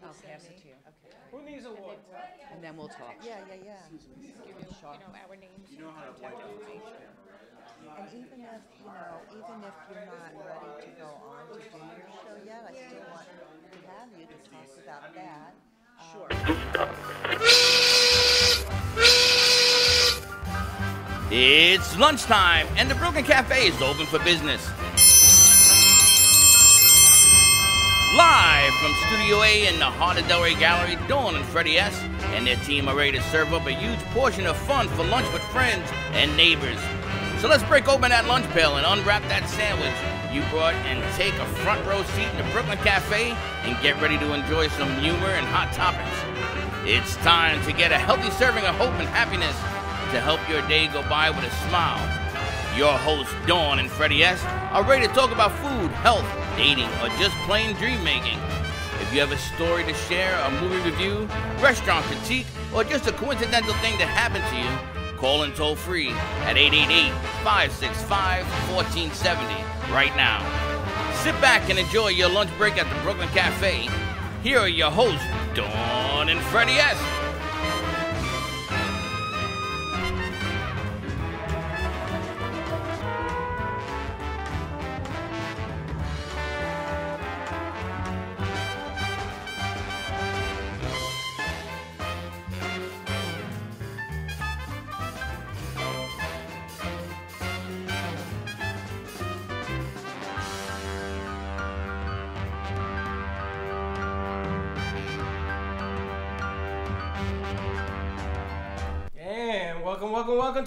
you I'll send pass me? it to you. Okay. Who needs a water? And then we'll talk. Yeah, yeah, yeah. Give you You know, our names. You know how to wipe out And even if, you know, even if you're not ready to go on to do your show yet, I still want to have you to talk about that. Um, It's lunchtime, and the Brooklyn Cafe is open for business. Live from Studio A in the heart of Delray Gallery, Dawn and Freddie S. and their team are ready to serve up a huge portion of fun for lunch with friends and neighbors. So let's break open that lunch pail and unwrap that sandwich you brought and take a front row seat in the Brooklyn Cafe and get ready to enjoy some humor and hot topics. It's time to get a healthy serving of hope and happiness to help your day go by with a smile. Your hosts, Dawn and Freddie S., are ready to talk about food, health, dating, or just plain dream making. If you have a story to share, a movie review, restaurant critique, or just a coincidental thing that happened to you, call in toll free at 888 565 1470 right now. Sit back and enjoy your lunch break at the Brooklyn Cafe. Here are your hosts, Dawn and Freddie S.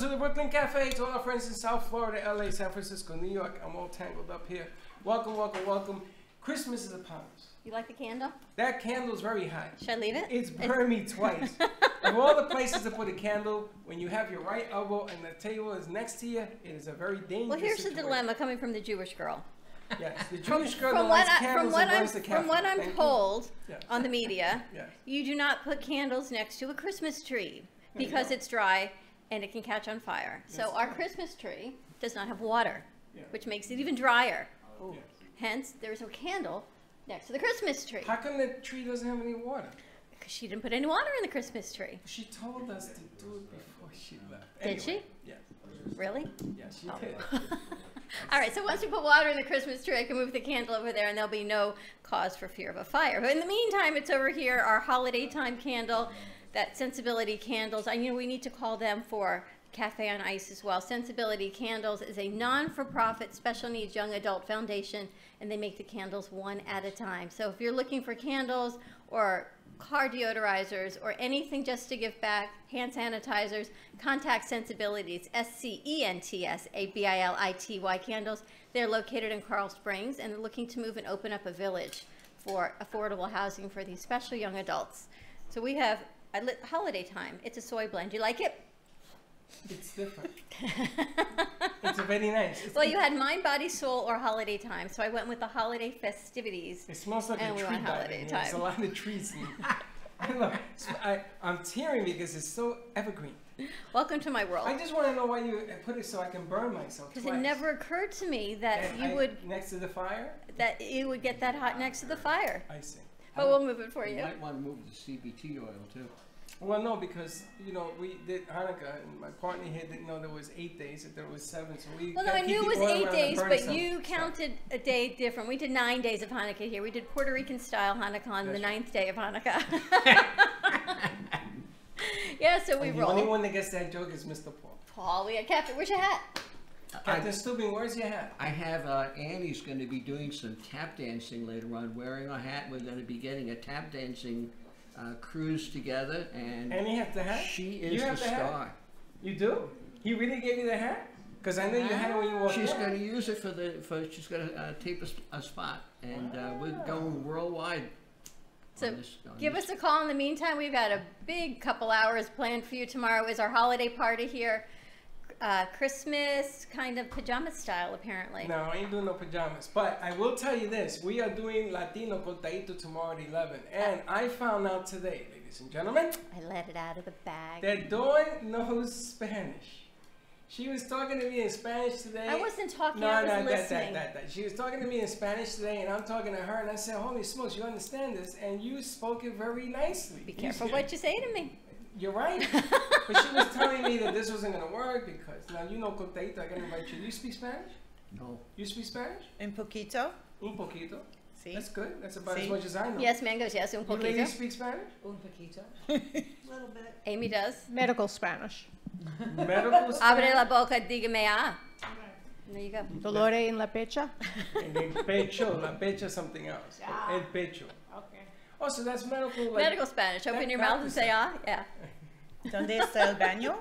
to the Brooklyn Cafe. To all our friends in South Florida, LA, San Francisco, New York. I'm all tangled up here. Welcome, welcome, welcome. Christmas is upon us. You like the candle? That candle is very high. Should I leave it? It's burned me twice. of all the places to put a candle, when you have your right elbow and the table is next to you, it is a very dangerous well, here's the dilemma coming from the Jewish girl. Yes, the Jewish girl from what, I, candles from what I'm from what I'm Thank told Yes. on the media, Yes. you do not put candles next to a Christmas tree because it's dry and it can catch on fire. So That's our. Christmas tree does not have water, Yeah. which makes it even drier. Oh, yes. Hence, there is no candle next to the Christmas tree How come the tree doesn't have any water? because she didn't put any water in the Christmas tree. She told us to do it before she left. Did she? Anyway, Yes. Really? Yes, she Oh. did. All right, so once you put water in the Christmas tree, I can move the candle over there and there'll be no cause for fear of a fire. But in the meantime, it's over here, our holiday time candle, that Scentsability Candles. I know we need to call them for Cafe on Ice as well. Scentsability Candles is a non for profit special needs young adult foundation, and they make the candles one at a time. So if you're looking for candles or car deodorizers or anything just to give back, hand sanitizers, contact Scentsabilities, S C E N T S A B I L I T Y candles. They're located in Coral Springs and they're looking to move and open up a village for affordable housing for these special young adults. So we have lit- holiday time. It's a soy blend. You like it? It's different. It's very nice. It's- well, you had Mind, Body, Soul, or Holiday Time. So I went with the holiday festivities. It smells like And a we tree holiday here. There's a lot of trees. I look, I, I'm tearing because it's so evergreen. Welcome to my world. I just want to know why you put it so I can burn myself Because it never occurred to me that And you I- would next to the fire. that you would get that hot next to the fire. I see. But we'll move it for You you. might want to move the CBD oil too. Well, no, because you know we did Hanukkah, and my partner here didn't know there was eight days. That there was seven, so we. Well, no, I knew it was eight days, but some you stuff. counted a day different. We did nine days of Hanukkah here. We did Puerto Rican style Hanukkah on the right. ninth day of Hanukkah. yeah, so we And the only roll. one that gets that joke is Mr. Paul. Paul, we got Captain. Where's your hat? Captain Stubing, where's your hat? I have uh, Annie's going to be doing some tap dancing later on, wearing a hat. We're going to be getting a tap dancing uh, cruise together, and Annie has the hat. she is the have the hat? star. You do? He really gave you the hat? Because I know you had it when you walked She's going to use it for the for. She's going to uh, tape a spot, and uh, we're going worldwide. So this- give this. us a call in the meantime. We've got a big couple hours planned for you. Tomorrow is our holiday party here. Uh, Christmas kind of pajama style, apparently. No, I ain't doing no pajamas. But I will tell you this. We are doing Latino Cotaito tomorrow at 11. And I found out today, ladies and gentlemen, I let it out of the bag. that Dawn knows Spanish. She was talking to me in Spanish today. I wasn't talking, No, I no, was that, listening. that, that, that. She was talking to me in Spanish today, and I'm talking to her, and I said, "Holy smokes, you understand this?" And you spoke it very nicely. Be careful what you say to me. You're right. but she was telling me that this wasn't gonna work because now you know Coteito. I can invite you. Do you speak Spanish? No. You speak Spanish? Un poquito. Un poquito. Sí. That's good. That's about as much as I know. Yes, mangoes, yes, un You ladies poquito. speak Spanish? Un poquito. A Little bit. Amy does. Medical Spanish. Medical Spanish? Abre la boca, dígame ah. There you go. Dolore en la pecha. And then pecho. La pecho is something else. El pecho. Okay. Oh, so that's medical. Like, Medical Spanish. Open your mouth and say ah. Yeah. ¿Dónde está el baño?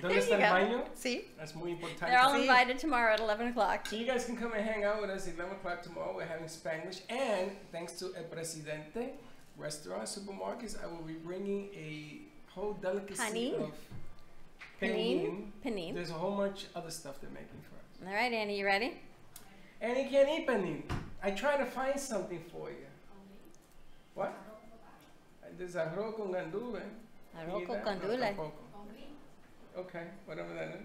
¿Dónde There está you el go. baño? Sí. That's muy importante. They're all Sí. invited tomorrow at 11 o'clock. So you guys can come and hang out with us at 11 o'clock tomorrow. We're having Spanish. And thanks to El Presidente Restaurant Supermarkets, I will be bringing a whole delicacy Panin. of Panine. Panine. There's a whole bunch of other stuff they're making for us. All right, Annie, you ready? Annie can't eat panin. I try to find something for you. What? There's arroz con gandule. Arroz con that? No, gandule. tampoco. Okay, whatever that is.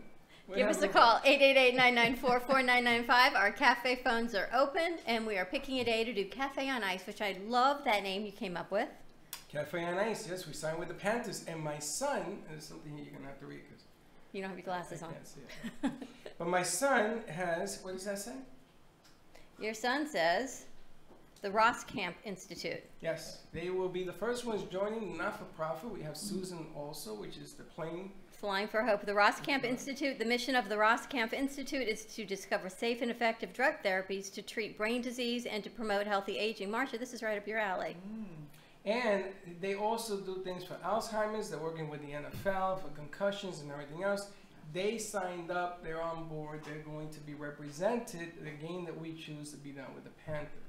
Give us a call, 888-994-4995. Our cafe phones are open, and we are picking a day to do Cafe on Ice, which I love that name you came up with. Cafe on Ice. Yes, we signed with the Panthers, and my son. And there's something you're gonna have to read because You don't have your I glasses on. can't see it. but my son has. What does that say? Your son says, the Roskamp Institute. Yes, they will be the first ones joining not for profit. We have Susan also, which is the plane. Flying for Hope. The Roskamp Institute, the mission of the Roskamp Institute is to discover safe and effective drug therapies to treat brain disease and to promote healthy aging. Marcia, this is right up your alley. Mm. And they also do things for Alzheimer's. They're working with the NFL for concussions and everything else. They signed up. They're on board. They're going to be represented. The game that we choose to be done with the Panthers.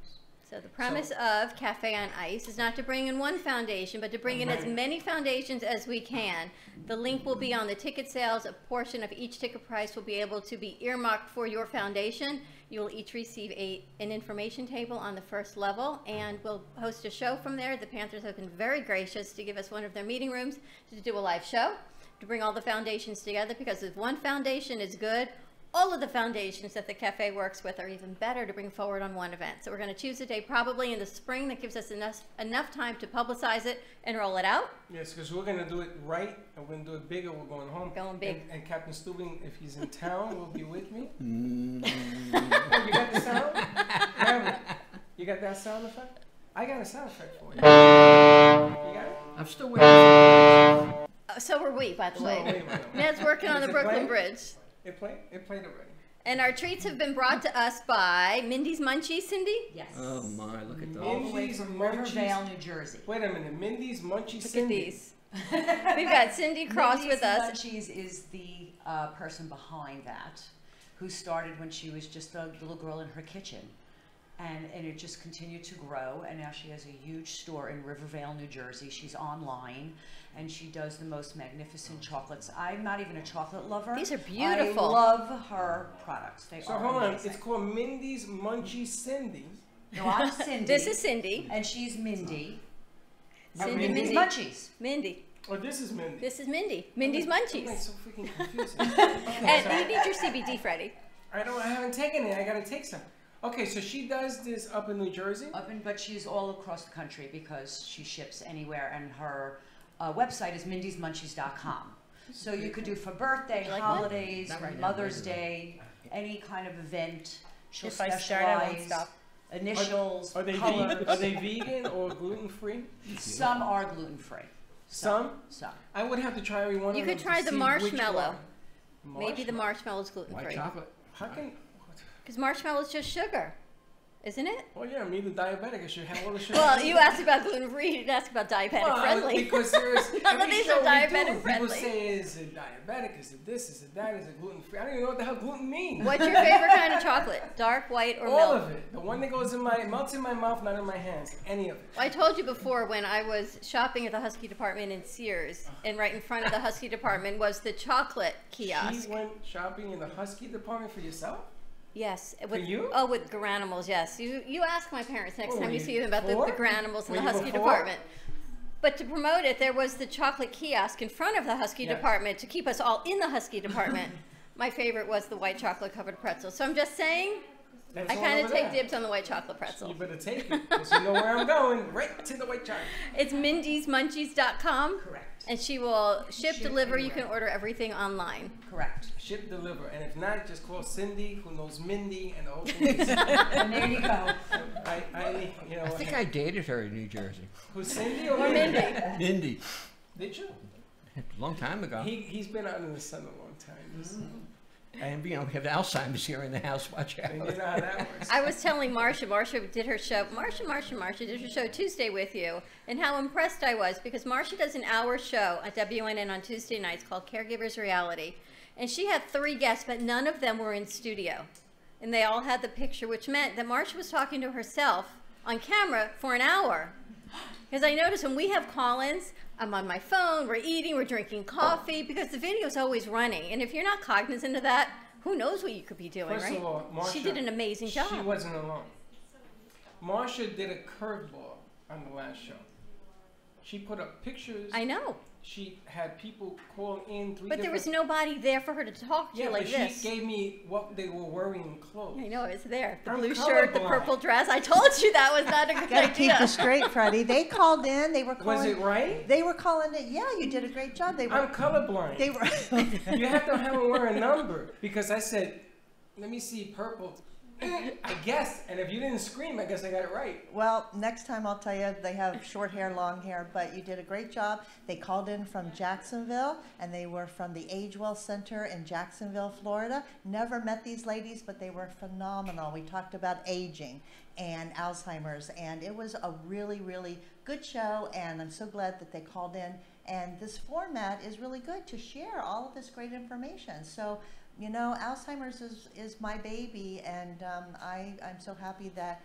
So the premise of Cafe on Ice is not to bring in one foundation, but to bring in as many foundations as we can. The link will be on the ticket sales. A portion of each ticket price will be able to be earmarked for your foundation. You will each receive a, an information table on the first level, and we'll host a show from there. The Panthers have been very gracious to give us one of their meeting rooms to do a live show, to bring all the foundations together, because if one foundation is good, all of the foundations that the cafe works with are even better to bring forward on one event. So we're going to choose a day probably in the spring that gives us enough enough time to publicize it and roll it out. Yes, because we're going to do it right and we're going to do it bigger. We're going home. Going big. And, and Captain Stubing, if he's in town, will be with me. Mm, Oh, you got the sound? Grab it. You got that sound effect? I got a sound effect for you. You got it? I'm still waiting. Uh, so were we, by the way. wait a minute. Ned's working on the Brooklyn playing? Bridge. It played? It played already. And our treats have been brought to us by Mindy's Munchies, Cindy. Yes. Oh my, look at All those. the way Mindy's from Munchies. Rivervale, New Jersey. Wait a minute. Mindy's Munchy Look at Cindy. these. We've got Cindy Cross Mindy's with us. Munchies is the uh, person behind that, who started when she was just a little girl in her kitchen. And, and it just continued to grow, and now she has a huge store in Rivervale, New Jersey. She's online, and she does the most magnificent chocolates. I'm not even a chocolate lover. These are beautiful. I love her products. They So are hold on. It's called Mindy's Munchy Cindy. No, I'm Cindy. This is Cindy. and she's Mindy. Cindy Mindy's Mindy. Munchies. Mindy. Oh, this is Mindy. This is Mindy. Oh, Mindy's I'm Munchies. so freaking confusing. And you need your CBD, Freddie. I don't. I haven't taken it. I gotta take some. Okay, so she does this up in New Jersey. Up in, but she's all across the country because she ships anywhere, and her uh, website is mindy'smunchies.com. So you could do for birthday, like holidays, right now, Mother's later. Day, any kind of event. She'll If I specialize. start, I won't stop. Initials, Are they colors. vegan? Are they vegan or gluten free? Some are gluten free. Some. Some. I would have to try every one You of could try the see which marshmallow. Maybe the marshmallow is gluten White free. chocolate. How can? Because marshmallow's just sugar, isn't it? Well, yeah, me the diabetic. I should have all the sugar. Well, you asked about gluten free. You didn't ask about diabetic Well, friendly. Because there's None of these are we do, diabetic People say, is it diabetic? Is it this? Is it that? Is it gluten free? I don't even know what the hell gluten means. What's your favorite kind of chocolate? Dark, white, or All milk? of it. The one that goes in my melts in my mouth, not in my hands. Any of it. I told you before when I was shopping at the Husky department in Sears, and right in front of the Husky department was the chocolate kiosk. She went shopping in the Husky department for yourself. Yes. With, you? Oh, with Garanimals, yes. You you ask my parents next Oh, time you you see them about the, the Garanimals in the Husky department. But to promote it, there was the chocolate kiosk in front of the Husky Yes. department to keep us all in the Husky department. My favorite was the white chocolate covered pretzel. So I'm just saying, That's I kind of take there. dibs on the white chocolate pretzel. You better take it, because you know where I'm going. Right to the white chocolate. It's mindy'smunchies.com. Correct. And she will ship, Ship deliver. You can order everything online. Correct. Ship, deliver, and if not, just call Cindy, who knows Mindy and the whole thing. And there you go. I, I, you know, I think I dated her in New Jersey. who's Cindy or Or Mindy? Mindy. Mindy, Did you? a long time ago. He he's been out in the sun a long time. Just- And you know, we have Alzheimer's here in the house. Watch out. You know how that works. I was telling Marcia, Marcia did her show, Marcia, Marcia, Marcia did her show Tuesday with you, and how impressed I was because Marcia does an hour show at WNN on Tuesday nights called Caregivers Reality. And she had three guests, but none of them were in studio. And they all had the picture, which meant that Marcia was talking to herself on camera for an hour. Because I noticed when we have call-ins, I'm on my phone, we're eating, we're drinking coffee, because the video's always running. And if you're not cognizant of that, who knows what you could be doing, First right? of all, Marsha, she did an amazing job. She wasn't alone. Marsha did a curveball on the last show. She put up pictures. I know, She had people call in three but there was nobody there for her to talk to Yeah, like but this. she gave me what they were wearing clothes. I know it was there. The I'm blue shirt, the purple dress. I told you that was not a good Gotta keep idea. this straight, Freddie. They called in, they were calling. Was it right? They were calling it, yeah, you did a great job. They were, I'm colorblind. they were. you have to have them wear a number because I said, let me see purple. I guess, and if you didn't scream, I guess I got it right. Well, next time I'll tell you, they have short hair, long hair, but you did a great job. They called in from Jacksonville, and they were from the Agewell Center in Jacksonville, Florida. Never met these ladies, but they were phenomenal. We talked about aging and Alzheimer's, and it was a really, really good show, and I'm so glad that they called in. And this format is really good to share all of this great information. So, you know, Alzheimer's is, is my baby, and um, I, I'm so happy that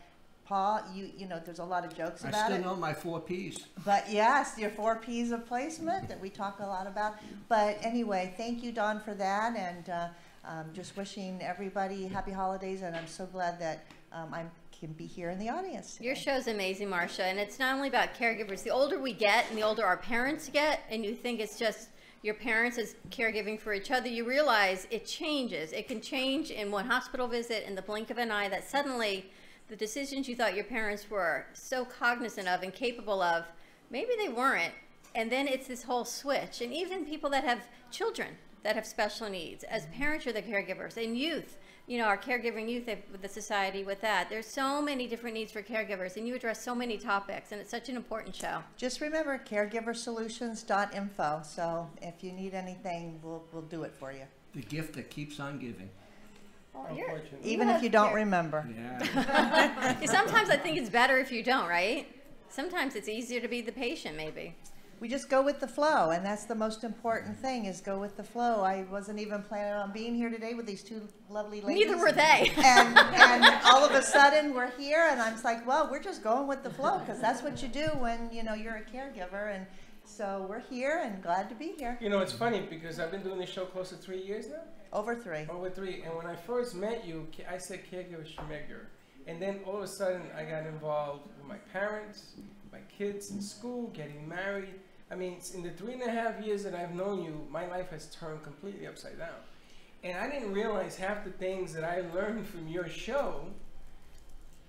Paul, you you know, there's a lot of jokes about it. I still it, know my four P's. but yes, your four P's of placement that we talk a lot about. But anyway, thank you, Don, for that, and uh, um, just wishing everybody happy holidays. And I'm so glad that um, I can be here in the audience. Your today. show's amazing, Marcia, and it's not only about caregivers. The older we get, and the older our parents get, and you think it's just your parents as caregiving for each other, you realize it changes. It can change in one hospital visit in the blink of an eye. That suddenly, the decisions you thought your parents were so cognizant of and capable of, maybe they weren't. And then it's this whole switch. And even people that have children that have special needs, as parents are the caregivers, and youth you know, our caregiving youth with the society with that. There's so many different needs for caregivers, and you address so many topics, and it's such an important show. Just remember caregiversolutions.info. So if you need anything, we'll we'll do it for you, The gift that keeps on giving. Unfortunately. even if you don't remember. Yeah. Sometimes I think it's better if you don't, right? Sometimes it's easier to be the patient, maybe. We just go with the flow and that's the most important thing is go with the flow i wasn't even planning on being here today with these two lovely ladies Neither were they. and, and all of a sudden we're here and i'm like well we're just going with the flow because that's what you do when you know you're a caregiver and so we're here and glad to be here You know, it's funny because I've been doing this show close to three years now. over three Over three. And when I first met you, I said caregiver schmegger. And then all of a sudden, I got involved with my parents, my kids in school, getting married. I mean, in the three and a half years that I've known you, my life has turned completely upside down. And I didn't realize half the things that I learned from your show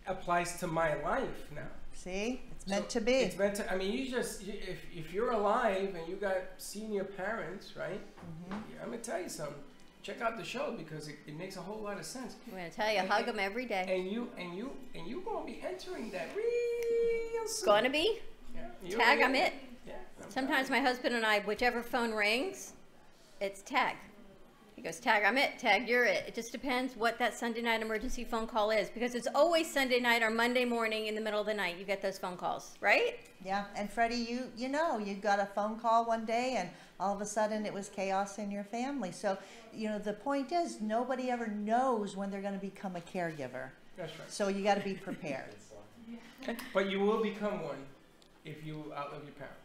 applies to my life now. see it's meant So to be It's meant to. I mean, you just you- if if you're alive and you got senior parents, right? Mm-hmm. Yeah, I'm gonna tell you something. Check out the show because it, it makes a whole lot of sense. I'm going to tell you, hug them every day. And you and you and you gonna be entering that real soon. Gonna be? Yeah, Tag, gonna- I'm it. Yeah. I'm Sometimes my husband and I, whichever phone rings, it's tag. He goes, tag, I'm it. Tag, you're it. It just depends what that Sunday night emergency phone call is because it's always Sunday night or Monday morning in the middle of the night. You get those phone calls, right? yeah and freddie you you know you got a phone call one day and all of a sudden it was chaos in your family so you know the point is nobody ever knows when they're going to become a caregiver That's right. so you got to be prepared But you will become one if you outlive your parents.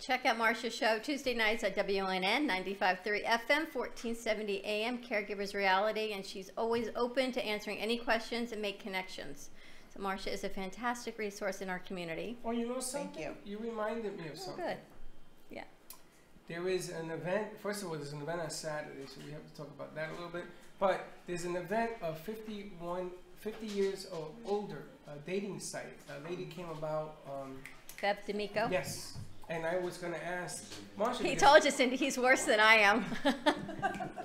Check out Marcia's show Tuesday nights at WNN 95.3 FM, 1470 AM, Caregivers Reality, and she's always open to answering any questions and make connections. So Marcia is a fantastic resource in our community. Oh, you know something? Thank you. You reminded me of Oh, something. good. Yeah. there is an event. First of all, there's an event on Saturday, so we have to talk about that a little bit. But there's an event of 51, 50 years or older, a dating site. A lady came about. Um, Bev D'Amico. Yes, and I was gonna ask Marsha. He told you, Cindy, he's worse than I am.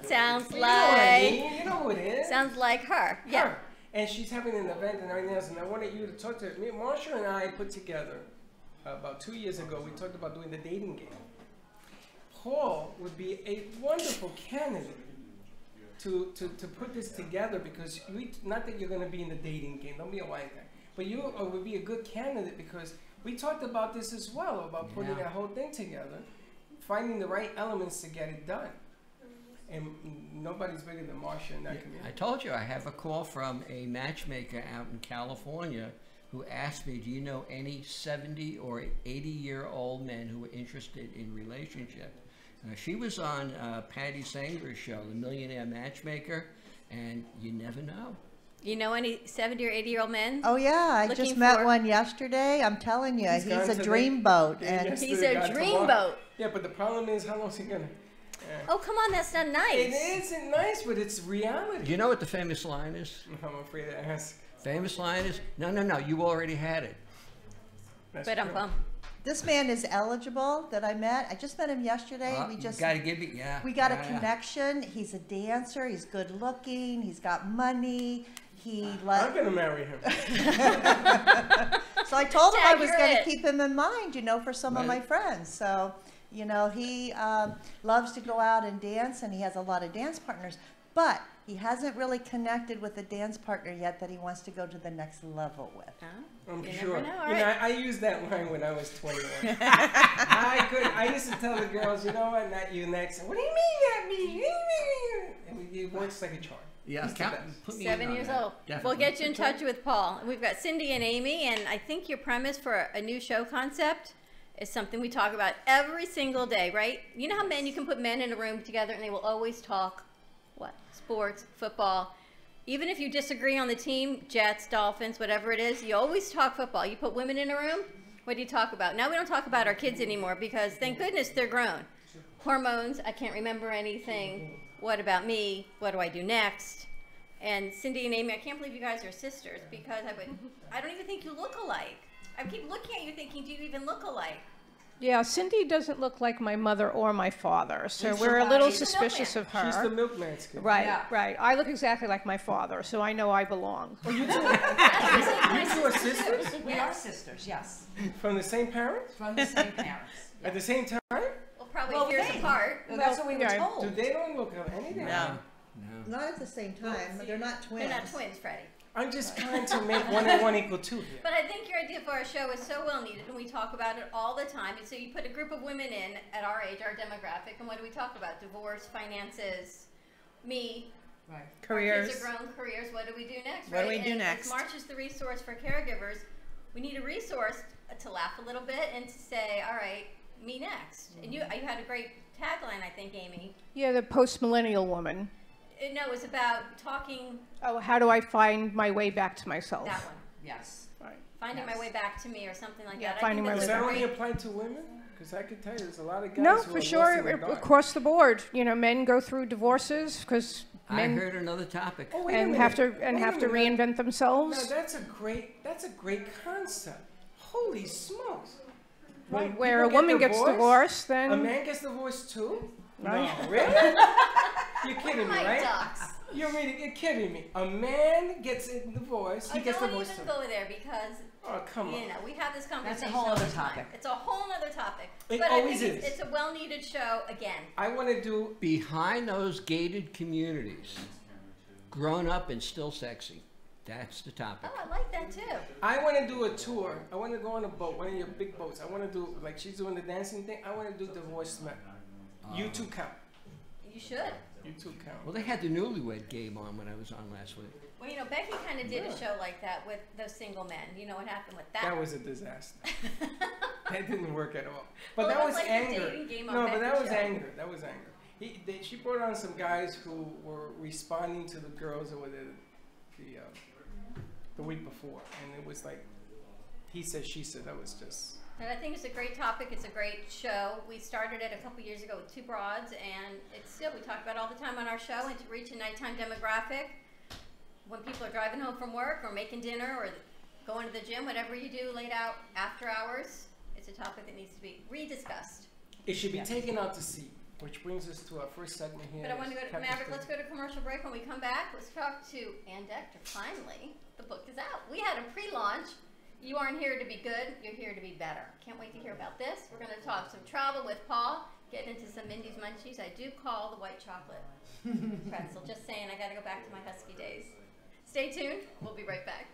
sounds You know what I like mean, You know who it is. sounds like her. Yeah. And she's having an event and everything else, and I wanted you to talk to. Me, Marsha and I put together uh, about two years ago. We talked about doing the dating game. Paul would be a wonderful candidate to, to, to put this together because we not that you're going to be in the dating game. Don't be a white guy, but you uh, would be a good candidate because we talked about this as well about putting Yeah. that whole thing together, finding the right elements to get it done. And nobody's bigger than Marsha in that I community. told you I have a call from a matchmaker out in California who asked me, "Do you know any 70 or 80 year old men who are interested in relationship?" Uh, she was on uh, Patti Stanger's show, The Millionaire Matchmaker, and you never know. You know any 70 or 80 year old men? Oh yeah, I just met for- one yesterday. I'm telling you, He's he's, a to the- dreamboat, and yes. He's a got dreamboat. tomorrow. Yeah, but the problem is, how long is he gonna? Yeah. Oh, come on, that's not nice. It isn't nice, but it's reality. you know what the famous line is? I'm afraid to ask. Famous line is, "No, no, no, you already had it." That's But I'm true. bummed. this man is eligible that I met. I just met him yesterday. Uh, we just got to give it, yeah. we got a yeah, yeah. connection. He's a dancer. He's good looking. He's got money. He I'm like. gonna marry him. So I told him I was going to keep him in mind, you know, for some of my friends. So, you know, he um, loves to go out and dance, and he has a lot of dance partners. But he hasn't really connected with a dance partner yet that he wants to go to the next level with. Huh? I'm You never sure. know, all you know. I, I used that line when I was 21. I could. I used to tell the girls, you know what? Not you next. What do you mean, not me? What do you mean? It works like a charm. Yeah, He's the count, best. put me Seven years old. Definitely. We'll get you in touch with Paul. We've got Cindy and Amy, and I think your premise for a new show concept is something we talk about every single day, right? You know how men, you can put men in a room together and they will always talk what? Sports, football. Even if you disagree on the team, Jets, Dolphins, whatever it is, you always talk football. You put women in a room, what do you talk about? Now we don't talk about our kids anymore because thank goodness they're grown. Hormones, I can't remember anything. What about me? What do I do next? And Cindy and Amy, I can't believe you guys are sisters because I would, I don't even think you look alike. I keep looking at you thinking, do you even look alike? Yeah, Cindy doesn't look like my mother or my father, so She's we're a little She's suspicious of milkman. She's the her. milkman's kid. Right, Yeah. right. I look exactly like my father, so I know I belong. Oh, you two, you two are sisters We are sisters, yes, from the same parents from the same parents. at the same time. Well, probably Well, years they- apart. Well, that's what we were yeah. Do told. they don't look anything? No. Not at the same time. They're not twins. They're not twins, Freddie. I'm just trying to make one and one equal two here. But I think your idea for our show is so well needed, and we talk about it all the time. And so you put a group of women in at our age, our demographic, and what do we talk about? Divorce, finances, me. Right. Our Careers. kids are grown, careers. What do we do next? What do right? we do and next? If March is the resource for caregivers. We need a resource to laugh a little bit and to say, all right, me next. And you, you had a great tagline, I think, Amy. Yeah, the post millennial woman. Uh, No, it was about talking Oh, how do I find my way back to myself? that one, Yes. Right. finding my Yes. way back to me or something like Yeah, that. finding I my think Does way that's that only great- apply to women? Because I can tell you, there's a lot of guys No, who are for lost sure, in the a- dark. across the board. You know, men go through divorces because I men heard another topic. Oh, wait a and have to and Wait a have to minute. reinvent Now themselves. that's a great that's a great concept. Holy smokes! When Where a people get woman gets divorced, then a man gets divorced too. Right. No, really? You're kidding me, oh right? ducks. You're really you're kidding me. A man gets a divorce. He I gets don't divorced even too. go there because Oh come on. you know we have this conversation. That's conversation. a whole other the time. topic. It's a whole other topic. It but always I think it's, is. it's a well-needed show again. I want to do. Behind those gated communities, grown up and still sexy. That's the topic. Oh, I like that too. I want to do a tour. I want to go on a boat, one of your big boats. I want to do like she's doing the dancing thing. I want to do divorced men. You two count. You should. You two count. Well, they had the newlywed game on when I was on last week. Well, you know, Becky kind of did a show like that with those single men. You know what happened with that? That was a disaster. that didn't work at all. But Well, that was, was like anger. game on no, but that Becky's was show. anger. That was anger. He, they, she brought on some guys who were responding to the girls over the the, uh, the week before, and it was like he said, she said. That was just And I think it's a great topic. It's a great show. We started it a couple years ago with two broads, and it's still we talk about it all the time on our show. And to reach a nighttime demographic, when people are driving home from work or making dinner or going to the gym, whatever you do late out after hours, it's a topic that needs to be rediscussed. It should be taken out to sea, which brings us to our first segment here. But I want to go to Maverick. Let's go to commercial break. When we come back, let's talk to Ann Dector. Finally, the book is out. We had a pre-launch. You aren't here to be good. You're here to be better. Can't wait to hear about this. We're going to talk some travel with Paul. Get into some Mindy's Munchies. I do call the white chocolate pretzel. Just saying, I got to go back to my husky days. Stay tuned. We'll be right back.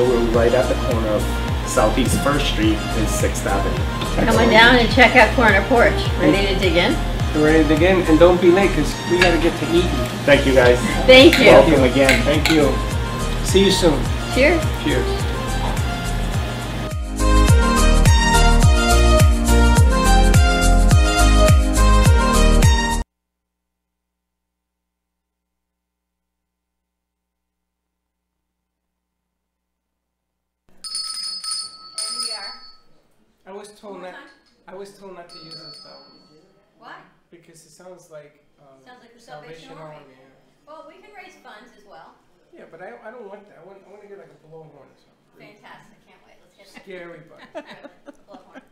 So we're right at the corner of Southeast First Street and Sixth Avenue. Come on down and check out Corner Porch. Ready to dig in? We're ready to dig in, and don't be late because we got to get to eating. Thank you guys. Thank you. Welcome again. Thank you. See you soon. Cheers. Cheers. Sounds like. Um, Sounds like the Salvation Army. yeah. Well, we can raise funds as well. Yeah, but I, I don't want that. I want, I want to get like a blowhorn or something. Fantastic. Can't wait. Let's get that. Scary, but. Blowhorn.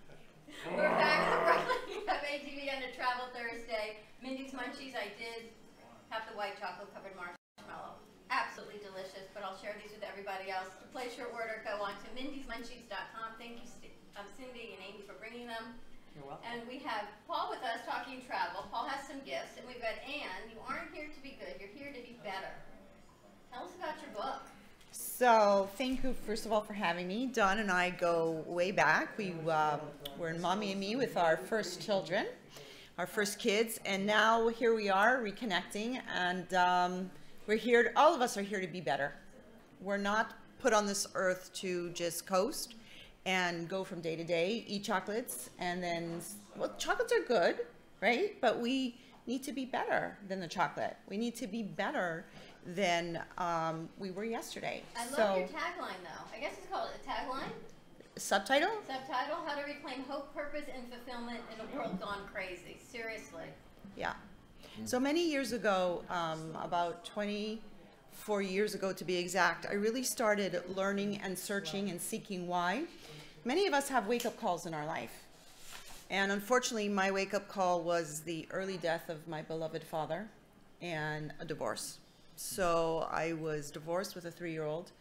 We're back at the Brooklyn Cafe TV on a travel Thursday. Mindy's Munchies, I did have the white chocolate covered marshmallow. Absolutely delicious, but I'll share these with everybody else. To place your order, go on to mindysmunchies.com. Thank you, Sti- um, Cindy and Amy, for bringing them. You're welcome. And we have Paul with us talking travel. Paul has some gifts, and we've got Anne. You aren't here to be good, you're here to be better. Tell us about your book. So thank you, first of all, for having me. Don and I go way back. We um, were in Mommy and Me with our first children, our first kids, and now here we are reconnecting, and um, we're here. All of us are here to be better. We're not put on this earth to just coast and go from day to day, eat chocolates, and then well, chocolates are good, right? But we need to be better than the chocolate. We need to be better than um, we were yesterday. I love so, your tagline, though. I guess it's called a tagline. subtitle? Subtitle: How to reclaim hope, purpose, and fulfillment in a world gone crazy. Seriously. Yeah. So many years ago, um, about 24 years ago to be exact, I really started learning and searching and seeking why. Many of us have wake up calls in our life. And unfortunately, my wake up call was the early death of my beloved father and a divorce. So I was divorced with a three-year-old,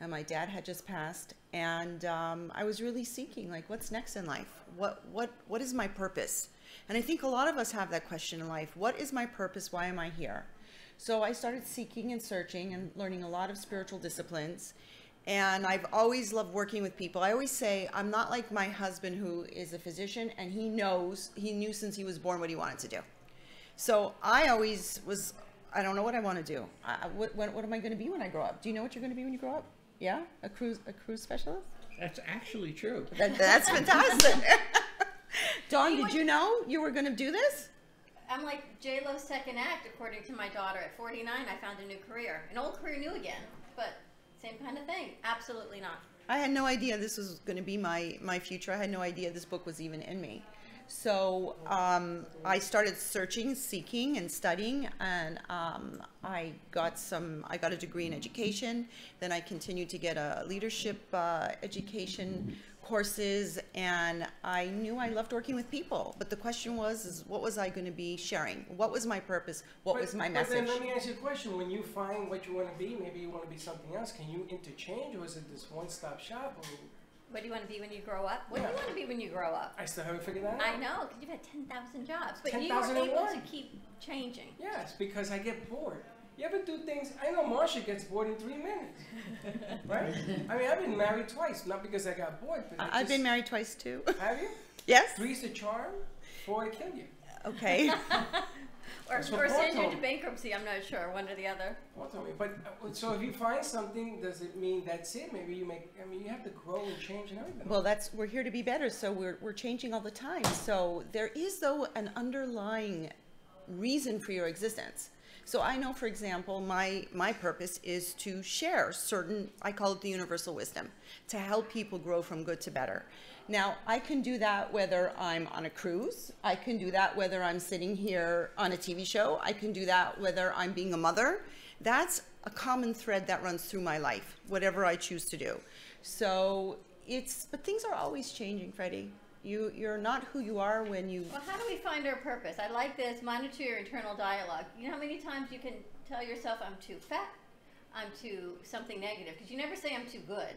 and my dad had just passed, and um, I was really seeking, like, what's next in life? What what what is my purpose? And I think a lot of us have that question in life. What is my purpose? Why am I here? So I started seeking and searching and learning a lot of spiritual disciplines. And I've always loved working with people. I always say I'm not like my husband who is a physician and he knows, he knew since he was born what he wanted to do. So I always was, I don't know what I want to do. I, I- what, what, what am I going to be when I grow up? Do you know what you're going to be when you grow up? Yeah? A cruise, a cruise specialist? That's actually true. That, that's fantastic. Dawn, did you know you were going to do this? I'm like J Lo's second act, according to my daughter. At 49, I found a new career, an old career new again, but same kind of thing. Absolutely not. I had no idea this was going to be my, my future. I had no idea this book was even in me. So um, I started searching, seeking, and studying, and um, I got some. I got a degree in education. Then I continued to get a leadership uh, education courses, and I knew I loved working with people. But the question was, is what was I going to be sharing? What was my purpose? What But- was my message? then let me ask you a question. When you find what you want to be, maybe you want to be something else. Can you interchange, or is it this one-stop shop? Or What do you want to be when you grow up? What do you want to be when you grow up? I still haven't figured that out. I know, because you've had 10,000 jobs, but you 10,000 were able to keep changing. Yes, because I get bored. You ever do things? I know Marsha gets bored in three minutes, right? I mean, I've been married twice, not because I got bored, but I- I've been married twice too. Have you? yes. Three's the charm, four to kill you. Okay. Or, That's or send you told to bankruptcy, I'm not sure, one or the other. Paul. But uh, so if you find something, does it mean that's it? Maybe you make. I mean, you have to grow and change and everything. Well, that's we're here to be better, so we're we're changing all the time. So there is though an underlying reason for your existence. So I know, for example, my my purpose is to share certain I call it the universal wisdom to help people grow from good to better. Now, I can do that whether I'm on a cruise. I can do that whether I'm sitting here on a TV show. I can do that whether I'm being a mother. That's a common thread that runs through my life, whatever I choose to do. So it's, but things are always changing, Freddie. You, you're not who you are when you, Well, how do we find our purpose? I like this monitor your internal dialogue. You know how many times you can tell yourself, I'm too fat, I'm too something negative? Because you never say, I'm too good.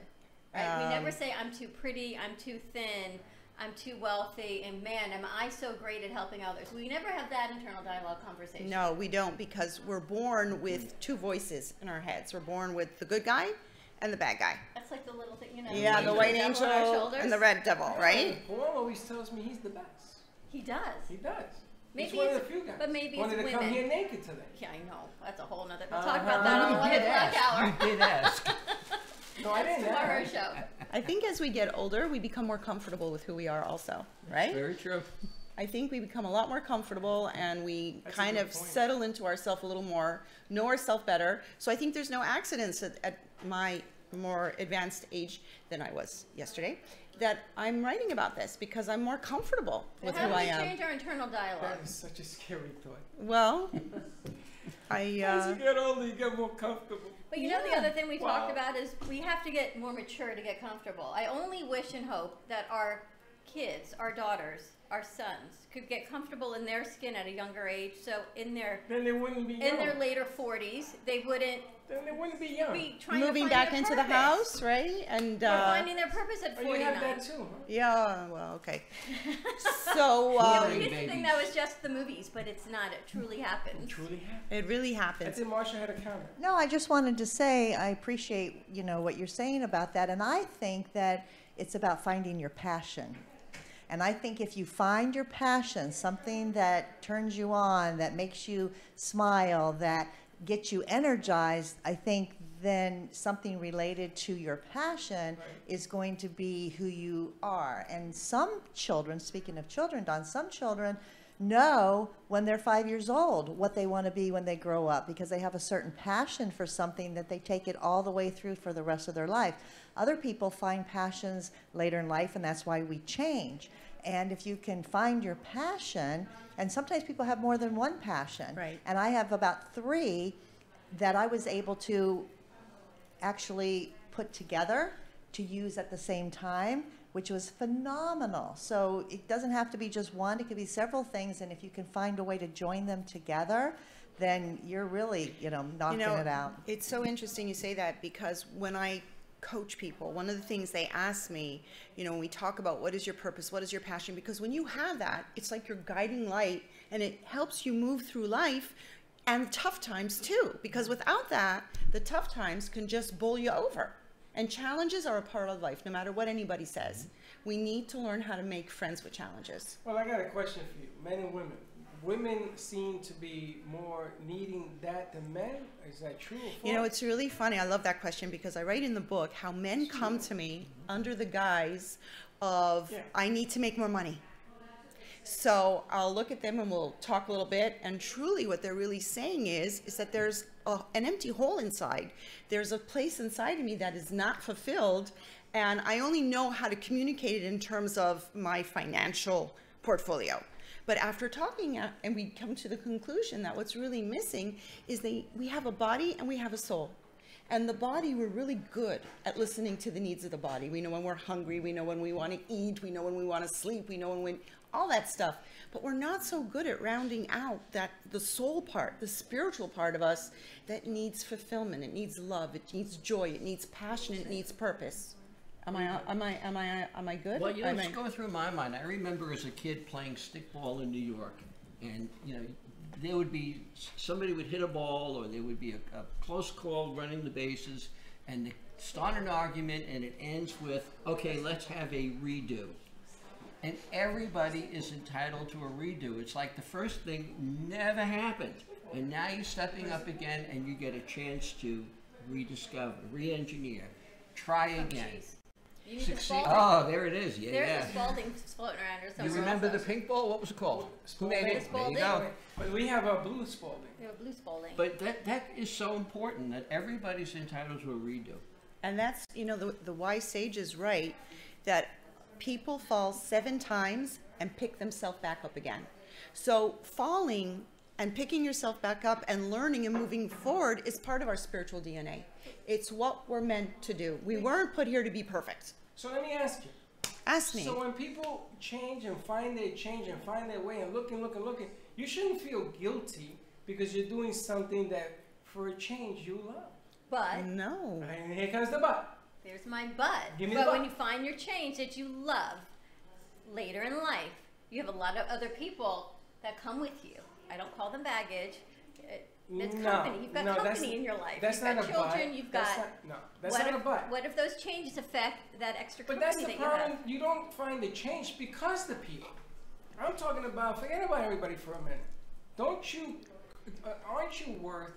Right? we never Um, say, I'm too pretty, I'm too thin, I'm too wealthy, and man, am I so great at helping others. We never have that internal dialogue conversation. no, we don't because we're born with two voices in our heads. We're born with the good guy and the bad guy. That's like the little thing, you know. Yeah, the angel white angel on our shoulders. and the red devil, right? Paul always tells me he's the best. He does. He does. Maybe he's one of the few guys. but maybe wanted it's to come women. here naked today. Yeah, I know. That's a whole nother. We'll Uh-huh. talk about that on the You one did o'clock ask. hour. You did ask. No, I didn't. Tomorrow's ask. show. I think as we get older, we become more comfortable with who we are also, right? Very true. I think we become a lot more comfortable and we That's kind of point. settle into ourselves a little more, know ourselves better. So I think there's no accidents at, at my more advanced age than I was yesterday that I'm writing about this because I'm more comfortable with who I am. How who do I we am. change our internal dialogue? That is such a scary thought. Well, I As uh, you get older, you get more comfortable. But you know the other thing we talked about is we have to get more mature to get comfortable. I only wish and hope that our kids, our daughters, our sons could get comfortable in their skin at a younger age. So in their Then they wouldn't be young. in their later 40s, they wouldn't then they wouldn't be young. be trying moving to back their into the house, right? And uh, finding their purpose at Oh, you 49. have that too, huh? yeah, well, okay. So Yeah, um, but here's the thing babies. that was just the movies, but it's not. It truly happens. Truly happened. it really I think Marsha had a counter. No, I just wanted to say I appreciate you know what you're saying about that, and I think that it's about finding your passion. And I think if you find your passion, something that turns you on, that makes you smile, that gets you energized, I think then something related to your passion is going to be who you are. And some children, speaking of children, Don, some children know when they're five years old what they want to be when they grow up because they have a certain passion for something that they take it all the way through for the rest of their life. Other people find passions later in life, and that's why we change. And if you can find your passion, and sometimes people have more than one passion. Right. And I have about three that I was able to actually put together to use at the same time, which was phenomenal. So it doesn't have to be just one, it could be several things. And if you can find a way to join them together, then you're really, you know, knocking you know, it out. It's so interesting you say that because when I coach people, one of the things they ask me, you know, when we talk about what is your purpose, what is your passion, because when you have that, it's like your guiding light and it helps you move through life and tough times too. Because without that, the tough times can just bowl you over. And challenges are a part of life, no matter what anybody says. We need to learn how to make friends with challenges. Well, I got a question for you, men and women. Women seem to be more needing that than men. Is that true? Or You know, it's really funny. I love that question because I write in the book how men come to me under the guise of, Yeah. I need to make more money. So I'll look at them and we'll talk a little bit. And truly, what they're really saying is, is that there's a, an empty hole inside. There's a place inside of me that is not fulfilled, and I only know how to communicate it in terms of my financial portfolio. But after talking, uh, and we come to the conclusion that what's really missing is they we have a body and we have a soul. And the body, we're really good at listening to the needs of the body. We know when we're hungry, we know when we want to eat, we know when we want to sleep, we know when we, all that stuff. But we're not so good at rounding out that the soul part, the spiritual part of us that needs fulfillment, it needs love, it needs joy, it needs passion, it needs purpose. Am I, am I, am I, am I good? Well, you know, Am it's I- going through my mind. I remember as a kid playing stickball in New York, and you know, there would be somebody would hit a ball, or there would be a, a close call running the bases, and they start an argument, and it ends with, "Okay, let's have a redo." And everybody is entitled to a redo. It's like the first thing never happened, and now you're stepping up again, and you get a chance to rediscover, re-engineer, try again. Oh, You need the Succeed. Spalding. Oh, there it is. Yeah, There's yeah. a Spalding floating around or You somewhere. remember the pink ball? What was it called? Who made it? There you go. But we have a blue Spalding. We have a blue Spalding. But that that is so important that everybody's entitled to a redo. And that's, you know, the, the wise sage is right that people fall seven times and pick themselves back up again. So falling and picking yourself back up and learning and moving forward is part of our spiritual DNA. It's what we're meant to do. We weren't put here to be perfect. So let me ask you. Ask me. So when people change and find their change and find their way and look and look and look, you shouldn't feel guilty because you're doing something that for a change you love. but no. And here comes the but. there's my but. Give me but the when you find your change that you love later in life, you have a lot of other people that come with you. I don't call them baggage. It- It's No, company. You've got no, that's- company in your life. That's you've got not a children. but. You've That's got. not- no, that's what not if, a but. What if those changes affect that extra But company that's the that you have? problem. You don't find the change because the people. I'm talking about forget about everybody for a minute. Don't you? Uh, aren't you worth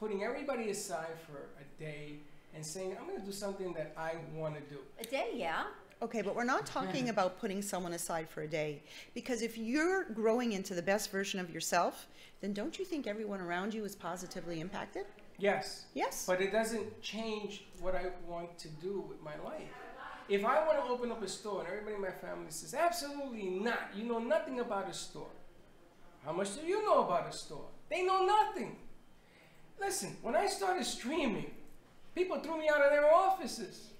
putting everybody aside for a day and saying I'm going to do something that I want to do? A day, yeah. Okay, but we're not talking about putting someone aside for a day. Because if you're growing into the best version of yourself, then don't you think everyone around you is positively impacted? Yes. Yes. But it doesn't change what I want to do with my life. If I want to open up a store and everybody in my family says, absolutely not, you know nothing about a store. How much do you know about a store? They know nothing. Listen, when I started streaming, people threw me out of their offices.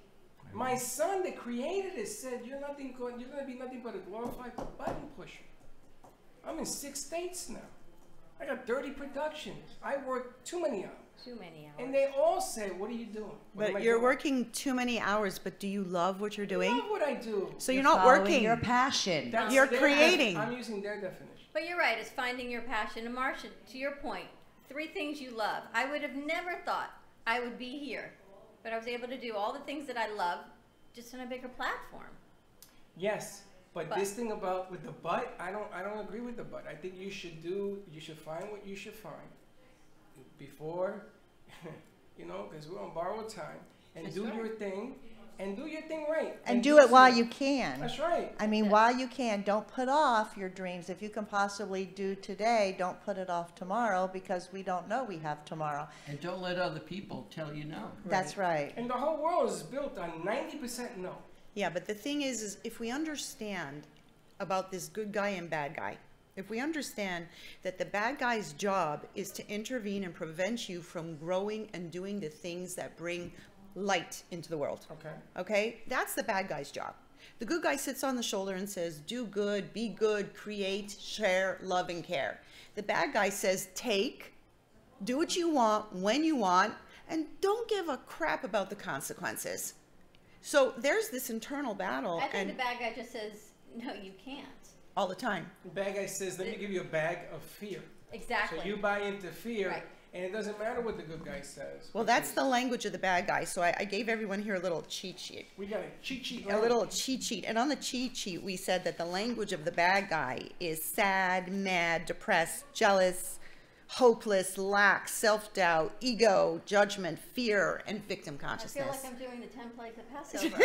My son that created it said, You're nothing you're gonna be nothing but a glorified button pusher. I'm in six states now. I got 30 productions. I work too many hours. Too many hours. And they all say, "What are you doing?" What But you're doing?" working too many hours, but do you love what you're I doing? love what I do. So you're not working. Your passion. That's you're their creating. I'm using their definition. But you're right, it's finding your passion. And Marcia, to your point, three things you love. I would have never thought I would be here, but I was able to do all the things that I love just on a bigger platform. Yes, but, But- this thing about with the butt, I don't. I don't agree with the butt. I think you should do. You should find what you should find before, you know, because we're on borrowed time, and That's do right. your thing, and do your thing right, And do it while you can. That's right. I mean, while you can, don't put off your dreams. If you can possibly do today, don't put it off tomorrow because we don't know we have tomorrow. And don't let other people tell you no. That's right. And the whole world is built on ninety percent no. Yeah, but the thing is, is if we understand about this good guy and bad guy, if we understand that the bad guy's job is to intervene and prevent you from growing and doing the things that bring light into the world. Okay. Okay? That's the bad guy's job. The good guy sits on the shoulder and says, do good, be good, create, share, love, and care. The bad guy says, take, Do what you want when you want, and don't give a crap about the consequences. So there's this internal battle, I think and the bad guy just says, no, you can't. all the time. The bad guy says, let me give you a bag of fear. Exactly. So you buy into fear, Right. and it doesn't matter what the good guy says. Well, that's the language of the bad guy. So I, I gave everyone here a little cheat sheet. We got a cheat sheet. A little cheat sheet. And on the cheat sheet, we said that the language of the bad guy is sad, mad, depressed, jealous, hopeless, lack, self doubt, ego, judgment, fear, and victim consciousness. I feel like I'm doing the ten plagues of Passover.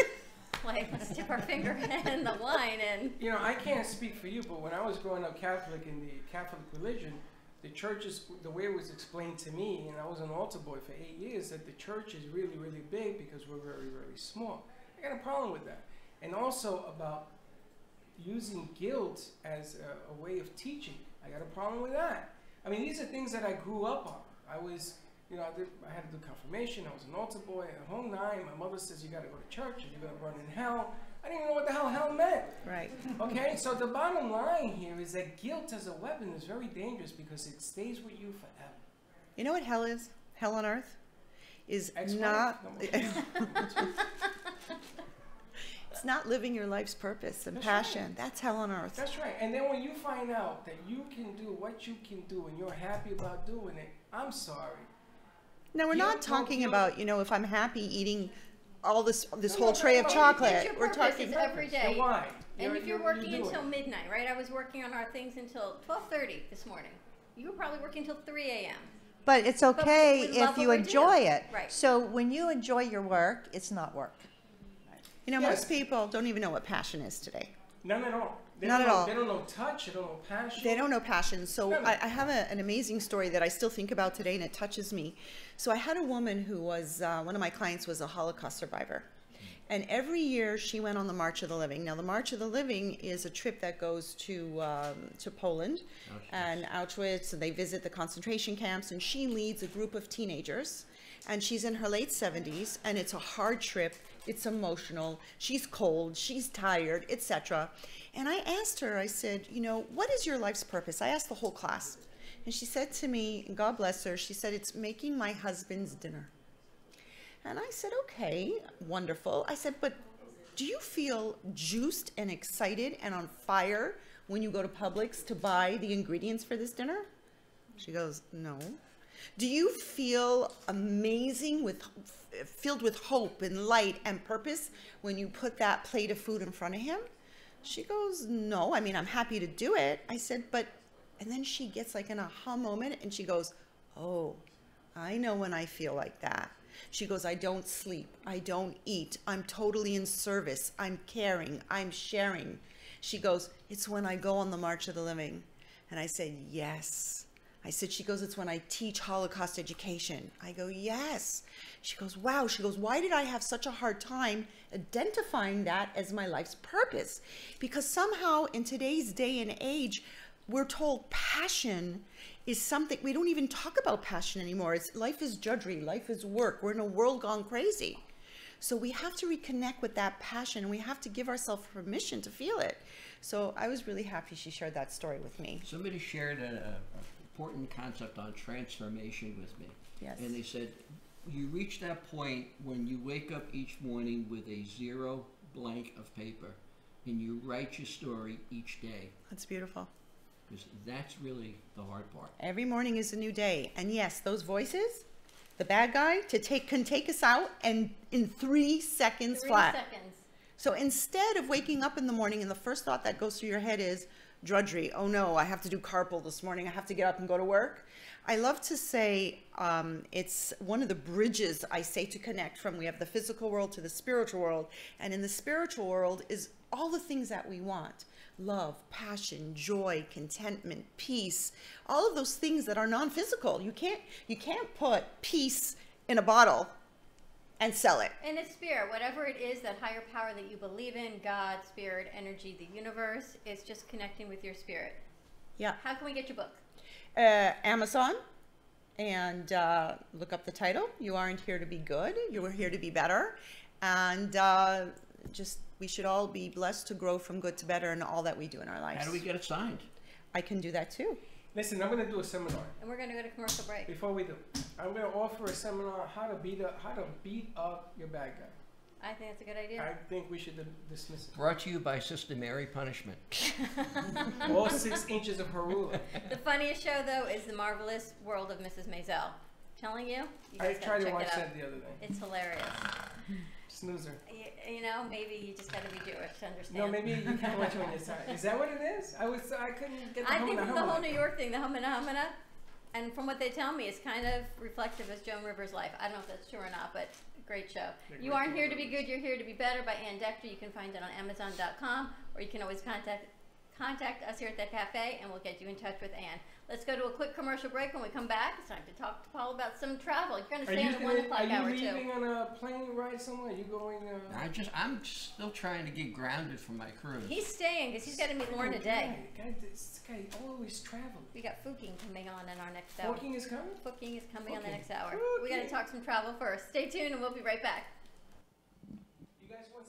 like, let's dip our finger in the wine and You know, I can't speak for you, but when I was growing up Catholic in the Catholic religion, the church is the way it was explained to me, and I was an altar boy for eight years, that the church is really, really big because we're very, very small. I got a problem with that. And also about using guilt as a, a way of teaching. I got a problem with that. I mean, these are things that I grew up on. I was, you know, I, did, I had to do confirmation. I was an altar boy at home nine. My mother says you got to go to church or you're going to burn in hell. I didn't even know what the hell hell meant. Right. Okay, so the bottom line here is that guilt as a weapon is very dangerous because it stays with you forever. You know what hell is? Hell on earth is not. No. it's not living your life's purpose and That's passion. That's hell on earth. That's right. And then when you find out that you can do what you can do and you're happy about doing it, I'm sorry. Now we're Guilt not won't talking about you know if I'm happy eating all this this No, whole no, tray of no, no. chocolate. Your We're talking. it's every day. And why? And if you're you're working doing until midnight, right? I was working on our things until 12:30 this morning. You were probably working until 3 a.m. But it's okay we love if you enjoy doing. it. Right. So when you enjoy your work, it's not work. You know, most people don't even know what passion is today. None at all. They Not don't at know, all. They don't know touch. They don't know passion. They don't know passion. So. I, I have a, an amazing story that I still think about today, and it touches me. So I had a woman who was uh, one of my clients was a Holocaust survivor, and every year she went on the March of the Living. Now the March of the Living is a trip that goes to um, to Poland and Auschwitz, and they visit the concentration camps. And she leads a group of teenagers, and she's in her late 70s, and it's a hard trip. It's emotional. She's cold. She's tired, etc. And I asked her. I said, you know, what is your life's purpose? I asked the whole class. And she said to me, and God bless her, she said, It's making my husband's dinner. And I said, Okay, wonderful. I said, But do you feel juiced and excited and on fire when you go to Publix to buy the ingredients for this dinner? She goes, No. Do you feel amazing with filled with hope and light and purpose when you put that plate of food in front of him? She goes, No. I mean, I'm happy to do it. I said, But, and then she gets like an aha moment and she goes, Oh, I know when I feel like that. She goes, I don't sleep. I don't eat. I'm totally in service. I'm caring. I'm sharing. She goes, It's when I go on the March of the Living. And I said, Yes. I said, She goes, It's when I teach Holocaust education. I go, Yes. She goes, Wow. She goes, Why did I have such a hard time identifying that as my life's purpose? Because somehow in today's day and age, we're told passion is something we don't even talk about passion anymore. It's life is drudgery, life is work. We're in a world gone crazy. So we have to reconnect with that passion and we have to give ourselves permission to feel it. So I was really happy she shared that story with me. Somebody shared an important concept on transformation with me. Yes. And they said, you reach that point when you wake up each morning with a zero blank of paper and you write your story each day. That's beautiful. Because that's really the hard part. Every morning is a new day. And yes, those voices, the bad guy to take can take us out and in 3 seconds Three flat. seconds. So instead of waking up in the morning and the first thought that goes through your head is drudgery, oh no, I have to do carpool this morning, I have to get up and go to work. I love to say um, it's one of the bridges I say to connect from. We have the physical world to the spiritual world. And in the spiritual world is all the things that we want love, passion, joy, contentment, peace, all of those things that are non-physical. You can't you can't put peace in a bottle and sell it. And it's spirit, whatever it is, that higher power that you believe in, God, spirit, energy, the universe, it's just connecting with your spirit. Yeah. How can we get your book? uh, Amazon and uh, look up the title. You aren't here to be good. You are here to be better. And uh, just, we should all be blessed to grow from good to better in all that we do in our lives. How do we get it signed? I can do that too. Listen, I'm gonna do a seminar. And we're gonna go to commercial break. Before we do, I'm gonna offer a seminar how to beat up how to beat up your bad guy. I think that's a good idea. I think we should dismiss it. Brought to you by Sister Mary Punishment. All six inches of her ruler. The funniest show though is the marvelous world of Mrs. Maisel. Telling you, you I guys gotta tried to watch that the other day. It's hilarious. Snoozer. You, you know, maybe you just gotta be Jewish to understand. No, maybe you can't watch it on your side. Is that what it is? I was I couldn't get the I think it's the the whole New York thing, the humana humana, and from what they tell me, it's kind of reflective of Joan Rivers' life. I don't know if that's true or not, but great show. You aren't here to be good, you're here to be better by Ann Dector. You can find it on Amazon.com, or you can always contact contact us here at the cafe, and we'll get you in touch with Ann. Let's go to a quick commercial break. When we come back, it's time to talk to Paul about some travel. You're going to stay you, on the one gonna- o'clock are you leaving too. on a plane ride somewhere? Are you going? Uh, I just, I'm still trying to get grounded for my cruise. He's staying because he's got to meet Lorna today. Guy, guy, this guy always travels. We got Fooking coming on in our next hour. Walking is coming. Booking is coming on the next hour. We got to talk some travel first. Stay tuned and we'll be right back. You guys want?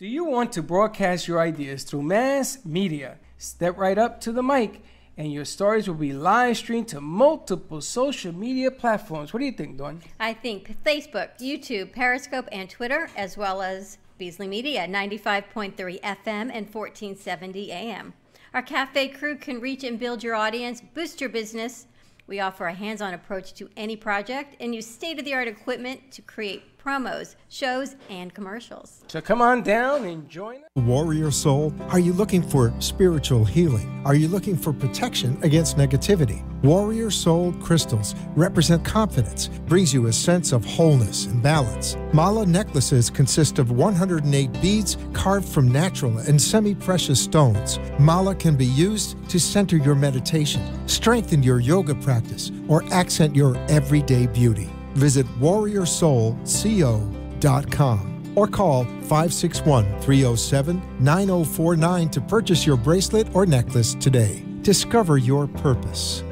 Do you want to broadcast your ideas through mass media? Step right up to the mic and your stories will be live streamed to multiple social media platforms. What do you think, Dawn? I think Facebook, YouTube, Periscope, and Twitter, as well as Beasley Media, 95.3 FM and 1470 AM. Our cafe crew can reach and build your audience, boost your business. We offer a hands on approach to any project and use state of the art equipment to create promos, shows, and commercials. So come on down and join us. Warrior Soul, are you looking for spiritual healing? Are you looking for protection against negativity? Warrior Soul crystals represent confidence, brings you a sense of wholeness and balance. Mala necklaces consist of 108 beads carved from natural and semi-precious stones. Mala can be used to center your meditation, strengthen your yoga practice, or accent your everyday beauty. Visit warriorsoulco.com or call 561 307 9049 to purchase your bracelet or necklace today. Discover your purpose.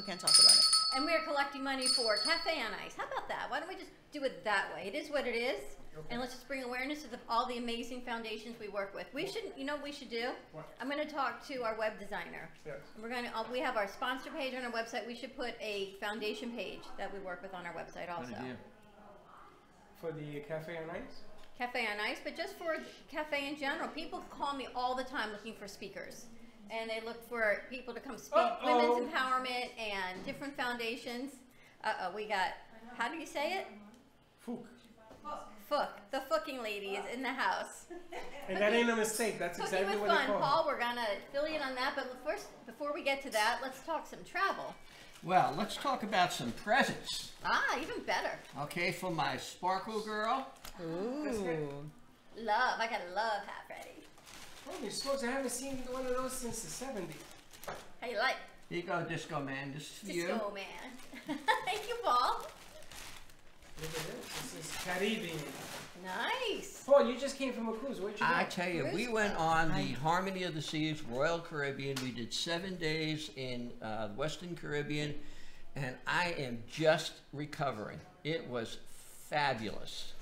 Still can't talk about it. And we are collecting money for Cafe on Ice. How about that? Why don't we just do it that way? It is what it is. And let's just bring awareness to the, all the amazing foundations we work with. We should, you know what we should do? What? I'm going to talk to our web designer. Yes. We're going to, uh, we have our sponsor page on our website. We should put a foundation page that we work with on our website also. Idea. For the cafe on ice. Cafe on Ice, but just for cafe in general. People call me all the time looking for speakers. And they look for people to come speak Uh-oh. women's empowerment and different foundations. Uh oh, we got, how do you say it? Fook. Fook. The fooking lady is in the house. And that ain't a mistake. That's Cooking exactly with what fun, they call Paul. We're gonna fill you in on that, but first, before we get to that, let's talk some travel. Well, let's talk about some presents. Ah, even better. Okay, for my sparkle girl. Ooh. Love. I got a love hat ready. Oh, you're supposed to haven't seen one of those since the 70s. How you like? Here you go, Disco Man. This is for you. Disco man. Thank you, Paul. Look at this. This is Caribbean. Nice. Paul, you just came from a cruise. Where'd you go? I tell you, we went on the Harmony of the Seas Royal Caribbean. We did seven days in uh, Western Caribbean, and I am just recovering. It was fabulous.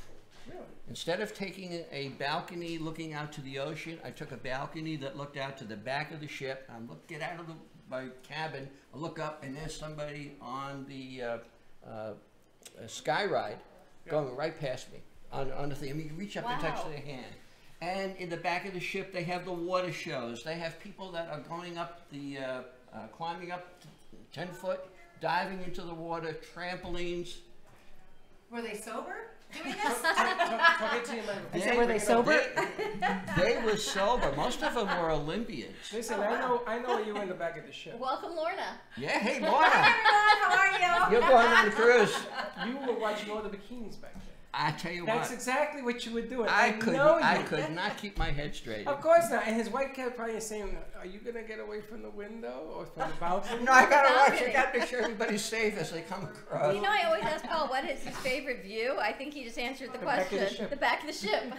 Really? Instead of taking a balcony looking out to the ocean, I took a balcony that looked out to the back of the ship. I look, get out of the, my cabin, I look up, and there's somebody on the uh, uh, sky ride going right past me on, on the thing. I mean, you reach up and touch their hand. And in the back of the ship, they have the water shows. They have people that are going up the, uh, uh, climbing up 10 foot, diving into the water, trampolines. Were they sober doing this? Talk, talk it to your microphone. I said, were they sober? They, they were sober. Most of them were Olympians. Listen, I know, I know you were in the back of the ship. Welcome, Lorna. Yeah, hey, Lorna, Everyone, How are you? you're going on the cruise. You were watching all the bikinis back there. I tell you That's what, That's exactly what you would do. I could, know I could not keep my head straight. Of course not. And his white cat probably saying, "Are you gonna get away from the window or from the balcony?" No, I gotta watch. I gotta make sure everybody's safe as they come across. You know, I always ask Paul what is his favorite view. I think he just answered the, The back of the question. ship. The back of the ship.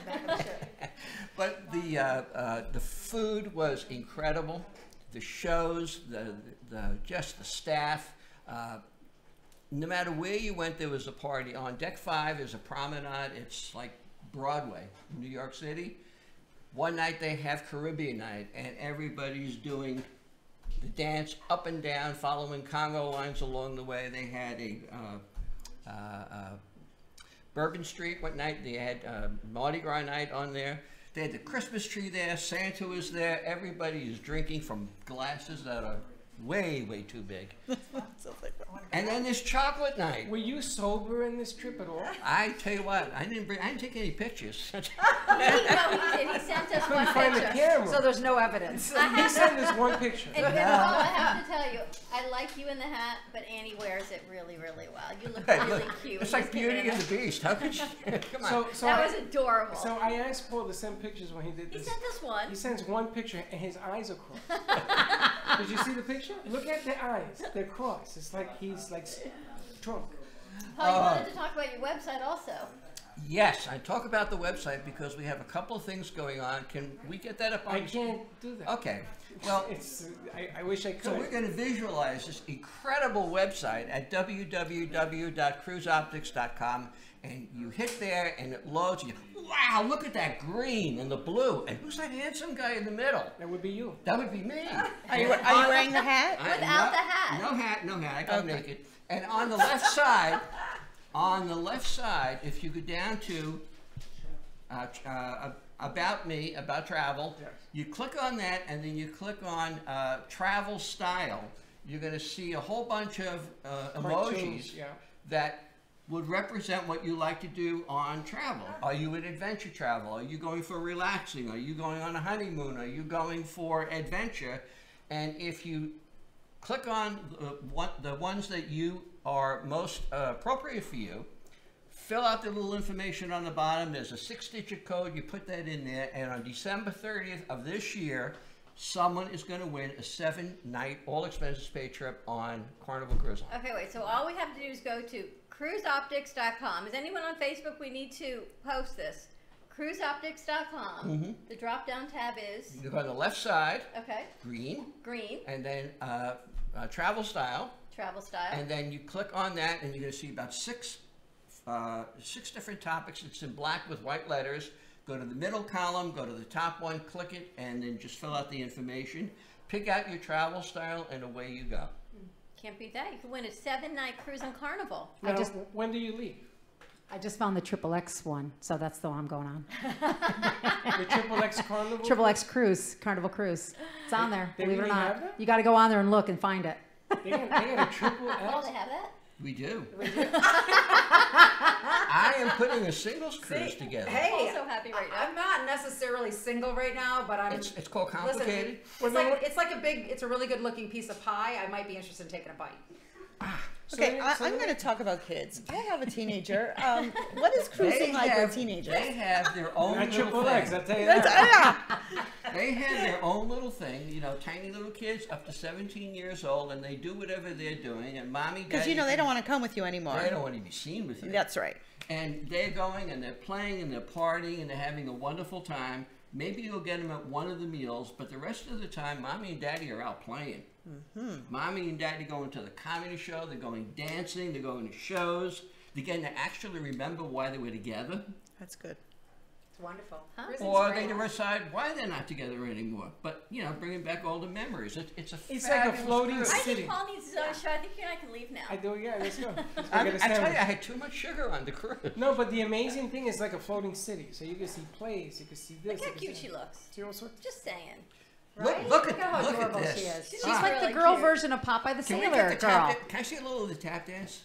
But the uh, uh, the food was incredible. The shows, the the just the staff. Uh, no matter where you went, there was a party. On deck five is a promenade. It's like Broadway, New York City. One night they have Caribbean night, and everybody's doing the dance up and down, following conga lines along the way. They had a uh, uh, uh, Bourbon Street one night. They had uh, Mardi Gras night on there. They had the Christmas tree there. Santa was there. Everybody is drinking from glasses that are way, way too big. And then this chocolate night. Were you sober in this trip at all? I tell you what, I didn't bring, I didn't take any pictures. no, he did. He sent us one find the picture. camera. So there's no evidence. he sent us one picture. And Paul, I have to tell you, I like you in the hat, but Annie wears it really, really well. You look Hey, really look, cute. It's like Beauty and the Beast. How could you? Come on. So, so That I, was adorable. so I asked Paul to send pictures when he did this. he this. sent us one. He sends one picture and his eyes are crossed. Did you see the picture? Look at the eyes. They're crossed. It's like he's like s- drunk. Paul, you Uh, wanted to talk about your website also. Yes, I talk about the website because we have a couple of things going on. Can we get that up on? I the- can't do that. Okay. Well, It's. I, I wish I could. So we're going to visualize this incredible website at www.cruiseoptics.com, and you hit there, and it loads. You, wow! Look at that green and the blue, and who's that handsome guy in the middle? that would be you. That would be me. Are you, are you wearing the hat? I- Without no- the hat. No hat, no hat. I got naked. And on the left side, on the left side, if you go down to uh, uh, about me, about travel, Yes. you click on that, and then you click on uh, travel style. You're going to see a whole bunch of uh, emojis yeah. that would represent what you like to do on travel. Are you in adventure travel? Are you going for relaxing? Are you going on a honeymoon? Are you going for adventure? And if you click on the ones that you are most uh, appropriate for you, fill out the little information on the bottom. There's a six-digit code. You put that in there, and on December 30th of this year, someone is going to win a seven-night, all-expenses-paid trip on Carnival Cruise Line. Okay, wait. So all we have to do is go to cruiseoptics.com. Is anyone on Facebook? We need to post this. Cruiseoptics.com. Mm-hmm. The drop-down tab is You go on the left side, okay. green, Green and then uh, uh, travel style. Travel style. And then you click on that, and you're going to see about six, uh, six different topics. It's in black with white letters. Go to the middle column, go to the top one, click it, and then just fill out the information. Pick out your travel style, and away you go. Can't beat that. You can win a seven night cruise on Carnival. Now, I just- when do you leave? I just found the triple X one, so that's the one I'm going on. The Triple X Carnival? Triple X cruise, Carnival cruise. It's on there. They believe it or not. have that? You got to go on there and look and find it. They got, they got a Triple Oh, they have that? We do. I am putting a singles cruise together. Hey, I'm so happy right now. I'm not necessarily single right now, but I'm. It's, it's called Listen, complicated. it's like it's like a big. It's a really good looking piece of pie. I might be interested in taking a bite. Okay, I, I'm going to talk about kids. I have a teenager. Um, what is cruising like have, with teenagers? They have their own Not little Triple thing. X, I'll tell you That's- that. They have their own little thing, you know, tiny little kids up to 17 years old, and they do whatever they're doing. And mommy, Because you know they don't want to come with you anymore. They don't want to be seen with you. That's right. And they're going and they're playing and they're partying and they're having a wonderful time. Maybe you'll get them at one of the meals, but the rest of the time, mommy and daddy are out playing. Hmm. Mommy and daddy going to the comedy show, they're going dancing, they're going to shows. They're getting to actually remember why they were together. That's good. It's wonderful. Huh? Or they decide why they're not together anymore. But, you know, bringing back all the memories. It, it's a It's like a fabulous floating cruise. I city. think Paul needs his own show. I think you and I can leave now. I do, yeah, let's go. Let's go I, get a I tell you, I had too much sugar on the cruise. No, but the amazing thing is like a floating city. So you can see plays, you can see this. Look how you can cute see she looks. See all sorts. Just saying. Look, look, Look at, at how look at adorable this. she is. She's She's like really the girl cute. version of Popeye the Can we Sailor get the girl. tap dan- Can I see a little of the tap dance?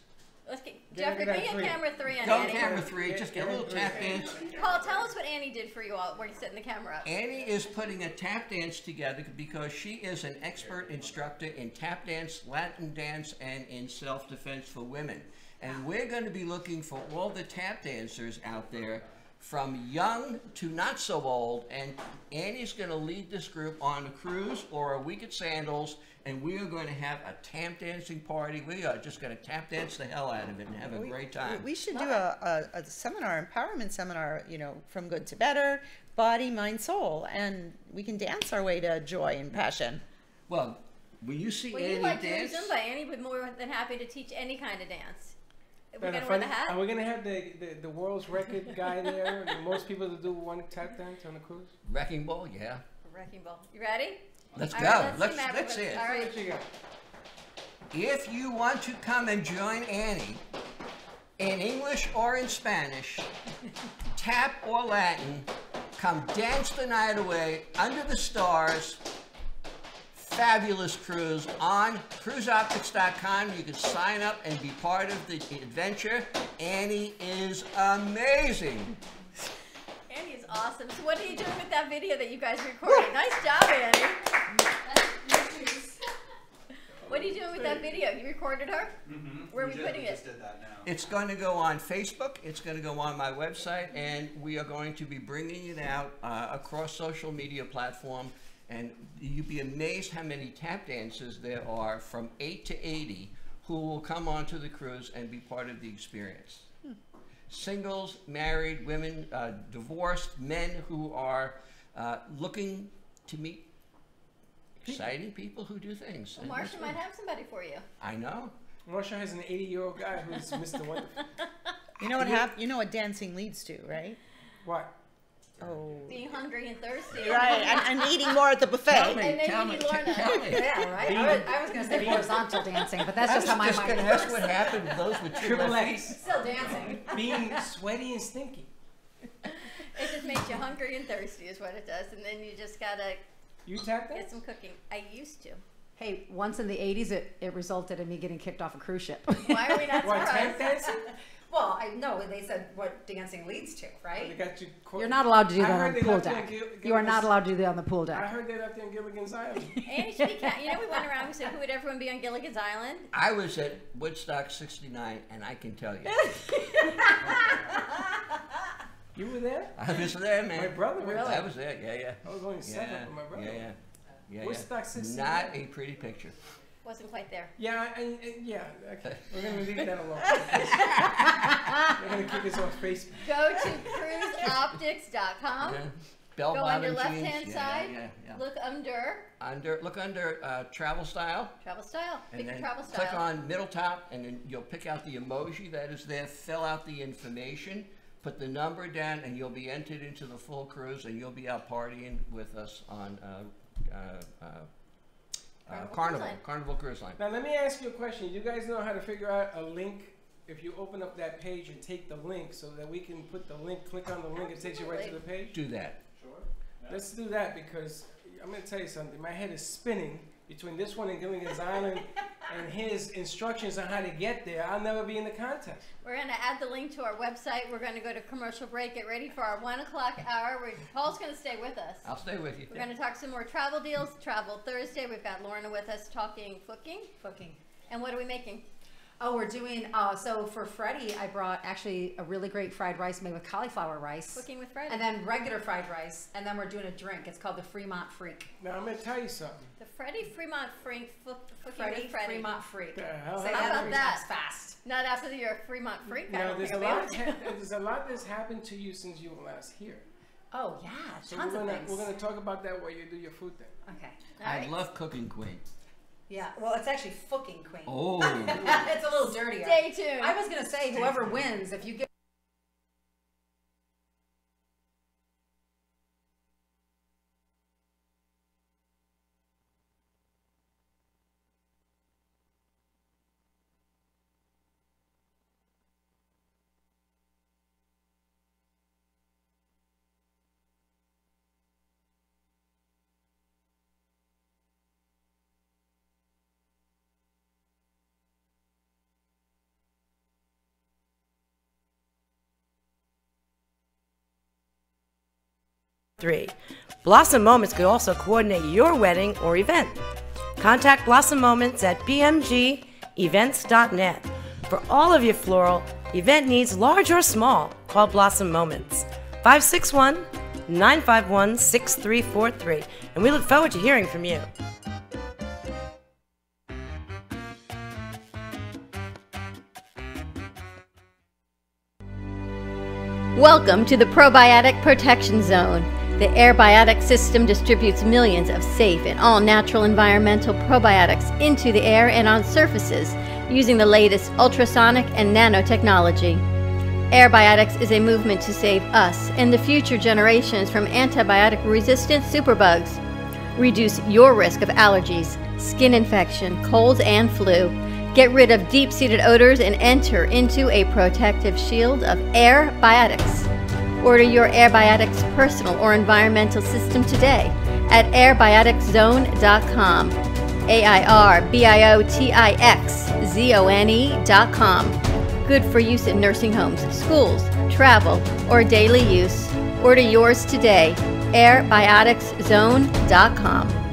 Let's get Get Jeffrey. it at Bring in camera three on Go Annie. camera three, just get a little tap dance. Paul, tell us what Annie did for you all while you're setting the camera up. Annie is putting a tap dance together because she is an expert instructor in tap dance, Latin dance, and in self defense for women. And we're going to be looking for all the tap dancers out there from young to not so old. And Annie's going to lead this group on a cruise or a week at Sandals. And we are going to have a tap dancing party. We are just going to tap dance the hell out of it and have a great time. We should do a, a, a seminar, empowerment seminar, you know, from good to better, body, mind, soul, and we can dance our way to joy and passion. Well, when you see Well, Annie you like dance, doing Zumba. Annie would more than happy to teach any kind of dance. We're gonna a wear the hat. Are we gonna have the, the, the world's record guy there? the most people to do one tap dance on a cruise. wrecking ball, yeah. Wrecking ball. You ready? Let's All go. right, let's see, Maverick. let's see it. All right. What you got? If you want to come and join Annie in English or in Spanish, tap or Latin, come dance the night away under the stars. Fabulous cruise on cruiseoptics.com. You can sign up and be part of the adventure. Annie is amazing. Annie is awesome. So what are you doing with that video that you guys recorded? nice job, Annie. What are you doing with that video? You recorded her? Mm-hmm. Where are we putting it? did that now. It's going to go on Facebook. It's going to go on my website, and we are going to be bringing it out uh, across social media platform. And you'd be amazed how many tap dancers there are from eight to eighty who will come onto the cruise and be part of the experience. Singles, married, women, uh, divorced, men who are uh, looking to meet exciting people who do things. Well, Marsha might have somebody for you. I know. Marsha has an 80 year old guy who's Mr. Wonderful. You know what hap- You know what dancing leads to, right? What? Oh. Being hungry and thirsty. Right, and, and eating more at the buffet. Tell me, And then tell you me, need tell me. Yeah, right. I was, I was gonna say horizontal dancing, but that's I just how my just mind going to works. ask what happened to those with Triple left X. Still dancing. Being sweaty and stinky. It just makes you hungry and thirsty is what it does. And then you just gotta You tap get some cooking. I used to. Hey, once in the 80s, it, it resulted in me getting kicked off a cruise ship. Why are we not What, tap surprised? dancing? Well, I know they said what dancing leads to, They right? got you caught- You're not allowed to do I that heard on the they pool left you deck. in Gil- You are not Gilligan's- allowed to do that on the pool deck. I deck. heard that up there in Gilligan's Island. Annie should be ca- You know, we went around. We said, "Who would everyone be on Gilligan's Island?" I was at Woodstock 69, and I can tell you. You were there? I was there, man. My brother went I there. was there, yeah, yeah. I was only seven Yeah, with my brother. yeah, yeah. yeah, Woodstock 69. Not a pretty picture. Wasn't quite there. Yeah, and, and yeah, okay. We're gonna leave that alone. They're gonna kick us off Facebook. Go to cruiseoptics.com. Yeah. bell Go on your bottom jeans. left-hand yeah, side. Yeah, yeah, yeah. Look under Under, look under uh, travel style. travel style. Pick And your then travel click on middle top, and then you'll pick out the emoji that is there. Fill out the information, put the number down, and you'll be entered into the full cruise, and you'll be out partying with us on uh, uh, uh, uh, Carnival Cruise Carnival Carnival Cruise Line. Now let me ask you a question. You guys know how to figure out a link if you open up that page and take the link so that we can put the link, click on the link, it takes you right to the page? Do that. Sure. Let's do that because I'm going to tell you something. My head is spinning between this one and Gilligan's Island and his instructions on how to get there. I'll never be in the contest. We're going to add the link to our website. We're going to go to commercial break. Get ready for our one o'clock hour. Where Paul's going to stay with us. I'll stay with you. We're going to talk some more travel deals. Travel Thursday. We've got Lorna with us talking fooking. Cooking. And what are we making? Oh, we're doing, uh, so for Freddie, I brought actually a really great fried rice made with cauliflower rice. Cooking with Freddie. And then regular fried rice. And then we're doing a drink. It's called the Fremont Freak. Now, I'm going to tell you something. The Freddie Fremont Freak Fook, Cooking Freddie Freddie. Fremont Freak. The hell Say happened? that How about that? times fast. Not after your Fremont Freak. I Now, there's a, lot, I'll be able to. there's a lot that's happened to you since you were last here. Oh, yeah. So Tons we're gonna, things. We're going to talk about that while you do your food thing. Okay. All I right. love cooking queen. Yeah. Well, it's actually fucking Queen. Oh. it's a little dirtier. Stay tuned. I was gonna say whoever wins, if you get Three. Blossom Moments could also coordinate your wedding or event. Contact Blossom Moments at bmgevents.net. For all of your floral event needs, large or small, call Blossom Moments. 561 951 6343. And we look forward to hearing from you. Welcome to the Probiotic Protection Zone. The Airbiotix system distributes millions of safe and all natural environmental probiotics into the air and on surfaces using the latest ultrasonic and nanotechnology. Airbiotix is a movement to save us and the future generations from antibiotic resistant superbugs. Reduce your risk of allergies, skin infection, colds, and flu. Get rid of deep seated odors and enter into a protective shield of Airbiotix. Order your Airbiotix personal or environmental system today at airbiotixzone.com. A I R B I O T I X Z O N E.com. Good for use in nursing homes, schools, travel, or daily use. Order yours today. airbiotixzone.com.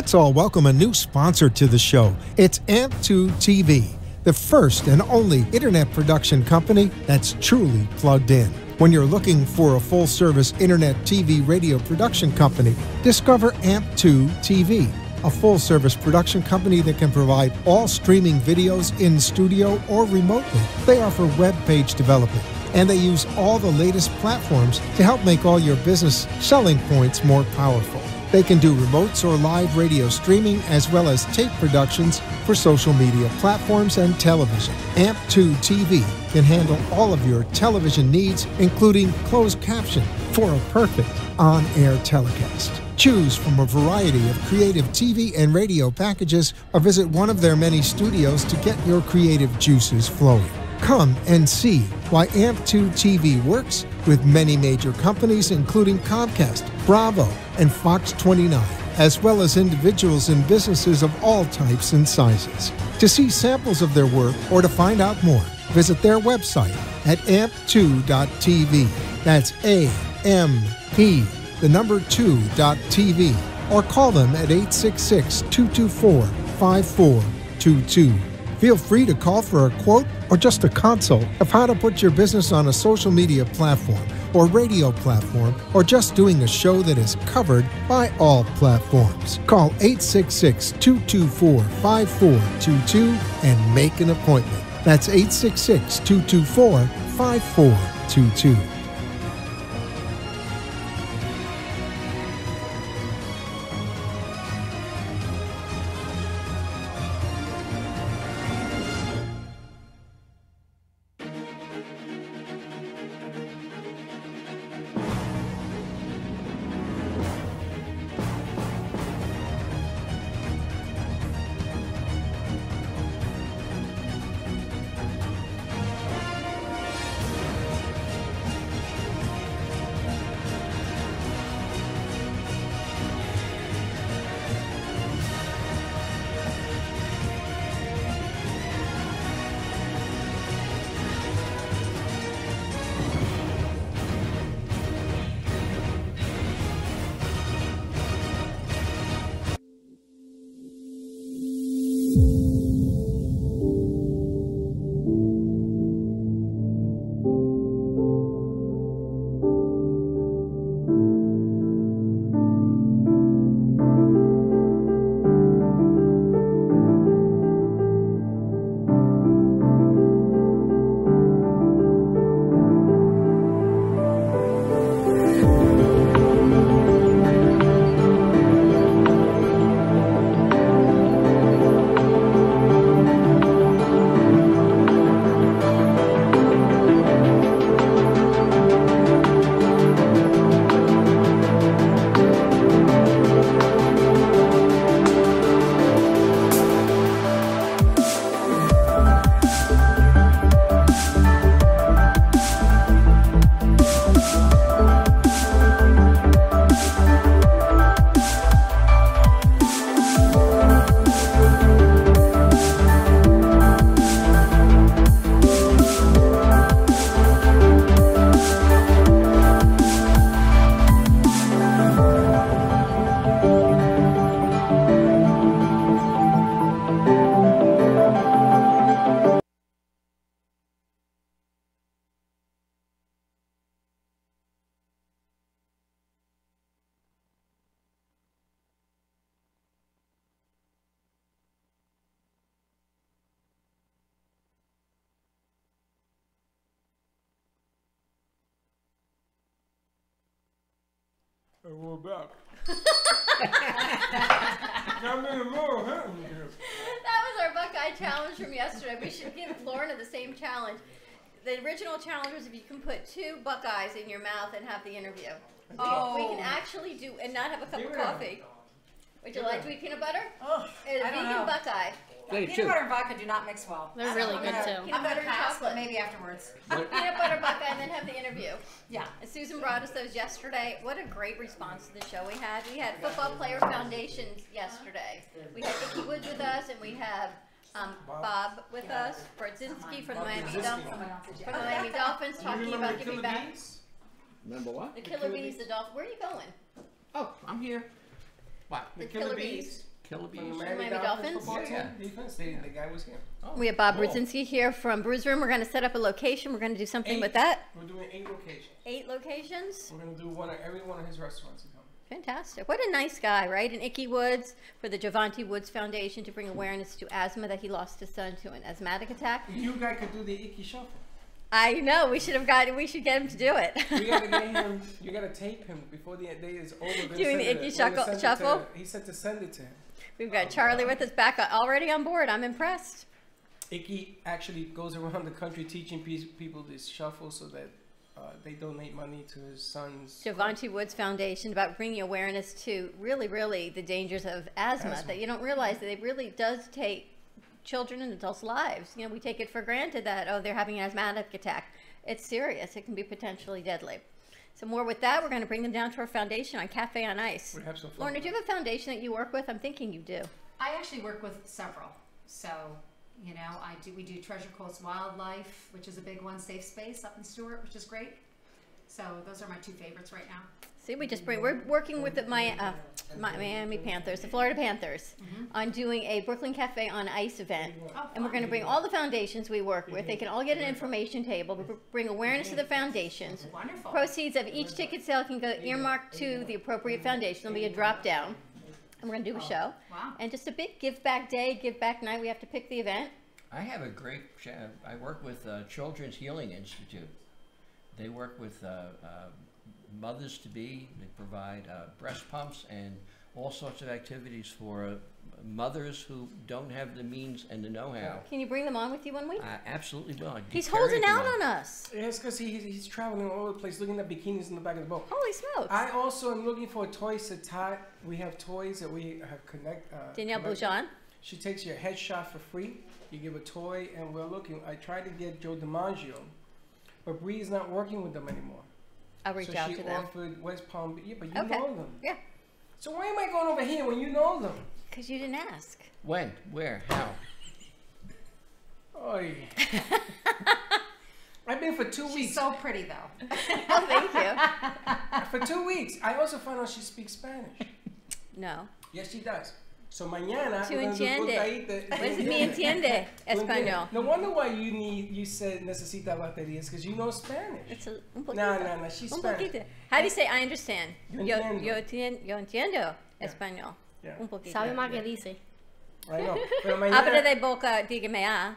Let's all welcome a new sponsor to the show. It's AMP2 TV, the first and only internet production company that's truly plugged in. When you're looking for a full service internet TV radio production company, discover AMP2 TV, a full service production company that can provide all streaming videos in studio or remotely. They offer web page development and they use all the latest platforms to help make all your business selling points more powerful. They can do remotes or live radio streaming as well as tape productions for social media platforms and television. AMP2 TV can handle all of your television needs, including closed caption for a perfect on air telecast. Choose from a variety of creative TV and radio packages or visit one of their many studios to get your creative juices flowing. Come and see why AMP2 TV works with many major companies, including Comcast, Bravo, and Fox 29, as well as individuals and businesses of all types and sizes. To see samples of their work or to find out more, visit their website at amp2.tv. That's A M P, the number 2.tv. or call them at 866 224 5422. Feel free to call for a quote or just a consult of how to put your business on a social media platform or radio platform or just doing a show that is covered by all platforms. Call 866 224 5422 and make an appointment. That's 866 224 5422. The interview. Oh. We can actually do and not have a cup of Yeah. coffee. Would you like to eat peanut butter? Oh, It's I don't vegan know. Buckeye. They Peanut too. butter and vodka do not mix well. They're really I'm good, gonna- too. I'm Peanut gonna butter and pass, but chocolate. maybe afterwards. Peanut butter Buckeye and then have the interview. Yeah. And Susan brought us those yesterday. What a great response to the show we had. We had Football Player Foundations yesterday. We had Ickey Woods with us, and we have um, Bob with us, Brudzinski from the Miami Dolphins, from the Miami Dolphins, talking about giving back. Remember what? The Killer Bees, the Dolphins. Where are you going? Oh, I'm here. What? The Killer Bees. Killer From the bees. Miami, Miami Dolphins, Dolphins? football Yeah, defense. They, the guy was here. Oh, we have Bob cool. Brudzinski here from Bru's Room. We're going to set up a location. We're going to do something Eight. with that. We're doing eight locations. Eight locations. We're gonna do one at every one of his restaurants. He's coming. Fantastic. What a nice guy, right? And Ickey Woods for the Jovante Woods Foundation to bring awareness to asthma that he lost his son to an asthmatic attack. You guy could do the Ickey shuffle. I know. We should have got. We should get him to do it. We gotta get him. You gotta tape him before the day is over. Doing the Ickey we're shuffle- gonna send it to- shuffle? he said to send it to him. We've got Charlie with us back already on board. I'm impressed. Ickey actually goes around the country teaching people this shuffle so that uh, they donate money to his son's. Jovante Woods Foundation about bringing awareness to really, really the dangers of asthma, Asthma. that you don't realize that it really does take children and adults' lives. You know, we take it for granted that oh they're having an asthmatic attack. It's serious. It can be potentially deadly. So more with that, we're going to bring them down to our foundation on Cafe on Ice. We have some fun. Lorna, do you have a foundation that you work with? I'm thinking you do. I actually work with several. So, you know, I do. We do Treasure Coast Wildlife, which is a big one. Safe Space up in Stuart, which is great. So those are my two favorites right now. See, we just bring. We're working with the, my uh, Miami Panthers, the Florida Panthers, on doing a Brooklyn Cafe on Ice event. and we're going to bring all the foundations we work with. They can all get an information table. We bring awareness to the foundations. Wonderful. Proceeds of each ticket sale can go earmarked to the appropriate foundation. There'll be a drop down. And we're going to do a show. Wow. And just a big give back day, give back night. We have to pick the event. I have a great. sh- I work with uh, Children's Healing Institute. They work with uh, uh, mothers to be. They provide uh, breast pumps and all sorts of activities for uh, mothers who don't have the means and the know-how. Can you bring them on with you one week? I absolutely will. I'd He's holding out on us. Yes, because he, he's traveling all over the place looking at bikinis in the back of the boat. Holy smokes. I also am looking for toys to tie. We have toys that we have connect. Uh, Danielle collect- Boujon. She takes your headshot for free. You give a toy, and we're looking. I tried to get Joe DiMaggio, but Bree is not working with them anymore. I'll reach so out she to them. offered West Palm Beach. Yeah, but you Okay. know them. Yeah. So why am I going over here when you know them? Because you didn't ask. When? Where? How? Oh, yeah. I've been for two She's weeks. She's so pretty though. Oh, thank you. for two weeks. I also found out she speaks Spanish. No. Yes, she does. So mañana do entiende. it mean, entiende? Español. No wonder why you need you said necesita baterías because you know Spanish. It's a, un poquito. No, no, no. She's un Spanish. poquito. How do you say I understand? Yo Yo, entiendo. yo, entien- yo entiendo español. Yeah. Un poquito. ¿Sabe más que dice? I know. Pero Abre mañana de boca, dígame ah,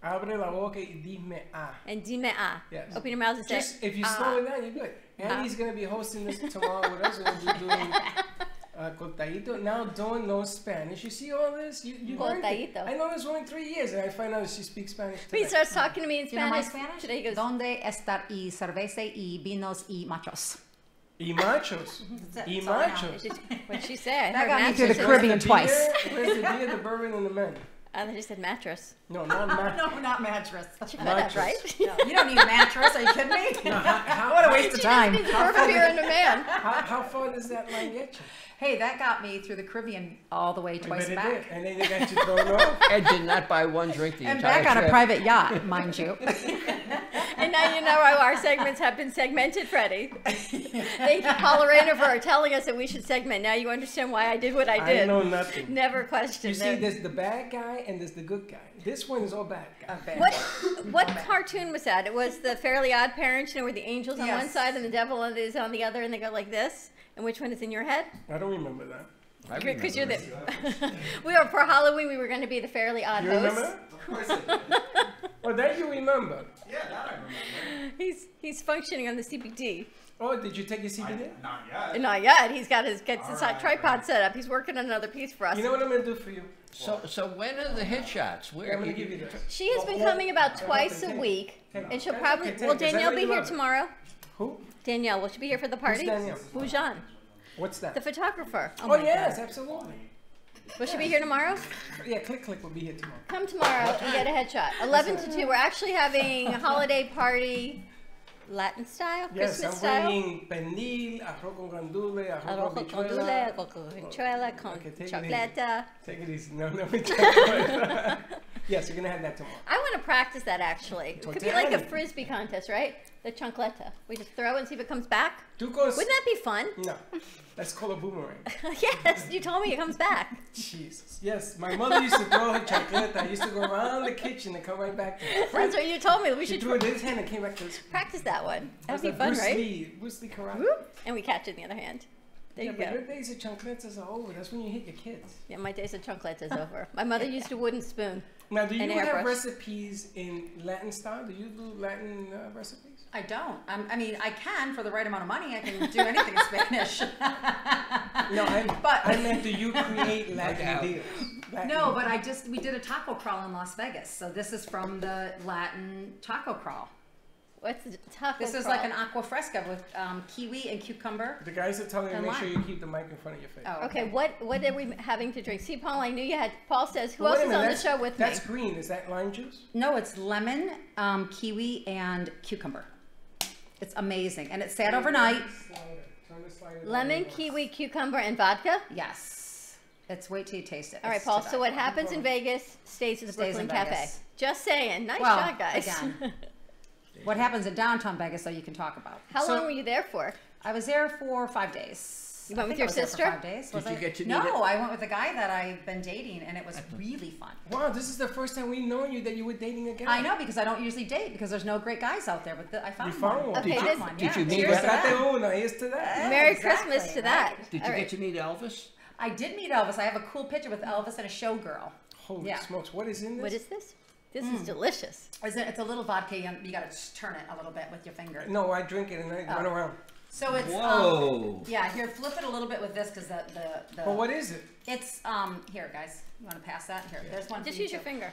abre la boca y dime ah. and dime ah. Yes. Open your mouth and say Just if you ah. slow it down, you're good. Andy's gonna be hosting this tomorrow with us. We're gonna be doing uh, contadito. Now don't know Spanish. You see all this? You, you learned it. Contadito. I know this woman three years, and I find out she speaks Spanish. He starts talking to me in Spanish. You know my Spanish. Spanish? Today he goes, Donde estar y cerveza y vinos y machos. Y machos. That's Y all I know. machos. what'd she said. That Her got me through the Caribbean the twice. beer? Where's the beer, the bourbon, and the men? And then she said mattress. No, not mattress. No, not mattress. She got that Mattress. right. No, you don't need a mattress. Are you kidding me? No, how, how, what a waste of time. just needs a perfect beer and a man. How, how far does that line get you? Hey, that got me through the Caribbean all the way twice bet back. did. And then they got you thrown off. Ed did not buy one drink the And entire back on a private yacht, mind you. And now you know how our segments have been segmented, Freddie. Thank you, Paula Rayner, for telling us that we should segment. Now you understand why I did what I did. I did. know nothing. Never questioned. You see, it. there's the bad guy and there's the good guy. This one is all bad guy. What what cartoon was that? It was the Fairly Odd Parents, you know, where the angels on one side and the devil is on the other, and they go like this. And which one is in your head? I don't remember that. I Because you're the. we were for Halloween. We were going to be the Fairly Odd You hosts. remember that? Of course I do. Oh, that you remember. Yeah, that I remember. He's he's functioning on the CBD. Oh, did you take your CBD? Not yet. Not yet. He's got his gets his Alright, tripod set up. He's working on another piece for us. You know what I'm gonna do for you? So, so when are the hit shots? Where I'm gonna give you this. She has been coming about twice a week, and she'll probably. Okay, Will take it. Is that Danielle be here tomorrow? Who? Danielle, will she be here for the party? Danielle? Boujon, What's that? the photographer. Oh, Oh, yes, God. absolutely. Will she be here tomorrow? Yeah, Click Click will be here tomorrow. Come tomorrow and get a headshot. 11 to 2. We're actually having a holiday party, Latin style, Yes, Christmas I'm style. bringing pernil, arroz con gandule, arroz con condole, arroz con con take it easy. chocleta. Take it easy. No, no, we can't. yes, you're gonna have that tomorrow. I want to practice that actually. It could be like a frisbee contest, right? The chancleta. We just throw it and see if it comes back. Con- Wouldn't that be fun? No, that's called a boomerang. yes, you told me it comes back. Jesus. Yes, my mother used to throw her chancleta. I used to go around the kitchen and come right back to her. That's what you told me. We She should threw it in his hand and came back to his. practice that one. That'd be like fun, Bruce right? Lee, Bruce Lee karate. Whoop, and we catch it in the other hand. There yeah, you but go. your days of chancletas are over. That's when you hit your kids. Yeah, my days of chancleta is over. My mother used a wooden spoon. Now, do you have airbrush. recipes in Latin style? Do you do Latin uh, recipes? I don't. I'm, I mean, I can for the right amount of money. I can do anything in Spanish. No, I, But- I meant do you create Look out. Latin deals? Latin no, but I just we did a taco crawl in Las Vegas, so this is from the Latin taco crawl. What's the taco This is crawl? like an aqua fresca with um, kiwi and cucumber. The guys are telling me And make sure you keep the mic in front of your face. Oh, Okay, what what are we having to drink? See, Paul, I knew you had. Paul says, who But else is minute, on the show with That's me? That's green. Is that lime juice? No, it's lemon, um, kiwi, and cucumber. It's amazing, and it sat overnight. Slider. Turn the slider Lemon, kiwi, cucumber, and vodka. Yes, it's wait till you taste it. All right, It's Paul. to So die what for. happens in Vegas stays at the Stays Brooklyn Cafe. Vegas. Just saying. Nice Well, shot, guys. again. What happens in downtown Vegas, though, you can talk about. How So- long were you there for? I was there for five days. You went with your I was there for sister? five days. Did you I? get to no, meet it? I went with a guy that I've been dating, and it was really fun. Wow, this is the first time we've known you that you were dating a guy. I know because I don't usually date because there's no great guys out there, but the, I found You found one. one. Okay, I this- did you meet Cheers to Date that. uno, here's to that. Merry exactly, Christmas to that. Did you right. get to meet Elvis? I did meet Elvis. I have a cool picture with Elvis and a showgirl. Holy Yeah. smokes, what is in this? What is this? This Mm. is delicious. Is it, it's a little vodka. You, you got to turn it a little bit with your finger. No, I drink it and I Oh. run around. So it's Whoa. Um, yeah. Here, flip it a little bit with this because the the the. But what is it? It's um here, guys. You want to pass that? Here, there's one. for Just you use your too. finger.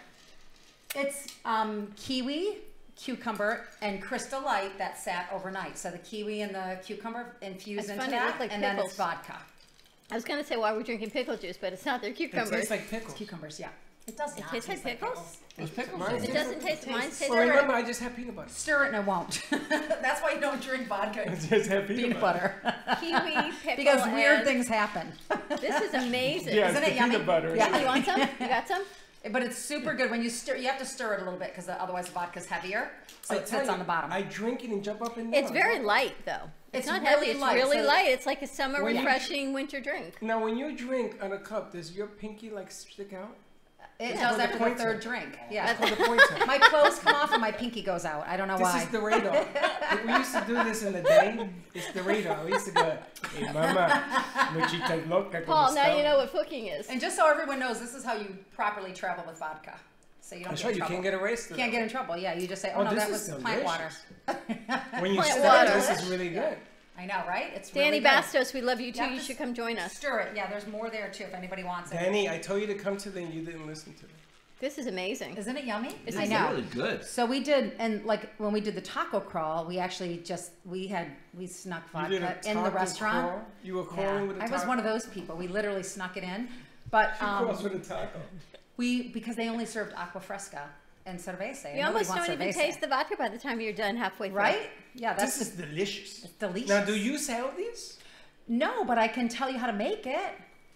It's um kiwi, cucumber, and crystal light that sat overnight. So the kiwi and the cucumber infused That's into that, like and then it's vodka. I was gonna say why are we're drinking pickle juice, but it's not. They're It cucumbers. tastes like pickles. Cucumbers, yeah. It does It not tastes like pickles? Those pickles. Mine It good. doesn't taste. Mine tastes Well, remember, I just had peanut butter. Stir it and it won't. That's why you don't drink vodka. I and just had peanut, Peanut butter. kiwi pickle. because weird and- things happen. This is amazing. Yeah, Isn't it's it the yummy? peanut butter. Yeah. You want some? You got some? But it's super good when you stir. You have to stir it a little bit because otherwise the vodka's heavier, so I it tell sits you, on the bottom. I drink it and jump up and down. It's very light though. It's, It's not really heavy. It's light, really so- light. It's like a summer When you- refreshing winter drink. Now, when you drink on a cup, does your pinky like stick out? It Yeah. does Or the after the pointer. third drink. Yeah. It's called the pointer. My clothes come off and my pinky goes out. I don't know This why. This is the radar. we used to do this in the day. It's the radar. We used to go, hey, mama, muchita loca como Paul, now you know what fooking is. and just so everyone knows, this is how you properly travel with vodka. So you don't That's get right. in You trouble. can't get arrested. Can't get in trouble. Yeah, you just say, "Oh, Oh, no, this that is was plant water." When you Plant stir water. this is really good. I know, right? It's Danny really. Bastos, we love you too. You You should come join us. Stir it. Yeah, there's more there too if anybody wants it. Danny, I told you to come to the and you didn't listen to me. This is amazing. Isn't it yummy? This I is know. really good. So we did, and like when we did the taco crawl, we actually just we had we snuck vodka a in the restaurant. crawl? You were Yeah. crawling with a I was one of those people. We literally snuck it in, but She um, crawls with a taco. we because they only served aqua fresca and cerveza. and You nobody almost don't even cerveza. taste the vodka by the time you're done halfway through. right? Yeah, that's This is delicious. it's delicious. Now, do you sell these? No, but I can tell you how to make it.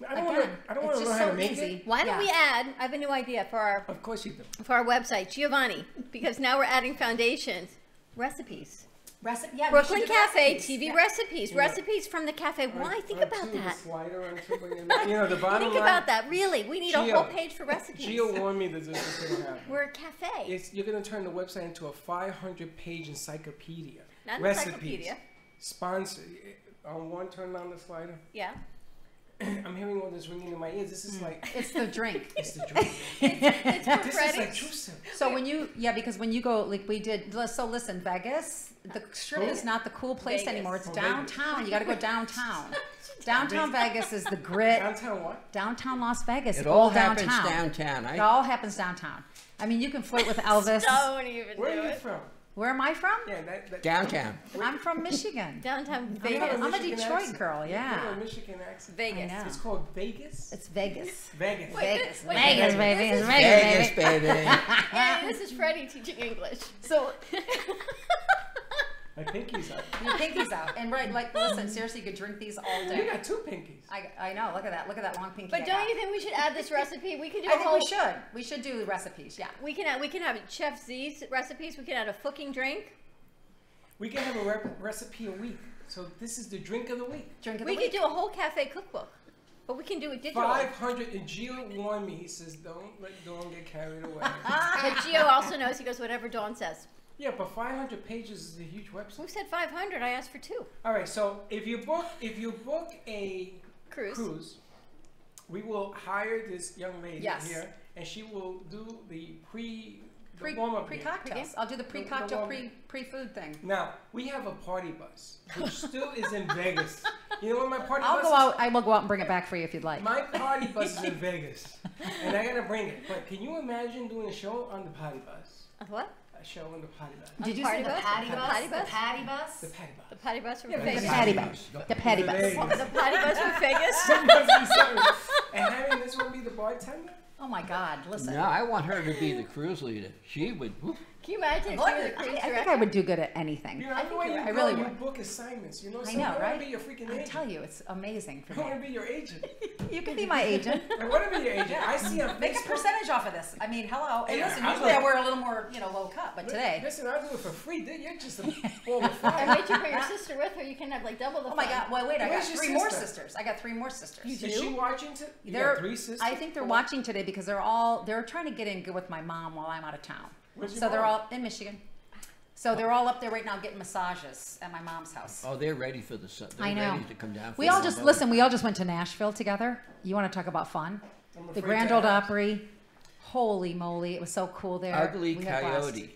I don't want to. Again, I don't it's want to just know how so to make easy. it. Why don't Yeah. we add? I have a new idea for our Of course you do. for our website, Giovanni, because now we're adding foundations, recipes. Recipe? Yeah, Brooklyn Cafe recipes. TV Yeah. recipes, Yeah. recipes from the cafe. Why? Think On about that. slider on two, but you know, the bottom Think line. about that. Really, we need a whole page for recipes. Gio warned me that this is going to happen. We're a cafe. It's, you're going to turn the website into a 500 page encyclopedia. Not an Recipes. encyclopedia. Sponsor. On one, turn on the slider. Yeah. I'm hearing all this ringing in my ears. This is mm. like. It's the drink. It's the drink. It's for this is Freddie. like true sip. So when you yeah, because when you go like we did so listen, Vegas, the oh. strip Oh. is not the cool place Vegas. anymore. It's Oh, Vegas. downtown. You got to go downtown. downtown Vegas is the grit. Downtown what? Downtown Las Vegas. It it's all happens downtown. downtown. It all happens downtown. I mean, you can flirt with Elvis. Don't even Where do are you it. from? Where am I from? Yeah, that. that downtown. I'm from Michigan. Downtown Vegas. I'm a Detroit accent. girl, You yeah. a Michigan accent. Vegas. It's called Vegas. It's Vegas. Vegas. Wait, Vegas. wait, Vegas, wait, baby. this It's Vegas, Vegas, baby. baby. Hey, this is Freddie teaching English. So My pinky's up. your pinky's out, and right, like, listen, seriously, you could drink these all day. You got two pinkies. I, I know. Look at that. Look at that long pinky. But I don't got. you think we should add this recipe? We could do I a think whole. we should. We should do recipes. Yeah. We can add, we can have Chef Z's recipes. We can add a fucking drink. We can have a rep- recipe a week. So this is the drink of the week. Drink of We the week. We could do a whole cafe cookbook, but we can do it digitally. 500. And Gio warned me. He says, don't let Dawn get carried away. But Gio also knows. He goes whatever Dawn says. Yeah, but 500 pages is a huge website. Who said 500? I asked for two. All right, so if you book if you book a Cruise. cruise, we will hire this young lady Yes. here, and she will do the pre the Pre warm up pre cocktails. I'll do the pre The- cocktail the pre pre food thing. Now we have a party bus, which still is in Vegas. You know what my party bus? I'll go is? out. I will go out and bring it back for you if you'd like. My party bus is in Vegas, and I gotta bring it. But can you imagine doing a show on the party bus? A what? A show on the party bus. Did you Party say the bus? patty bus? The bus? patty bus? The patty The bus. potty bus from Yeah, The Vegas. patty bus. The patty bus. The potty bus from Vegas. There must be something. And having this one be the bartender. Oh my God! Listen. No, I want her to be the cruise leader. She would. whoop. Can you imagine if Look, she was I, a cruise I think director? I would do good at anything. You know, everywhere you I really you would. book assignments. You know, I so know, I want right? to be your freaking I agent. tell you, it's amazing for I want to be your agent. You can be my agent. I want to be your agent. I see on Make a percentage off of this. I mean, hello. And Yeah, listen, I'm usually I wear a little more, you know, low cut, but today. Listen, I'll do it for free. dude. You're just a ball of And fire. wait, you bring your sister with her. You can have like double the Oh my. God! Well, wait, I got Where's your three more sisters. I got three more sisters. You Is she watching? To, you They're got three sisters? I think they're watching today because they're all they're trying to get in good with my mom while I'm out of town. Where's your so they're all in Michigan. So they're all up there right now getting massages at my mom's house. Oh, they're ready for the sun. They're I know. ready to come down. For We all just summer. listen. We all just went to Nashville together. You want to talk about fun? The Grand Old ask. Opry. Holy moly! It was so cool there. Ugly We had a blast. Coyote,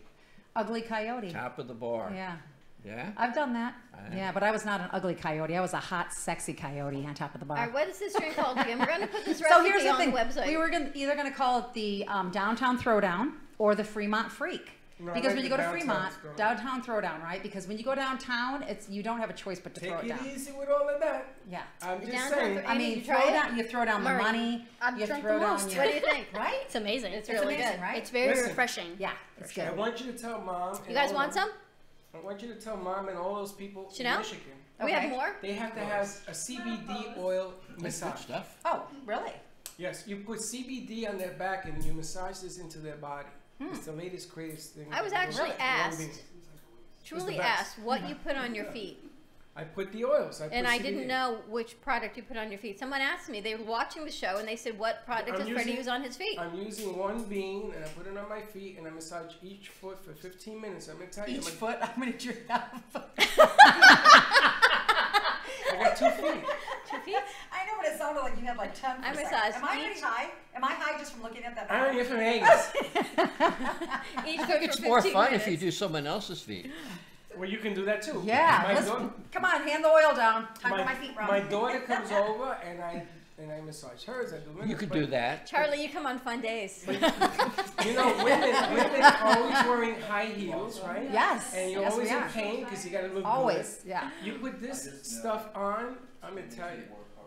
Ugly Coyote. top of the bar. Yeah. Yeah. I've done that. Ah. Yeah, but I was not an ugly coyote. I was a hot, sexy coyote on top of the bar. All right, what is this drink called again? We're going to put this so recipe here's the on thing: the website. we were gonna, either going to call it the um, Downtown Throwdown or the Fremont Freak. No, because like when you go to Fremont, throwdown. downtown throwdown, right? Because when you go downtown, it's you don't have a choice but to Take throw it it down. easy with all of that. Yeah. I'm The just downtown saying. throw- I mean, you throw it? down. You throw down Murray, the money. I've you throw the down most. your. What do you think? Right? It's amazing. It's It's really amazing, good. right? It's very Listen. refreshing. Yeah, it's I want you to tell mom. You guys want some? I want you to tell mom and all those people Chanel? in Michigan. Okay. We have more. They have to have a CBD oil massage. stuff. Oh, really? Yes, you put CBD on their back and you massage this into their body. It's the latest, greatest thing. Hmm. I was actually asked, truly asked, what you put on your feet. I put the oils. I And put I CBD. didn't know which product you put on your feet. Someone asked me, they were watching the show, and they said, what product I'm does Freddie using- use on his feet? I'm using one bean and I put it on my feet and I massage each foot for 15 minutes. I'm gonna tell you, Each I'm foot. I'm gonna drink out of I got two feet. Two feet? I know, but it sounded like you had like ten. I massage Am I each- high? Am I high just from looking at that? I don't. You're from Vegas. Each I think it's more fun minutes. if you do someone else's feet. well, you can do that too. Yeah. My, let's- daughter, come on, hand the oil down. Time my, for my feet round. my daughter comes over and I and I massage hers. I do. You Linda's, could do that. Charlie, you come on fun days. You know, women women are always wearing high heels, right? Yes. And you're yes, always we in pain because you got to look Always. good. Yeah. You put this stuff on. I'm gonna tell you.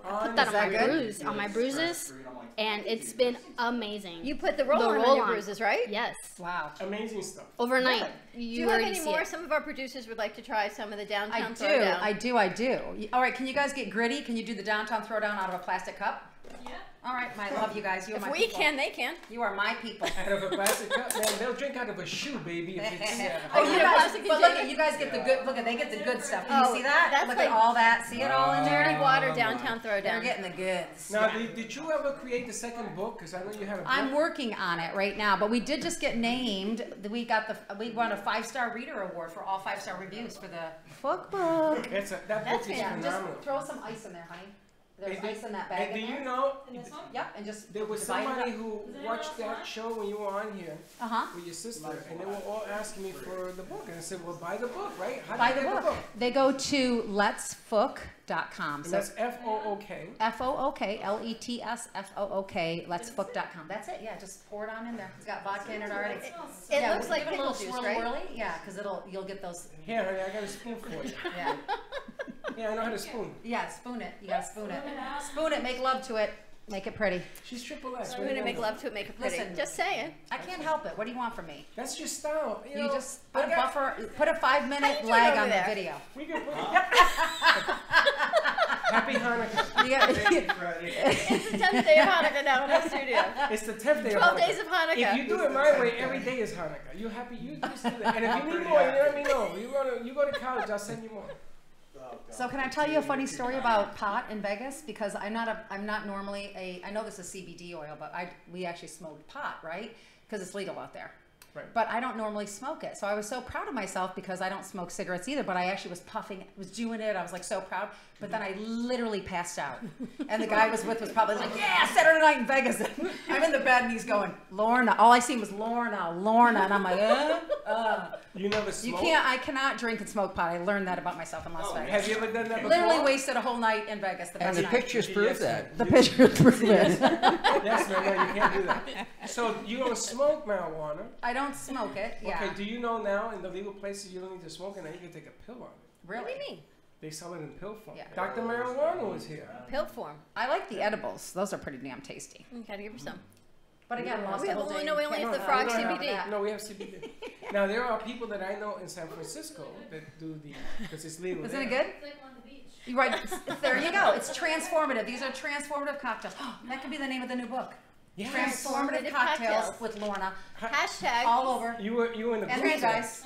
On Put that on my that good? bruise, on my bruises, and it's been amazing. You put the roll The on on your roll-on. bruises, right? yes. Wow. amazing stuff. Overnight, Do you, you have any more? it. Some of our producers would like to try some of the downtown I do. throwdown. I do. I do. All right. Can you guys get gritty? Can you do the downtown throwdown out of a plastic cup? Yeah. All right. I love you guys. You are if my we people. can, they can. You are my people. Out of a plastic cup, man, they'll drink out of a shoe, baby. If it's, uh, Oh, you you know, guys, plastic but look container? at you guys get the good. Look at they get the good stuff. Can Oh, you see that? that's look like at all that. See it all in there. Dirty water downtown They're getting the goods. now, Yeah. did, did you ever create the second book? Because I know you have a book. I'm working on it right now, but we did just get named. We got the we won a five star reader award for all five star reviews for the book book. That's a, that That's book is Yeah, just throw some ice in there, honey. There's And do- ice in that bag. And do in you there. know, Yep, and just there was divide it somebody up. who watched that show when you were on here Uh huh. with your sister, and they were all asking me for the book. And I said, well, buy the book, right? How do Buy you the get book. They go to letsfook.com. And So that's F O O K. F O O K L E T S F O O K letsfook.com. That's it. Yeah, just pour it on in there. It's got vodka in it already. It yeah, looks like it a pickle little juice, right? whirly. Yeah, because it'll you'll get those. Here, honey, I got a spoon for you. Yeah, Yeah, I know how to spoon. yeah. Spoon it. You gotta spoon it. Spoon it. Make love to it. Make it pretty. She's triple S. We're gonna make love to it, make it pretty. Listen. Just saying. I can't help it. What do you want from me? That's your style. You, You know, just put I a got- buffer. Put a five minute lag on there? the video. We can put Happy Hanukkah. You got, It's the 10th day of Hanukkah now in our studio. It's the 10th day of 12 Hanukkah. days of Hanukkah. If you do it my way, every day is Hanukkah. You happy? You just do that. And if you need more, you let me know. You go to you go to college, I'll send you more. So can I tell you a funny story about pot in Vegas? Because I'm not a, I'm not normally a, I know this is CBD oil, but I, we actually smoked pot, right? Because it's legal out there. Right. But I don't normally smoke it. So I was so proud of myself because I don't smoke cigarettes either, but I actually was puffing, was doing it. I was like so proud. But then I literally passed out. And the guy I was with was probably like, yeah, Saturday night in Vegas. I'm in the bed and he's going, Lorna. All I seen was Lorna, Lorna. And I'm like, uh, uh. You never smoke? You can't, I cannot drink and smoke pot. I learned that about myself in Las Vegas. Have you ever done that before? Literally wasted a whole night in Vegas. The And best the night. pictures prove that. The pictures prove it. Yes, no, no, you can't do that. So you don't smoke marijuana. I don't smoke it. Yeah. Okay, do you know now in the legal places you don't need to smoke it, now you can take a pill on it. really? What do you mean? They sell it in pill form. Yeah. Dr. Marijuana was here. Oh. Pill form. I like the edibles. Those are pretty damn tasty. You gotta give her some. But again, lost We whole only day. no, we only Can't- have the No, frog we don't CBD. that. No, we have CBD. now there are people that I know in San Francisco that do the because it's legal. Isn't it there. good? You're right. It's- it's- there you go. It's transformative. These are transformative cocktails. that could be the name of the new book. Yes. Transformative Transformative cocktails, cocktails. with Lorna. Hashtag all over. You were you were in the And group you chat. guys.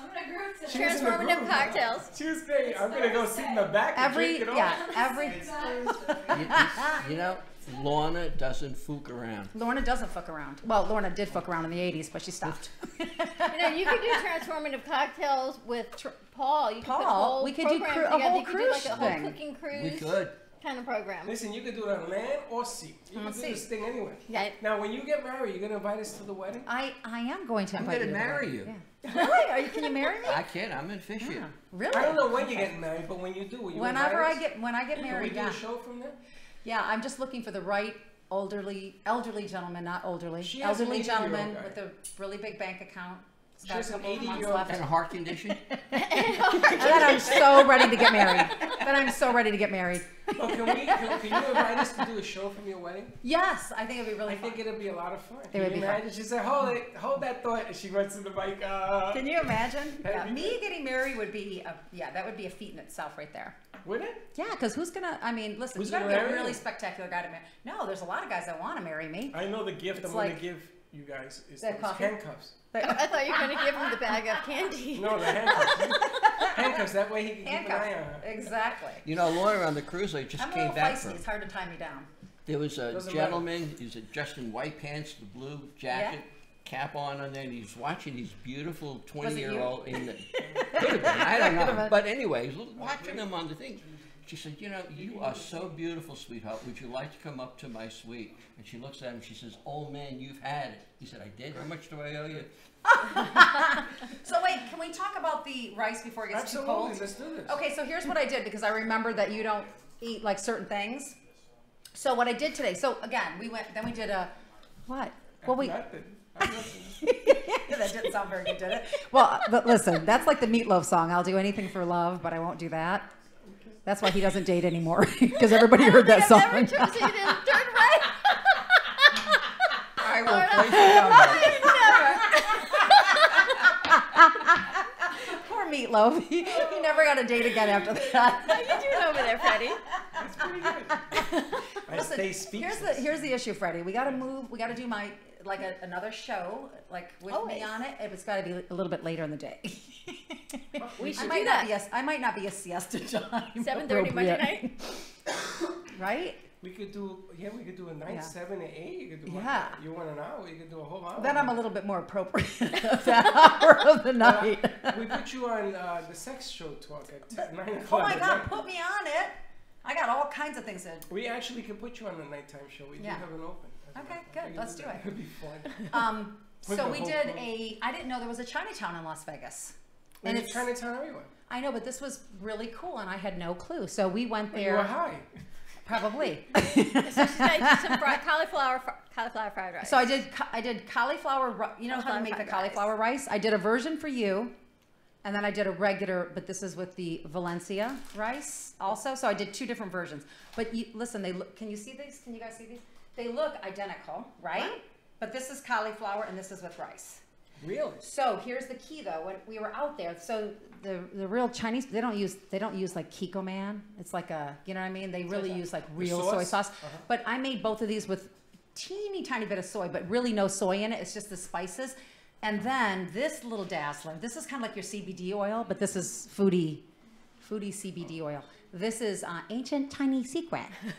She was in the Transformative group. cocktails. She was. I'm gonna go sit in the back and Every drink it all. yeah, every You, you know, Lorna doesn't fook around. Lorna doesn't fuck around. Well, Lorna did fuck around in the '80s, but she stopped. You know, you could do transformative cocktails with tr- Paul. You could Paul, we could do program cru- a whole you could do like a whole thing. cooking cruise. We could. Kind of program. Listen, you could do it on land or sea. You can do sea. this thing anyway. Yeah. Now, when you get married, you're gonna invite us to the wedding. I I am going to I'm invite gonna you. to marry you. Yeah. Really? Are you? Can you marry me? I can't. I'm an officiant. Ah, really? I don't know when you're getting married, but when you do, will you Whenever I invite us? get when I get married, Can we do yeah. a show from there? Yeah, I'm just looking for the right elderly elderly gentleman, not elderly. She elderly gentleman with a really big bank account. He's She got a has an months 80-year-old left. And a heart condition? and then I'm so ready to get married. Then I'm so ready to get married. Oh, can we? Can, can you invite us to do a show from your wedding? Yes, I think it'd be really I fun. think it'd be a lot of fun. It Can would you be fun. She said, "Hold it, hold that thought," and she runs to the mic. Uh, Can you imagine? Yeah, be me getting married would be a, yeah, that would be a feat in itself right there. Would it? Yeah, because who's gonna? I mean, listen, Who's you gotta gonna be a marry really you? spectacular guy to marry. No, there's a lot of guys that want to marry me. I know the gift It's I'm like- gonna give you guys is That those coffee? handcuffs. I thought you were going to give him the bag of candy. No, the handcuffs. handcuffs. That way he can keep an eye on Handcuffs. her. Exactly. You know, Lorna on the cruise I just I'm a came little back feisty. from. It's hard to tie me down. There was a Doesn't gentleman, he was dressed in white pants, the blue jacket, cap on, and then he's watching these beautiful Was it you? 20 year old in the. Been, I don't know. But anyway, he's watching them on the thing. She said, You know, you are so beautiful, sweetheart. Would you like to come up to my suite? And she looks at him, she says, Old man, you've had it. He said, I did. How much do I owe you? So wait, can we talk about the rice before it gets Absolutely. too cold? Let's do this. Okay, so here's what I did because I remember that you don't eat like certain things. So what I did today. So again, we went. Then we did a what? Well, we. Nothing. That didn't sound very good, did it? Well, but listen, that's like the meatloaf song. I'll do anything for love, but I won't do that. That's why he doesn't date anymore because everybody heard that song. never chosen it in third right. I will oh, place you down there. Poor meatloaf. He, he never got a date again after that. How you doing over there, Freddie? That's pretty good. I Listen, stay here's speechless. the here's the issue, Freddie. We got to move. We got to do my like a, another show like with me on it. It's got to be a little bit later in the day. We I should might do not that. be a, I might not be a siesta time. 7:30 Monday appropriate. night. right? We could do, yeah, we could do a night Yeah. seven to eight. You could do Yeah. One, you want an hour? You could do a whole hour. Then I'm a little bit more appropriate of that hour of the night. we put you on uh, the sex show talk at 10, nine oh o'clock. my God, night. put me on it. I got all kinds of things in. We actually could put you on the nighttime show. We Yeah. do have an open. Okay, good. Let's do that. it. It'd be fun. Um, so we did crew. a. I didn't know there was a Chinatown in Las Vegas. And And it's it's Chinatown everywhere. I know, but this was really cool, and I had no clue. So we went You there. were high. Probably. So she's going to do some fri- cauliflower, fr- cauliflower fried rice. So I did ca- I did cauliflower. ri- You know how to make the fried cauliflower rice. I did a version for you, and then I did a regular. But this is with the Valencia rice also. So I did two different versions. But you, listen, they look. Can you see these? Can you guys see these? They look identical, right? But this is cauliflower, and this is with rice. Really? So here's the key though. When we were out there, so the the real Chinese they don't use they don't use like Kikkoman. It's like a you know what I mean. They really use like real soy sauce? sauce. Uh-huh. But I made both of these with teeny tiny bit of soy, but really no soy in it. It's just the spices. And then this little dazzler. This is kind of like your CBD oil, but this is foodie foodie CBD oil. This is uh, ancient tiny sequin.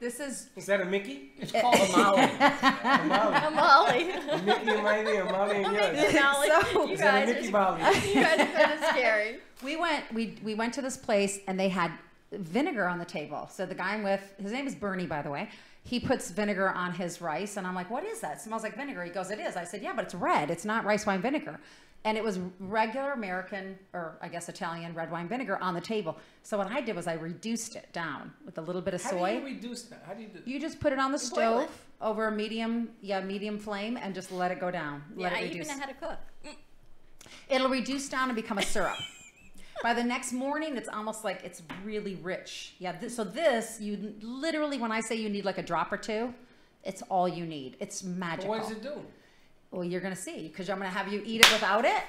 this is Is that a Mickey? It's called a Molly. A Molly. A Molly. A Mickey and Miley, a Molly and yours. Molly. So- you Is that guys a Mickey are, Molly? you guys are kind of scary. we went we we went to this place and they had vinegar on the table so the guy i'm with his name is bernie by the way he puts vinegar on his rice and i'm like what is that? It smells like vinegar. He goes it is. I said yeah but it's red. It's not rice wine vinegar. And it was regular american or i guess italian red wine vinegar on the table. So what i did was i reduced it down with a little bit of How soy do you reduce that? How do you do you just put it on the You stove over a medium yeah medium flame and just let it go down. Let Yeah, it I even reduce. know how to cook. Mm. it'll reduce down and become a syrup. By the next morning, it's almost like it's really rich. Yeah. This, so this, you literally, when I say you need like a drop or two, it's all you need. It's But magical. what does it do? Well, you're gonna see because I'm gonna have you eat it without it.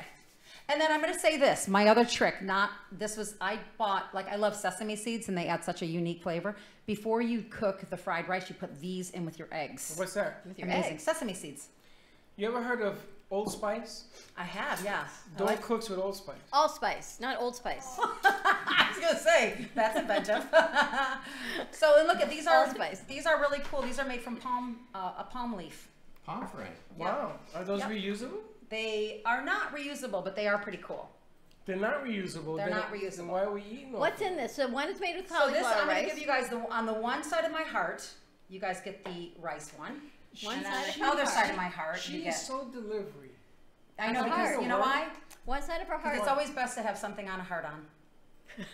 And then I'm gonna say this, my other trick, not, this was, I bought, like, I love sesame seeds and they add such a unique flavor. Before you cook the fried rice, you put these in with your eggs. What's that? With your Amazing, sesame seeds. You ever heard of Old Spice? I have, yeah. Don't cooks with Old Spice. Allspice, not Old Spice. I was gonna say, that's inventive. So, and look at, these are, Allspice. these are really cool, these are made from palm, uh, a palm leaf. Palm Pomfret. Wow. Are those Yep. reusable? They are not reusable, but they are pretty cool. They're not reusable. They're then- not reusable. Then why are we eating them? What's in this? So one is made with cauliflower So cauliflower this, I'm gonna rice. give you guys the, on the one side of my heart, you guys get the rice one. One and side on the other heart. side of my heart, She you is get. so delivery. I know That's because hard. you know why? One side of her heart. It's always best to have something on a heart on.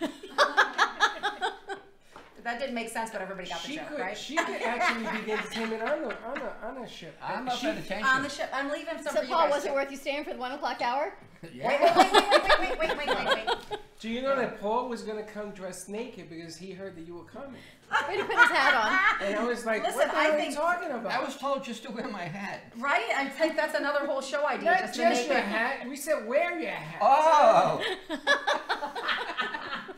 that didn't make sense, but everybody got the She joke, could, right? she could actually be the entertainment on the on a on a ship. I'm She- up at attention. on the ship. I'm leaving some So for you Paul, guys. was it worth you staying for the one o'clock hour? Wait, wait, wait, wait, wait, wait, wait, wait, wait, wait, wait. Do you know that Paul was gonna come dressed naked because he heard that you were coming? Way to put his hat And I was like, Listen, what the I hell are think- you talking about? I was told just to wear my hat. Right? I think that's another whole show idea. Not just just, make your it- hat. We said wear your hat. Oh.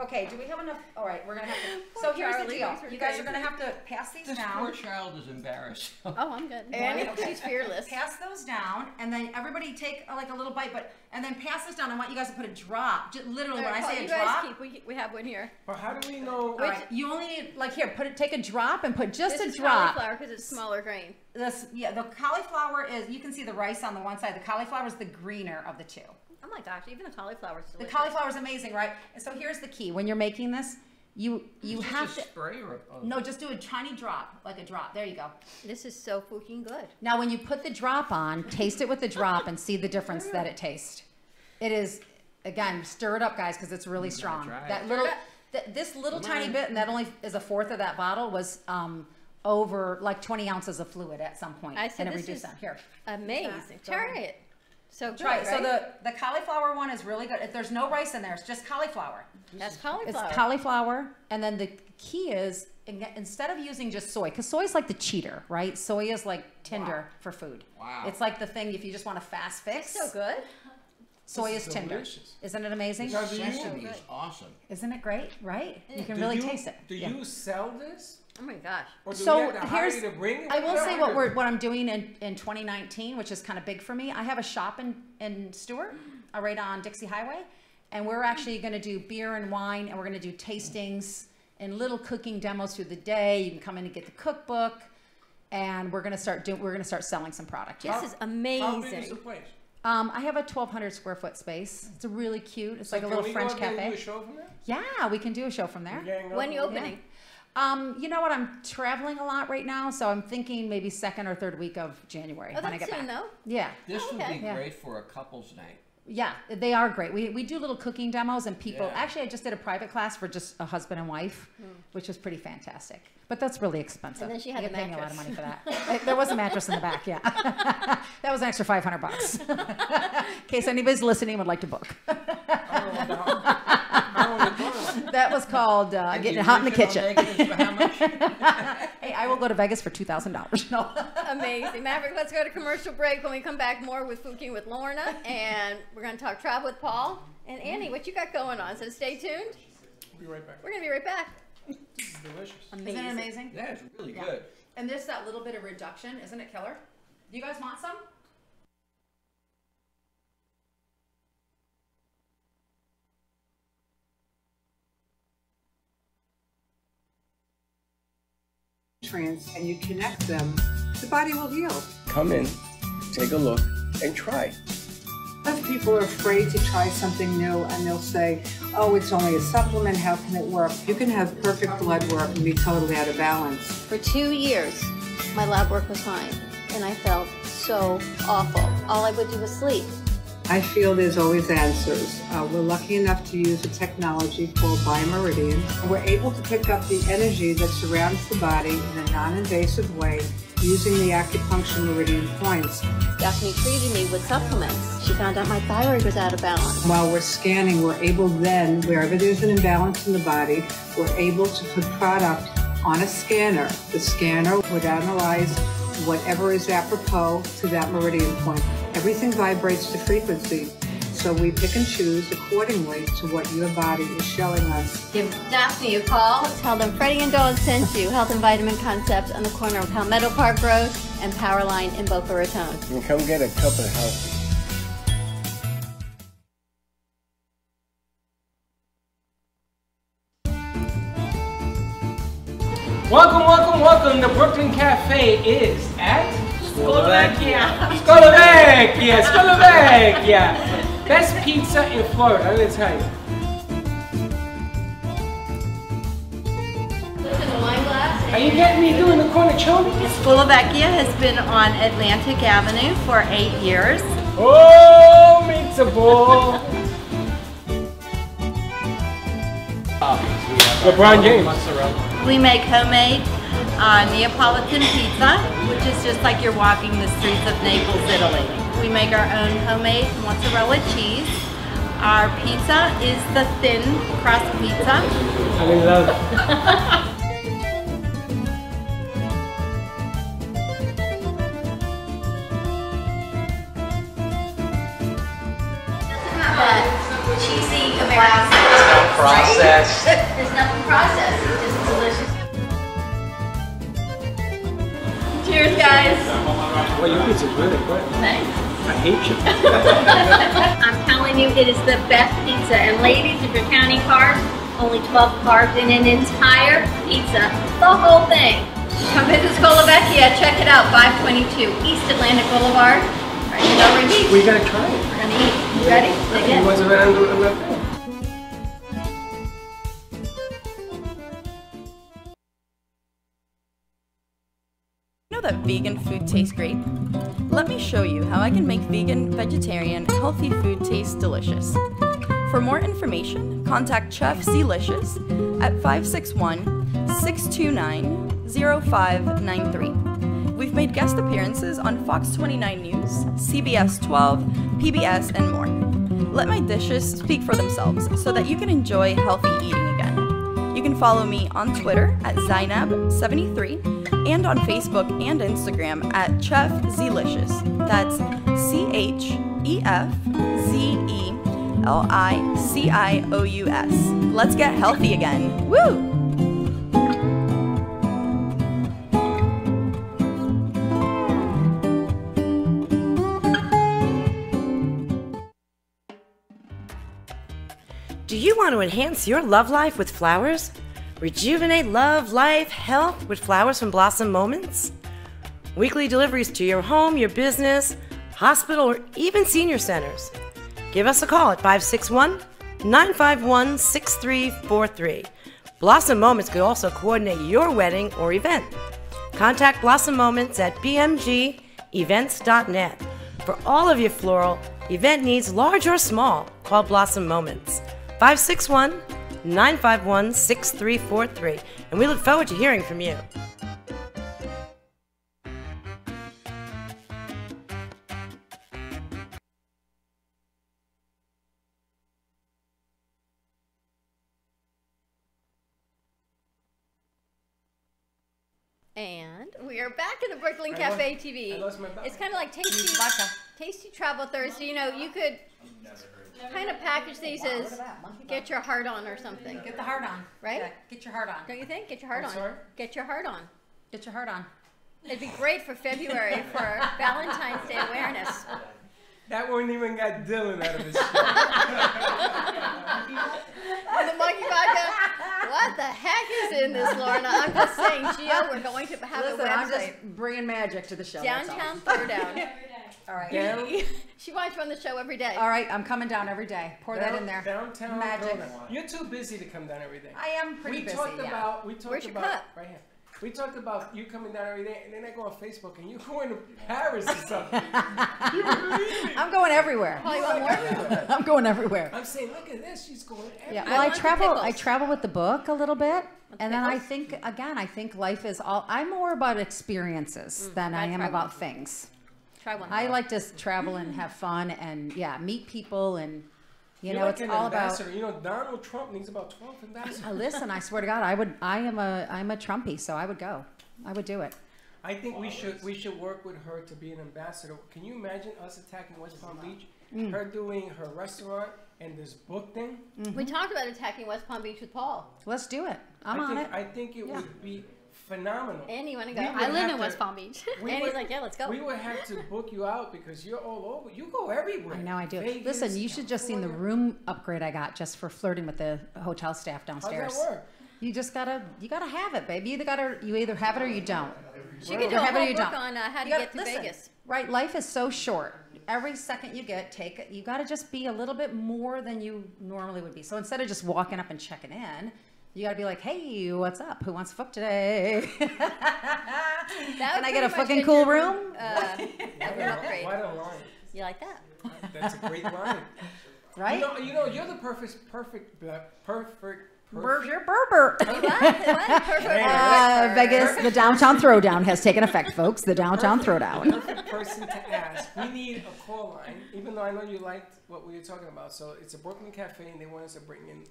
Okay, do we have enough? All right, we're gonna have to. Poor So here's the Charlie, deal. these are You guys are gonna have to pass these This down. poor child is embarrassed. Oh, I'm good. Annie, she's fearless. Pass those down, and then everybody take uh, like a little bite, but and then pass this down. I want you guys to put a drop. Just literally, All when right, I say a you guys drop. keep. We, we have one here. But how do we know? All right, you only need like here. Put it. Take a drop and put just this a is drop. cauliflower because it's smaller grain. This yeah, the cauliflower is. You can see the rice on the one side. The cauliflower is the greener of the two. Oh my gosh, even the cauliflower is The delicious. cauliflower is amazing, right? And so here's the key: when you're making this, you you Is this have a to. spray or a, No, just do a tiny drop, like a drop. There you go. This is so freaking good. Now, when you put the drop on, taste it with the drop and see the difference that it tastes. It is, again, stir it up, guys, because it's really strong. That little, th- this little tiny bit, and that only is a fourth of that bottle, was um, over like 20 ounces of fluid at some point. I said and it this reduced is down. Here, Amazing. Go Try it. So good, try it. So the, the cauliflower one is really good. If there's no rice in there, it's just cauliflower. That's cauliflower. It's cauliflower, and then the key is instead of using just soy, because soy is like the cheater, right? Soy is like Tinder for food. Wow. It's like the thing if you just want a fast fix. so good. Soy is is Tinder. delicious. Isn't it amazing? Now, do you- is awesome. Isn't it great? Right? You can do really you- taste it. Do Yeah. you sell this? Oh my gosh. Or do we So have to hire here's, you to bring? I will say what we're what I'm doing in, in 2019, which is kind of big for me. I have a shop in in Stuart, uh, right on Dixie Highway, and we're actually going to do beer and wine, and we're going to do tastings and little cooking demos through the day. You can come in and get the cookbook, and we're going to start doing. We're going to start selling some product. This Yeah. is How big is the amazing. place? Um, I have a 1,200 square foot space. It's a really cute. It's So like a little we French go up there and cafe. do a show from there? Yeah, we can do a show from there. When up you and- opening? Um, you know what? I'm traveling a lot right now, so I'm thinking maybe second or third week of January Oh, when I that's get soon back. though. Yeah, This would Okay. be Yeah. great for a couple's night. yeah, they are great. We, we do little cooking demos and people. Yeah. Actually, I just did a private class for just a husband and wife, which was pretty fantastic. But that's really expensive. And then she had you a gotta pay a lot of money for that. There was a mattress in the back. Yeah, that was an extra 500 bucks. in case anybody's listening would like to book. I don't know what the hell- I don't know what you're talking about. that was called uh, getting the hot in the kitchen. Vegas how much? hey, I will go to Vegas for two thousand dollars. No. Amazing. Maverick, let's go to commercial break. When we come back, more with Fooking with Lorna, and we're going to talk travel with Paul. And Annie, what you got going on? So stay tuned. We'll be right back. We're going to be right back. This is delicious. Isn't it amazing? That is really Yeah. good. And there's that little bit of reduction, isn't it killer? Do you guys want some? Nutrients and you connect them, the body will heal. Come in, take a look, and try. Most people are afraid to try something new and they'll say, oh, it's only a supplement, how can it work? You can have perfect blood work and be totally out of balance. For two years, my lab work was fine, and I felt so awful. All I would do was sleep. I feel there's always answers. Uh, we're lucky enough to use a technology called Biomeridian. We're able to pick up the energy that surrounds the body in a non-invasive way using the acupuncture meridian points. Daphne treated me with supplements. She found out my thyroid was out of balance. While we're scanning, we're able then, wherever there's an imbalance in the body, we're able to put product on a scanner. The scanner would analyze whatever is apropos to that meridian point. Everything vibrates to frequency. So we pick and choose accordingly to what your body is showing us. Give Daphne a call. Tell them Freddie and Dawn sent you. Health and Vitamin Concepts on the corner of Palmetto Park Road and Powerline in Boca Raton. And come get a cup of health. Welcome, welcome, welcome. The Brooklyn Cafe is at Scuola Vecchia. Slovakia, Scuola Vecchia. Best pizza in Florida, let me tell you. Are you getting me doing the cornichoni? Scuola Vecchia has been on Atlantic Avenue for eight years. Oh, pizza ball. LeBron James. We make homemade uh, Neapolitan pizza, which is just like you're walking the streets of Naples, Italy. We make our own homemade mozzarella cheese. Our pizza is the thin crust pizza. I love it. That cheesy American. process. There's nothing processed. Cheers, guys. Well, your pizza's really good. Thanks. I hate you. I'm telling you, it is the best pizza. And ladies, if you're counting carbs, only 12 carbs in an entire pizza. The whole thing. Come visit Scuola Vecchia. Check it out. 522 East Atlantic Boulevard. Right in Delray Beach. We gotta try it. We're gonna eat. You ready? Dig He in. That vegan food tastes great? Let me show you how I can make vegan, vegetarian, healthy food taste delicious. For more information, contact Chef Zelicious at 561 629 0593. We've made guest appearances on Fox 29 News, CBS 12, PBS, and more. Let my dishes speak for themselves so that you can enjoy healthy eating again. You can follow me on Twitter at Zainab73 and on Facebook and Instagram at Chef Zelicious. That's C H E F Z E L I C I O U S. Let's get healthy again. Woo! Do you want to enhance your love life with flowers? Rejuvenate love, life, health with flowers from Blossom Moments? Weekly deliveries to your home, your business, hospital, or even senior centers. Give us a call at 561 951 6343. Blossom Moments could also coordinate your wedding or event. Contact Blossom Moments at bmgevents.net. For all of your floral event needs, large or small, call Blossom Moments. 561 951 6343. And we look forward to hearing from you. And we are back in the Brooklyn Cafe lost- TV. I lost my it's kind of like tasty, tasty travel Thursday. You know, you could kind of package these Wow, as at that, monkey butt. get your heart on or something. Get the heart on. Right? Yeah, get your heart on. Don't you think? Get your heart I'm on. sorry? Get your heart on. Get your heart on. It'd be great for February for Valentine's Day awareness. That one even got Dylan out of his shit. And the monkey vodka. What the heck is in this, Lorna? I'm just saying, Gio, we're going to have Listen, I'm just bringing magic to the show. that's all. Downtown Throwdown. All right. Down- she wants you on the show every day. All right, I'm coming down every day. Pour that in there. Downtown. Magic. Throwdown. You're too busy to come down every day. I am pretty we busy, Talked yeah. about, we talked Where's your about cup? right here. We talked about you coming down every day, and then I go on Facebook, and you're going to Paris or something. you believe? I'm going everywhere. Probably want more. I'm going everywhere. I'm saying, look at this. She's going everywhere. Yeah, well, I, want the travel. I travel with the book a little bit, and then I think again. I think life is all. I'm more about experiences mm, than I I'd am about one. things. Try one. I like to travel and have fun, and yeah, meet people, and you You're know, like it's an all about. ambassador. You know, Donald Trump needs about 12 ambassadors. Uh, listen, I swear to God, I would. I am a. I'm a Trumpy, so I would go. I would do it. I think we should we should work with her to be an ambassador. Can you imagine us attacking West Palm Beach? Mm. Her doing her restaurant and this book thing. We talked about attacking West Palm Beach with Paul. Let's do it. I'm I on think, it. I think it Yeah. would be phenomenal. And you want to go? I live in to- West Palm Beach. we and would- he's like, yeah, let's go. We would have to book you out because you're all over. You go everywhere. I know I do. Vegas, Listen, you should just seen the room upgrade I got just for flirting with the hotel staff How's downstairs. that work? You just gotta, you gotta have it, baby. You either gotta, you either have it or you don't. She You could do either a have it or whole you book don't. on uh, how to gotta- get to listen, Vegas. Right, life is so short. Every second you get, take it. You gotta just be a little bit more than you normally would be. So instead of just walking up and checking in, you gotta be like, "Hey, what's up? Who wants to fuck today? That Can I get a fucking cool your, room?" Uh, What room a, upgrade. what a line. You like that? That's a great line. Right? You know, you know, you're the perfect, perfect, uh, perfect, Berger perfect. Berber. Uh, Vegas, the downtown throwdown has taken effect, folks. The downtown throwdown. perfect person to ask. We need a call line, even though I know you liked what we were talking about. So it's a Brooklyn Cafe, and they want us to bring in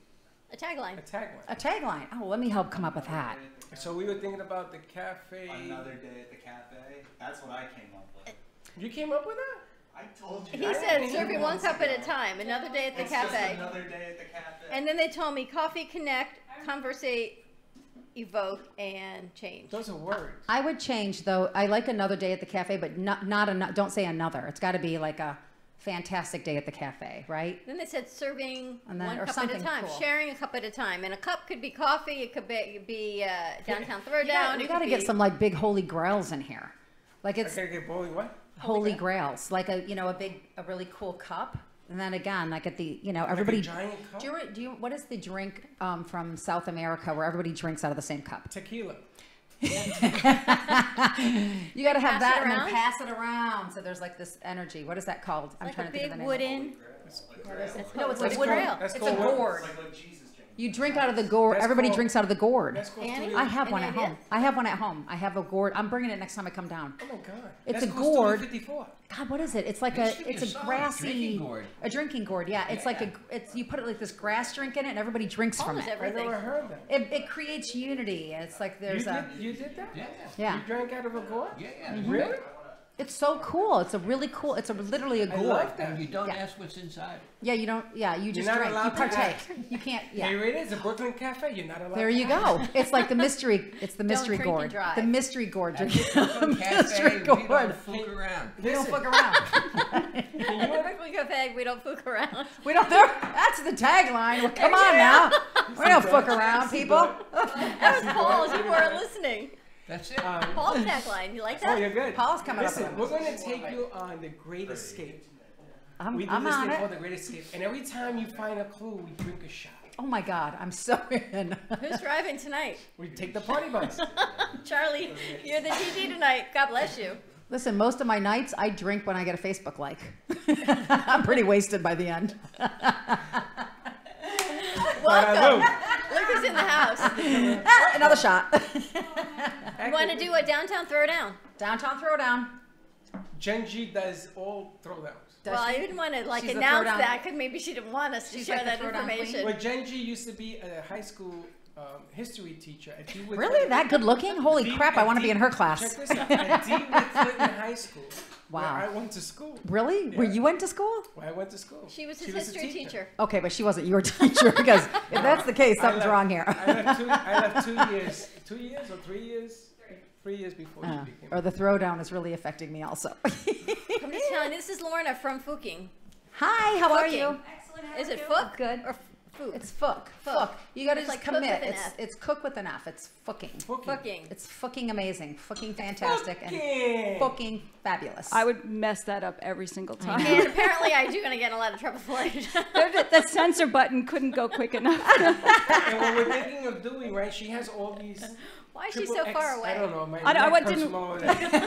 A tagline. a tagline. A tagline. Oh, let me help come up with that. So we were thinking about the cafe. Another day at the cafe. That's what I came up with. You came up with that? I told you. He I said didn't serving one cup at a time. Another day at the It's just cafe. another day at the cafe. And then they told me coffee, connect, conversate, evoke, and change. Those are words. I would change though. I like another day at the cafe, but not not a, don't say another. It's got to be like a fantastic day at the cafe, right? Then they said serving And then- one or cup at a time, cool. sharing a cup at a time, and a cup could be coffee. It could be, be uh, downtown You throwdown. gotta, you gotta get be- some like big holy grails in here, like it's Okay, okay, boy, what? holy grails, like a you know a big a really cool cup. And then again, like at the you know a everybody. giant cup? Do you do you what is the drink um, from South America where everybody drinks out of the same cup? Tequila. You got to have Pass that and then around? pass it around. So there's like this energy. What is that called? I'm like trying a to think of the name. of it. wooden. It's- No, it's That's a wooden. called- that's It's a called what? gourd. Like what Jesus drank. You drink out of the gourd. That's Everybody called- drinks out of the gourd. That's called Annie? Studio- I have one at idea? home. I have one at home. I have a gourd. I'm bringing it next time I come down. Oh my God. It's That's a called Studio gourd. 54. God, what is it? It's like It a should be it's a a solid grassy drinking gourd. A drinking gourd, yeah. It's like a it's you put it like this grass drink in it and everybody drinks from Almost it. I everything. never heard that. It, it creates unity. It's like You there's did, a you did that? Yeah. yeah. You drank out of a gourd? Yeah, yeah. Mm-hmm. Really? It's so cool. It's a really cool. It's a literally a gourd. love that. And you don't Yeah. ask what's inside. Yeah, you don't. Yeah, you just not drink. You allowed to partake. You can't. Yeah. Here it is, a Brooklyn Cafe. You're not allowed There to you ask. go. It's like the mystery. It's the mystery drink and gourd. The mystery gourd. At Drink. the Brooklyn Cafe, mystery we don't gourd. fool around. We don't Listen. fuck around. Can you Brooklyn Cafe, we don't fook around. We don't. That's the tagline. Well, come on now. We don't fuck around, people. That was Paul's. You weren't listening. That's it. Um, Paul's tagline. You like that? oh, you're good. Paul's coming up Listen, we're going to take you on the Great Escape. I'm, We do I'm this on thing it. called the Great Escape. And every time you find a clue, we drink a shot. Oh my God, I'm so in. Who's driving tonight? We take the party bus. Charlie, you're the DD tonight. God bless you. Listen, most of my nights I drink when I get a Facebook like. I'm pretty wasted by the end. Welcome. Look who's in the house. Another shot. You want to do a downtown throwdown? Downtown throwdown. Genji does all throwdowns. Does well, I didn't want to like She's announce that because maybe she didn't want us to She's share like that information. Well, Genji used to be a high school um, history teacher at DeWitt. Really? That good looking? Holy D- crap, I want to be in her class. Check this out. At DeWitt Clinton High School. Wow. Where I went to school. Really? Where you went to school? Where I went to school. She was his She was history teacher. teacher. Okay, but she wasn't your teacher because if that's the case, something's left- wrong here. I left two. I left two years. Two years or three years? Three years before Uh, she became. or the throwdown is really affecting me also. I'm just telling you, this is Lorna from Fooking. Hi, how are Fucking. you? Is it Fook? Good. Or Fook? It's fuck. Fuck. Fuck. You gotta just like commit. with It's F. it's cook with an F. It's fucking. Fucking. It's fucking amazing. Fucking fantastic Fucking. and fucking fabulous. I would mess that up every single time. And apparently I do gonna get in a lot of trouble for it. the, the censor button couldn't go quick enough. and what we're thinking of doing, right? She has all these. Why is she triple so far away? I don't know. My I don't- I neck want- hurts didn't- from all of that. can, you,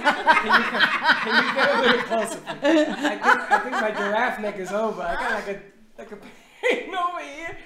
can you get a little closer? I think, I think my giraffe neck is over. I got like a like a pain over here.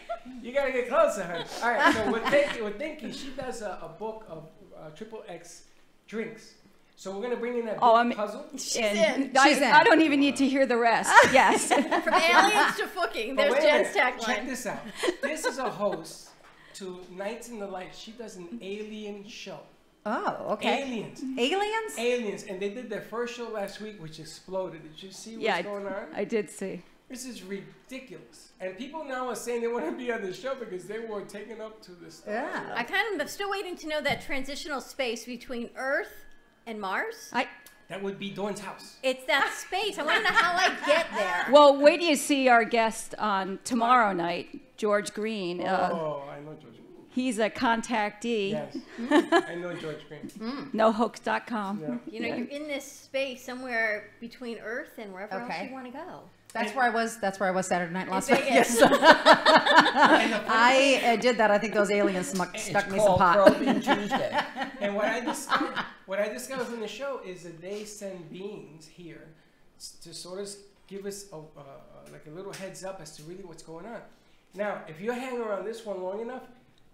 You gotta get closer, her. All right. So we're thinking, we're thinking she does a, a book of uh, triple X drinks. So we're gonna bring in that big Oh, I'm puzzle. She's And in. I, She's in. I don't even need to hear the rest. Yes. From aliens to fucking. But There's wait Jen's minute. Check this out. This is a host to Nights in the Light. She does an alien show. Oh, okay. Aliens. Aliens? Aliens. And they did their first show last week, which exploded. Did you see what's Yeah, going on? I did see. This is ridiculous. And people now are saying they want to be on the show because they were taken up to the stars. Yeah. I kind of am still waiting to know that transitional space between Earth and Mars. I That would be Dawn's house. It's that space. I want to know how I get there. well, wait till you see our guest on tomorrow night, George Green. Uh, oh, I know George. He's a contactee. Yes. I know George Green. Nohooks.com. You know, you're in this space somewhere between Earth and wherever else you want to go. That's where I was. That's where I was Saturday night last Las In Vegas. Vegas. I uh, did that. I think those aliens smuck, stuck me some pot. and what I discovered, what I discovered from the show is that they send beings here s- to sort of give us a, uh, like a little heads up as to really what's going on. Now, if you hang around this one long enough,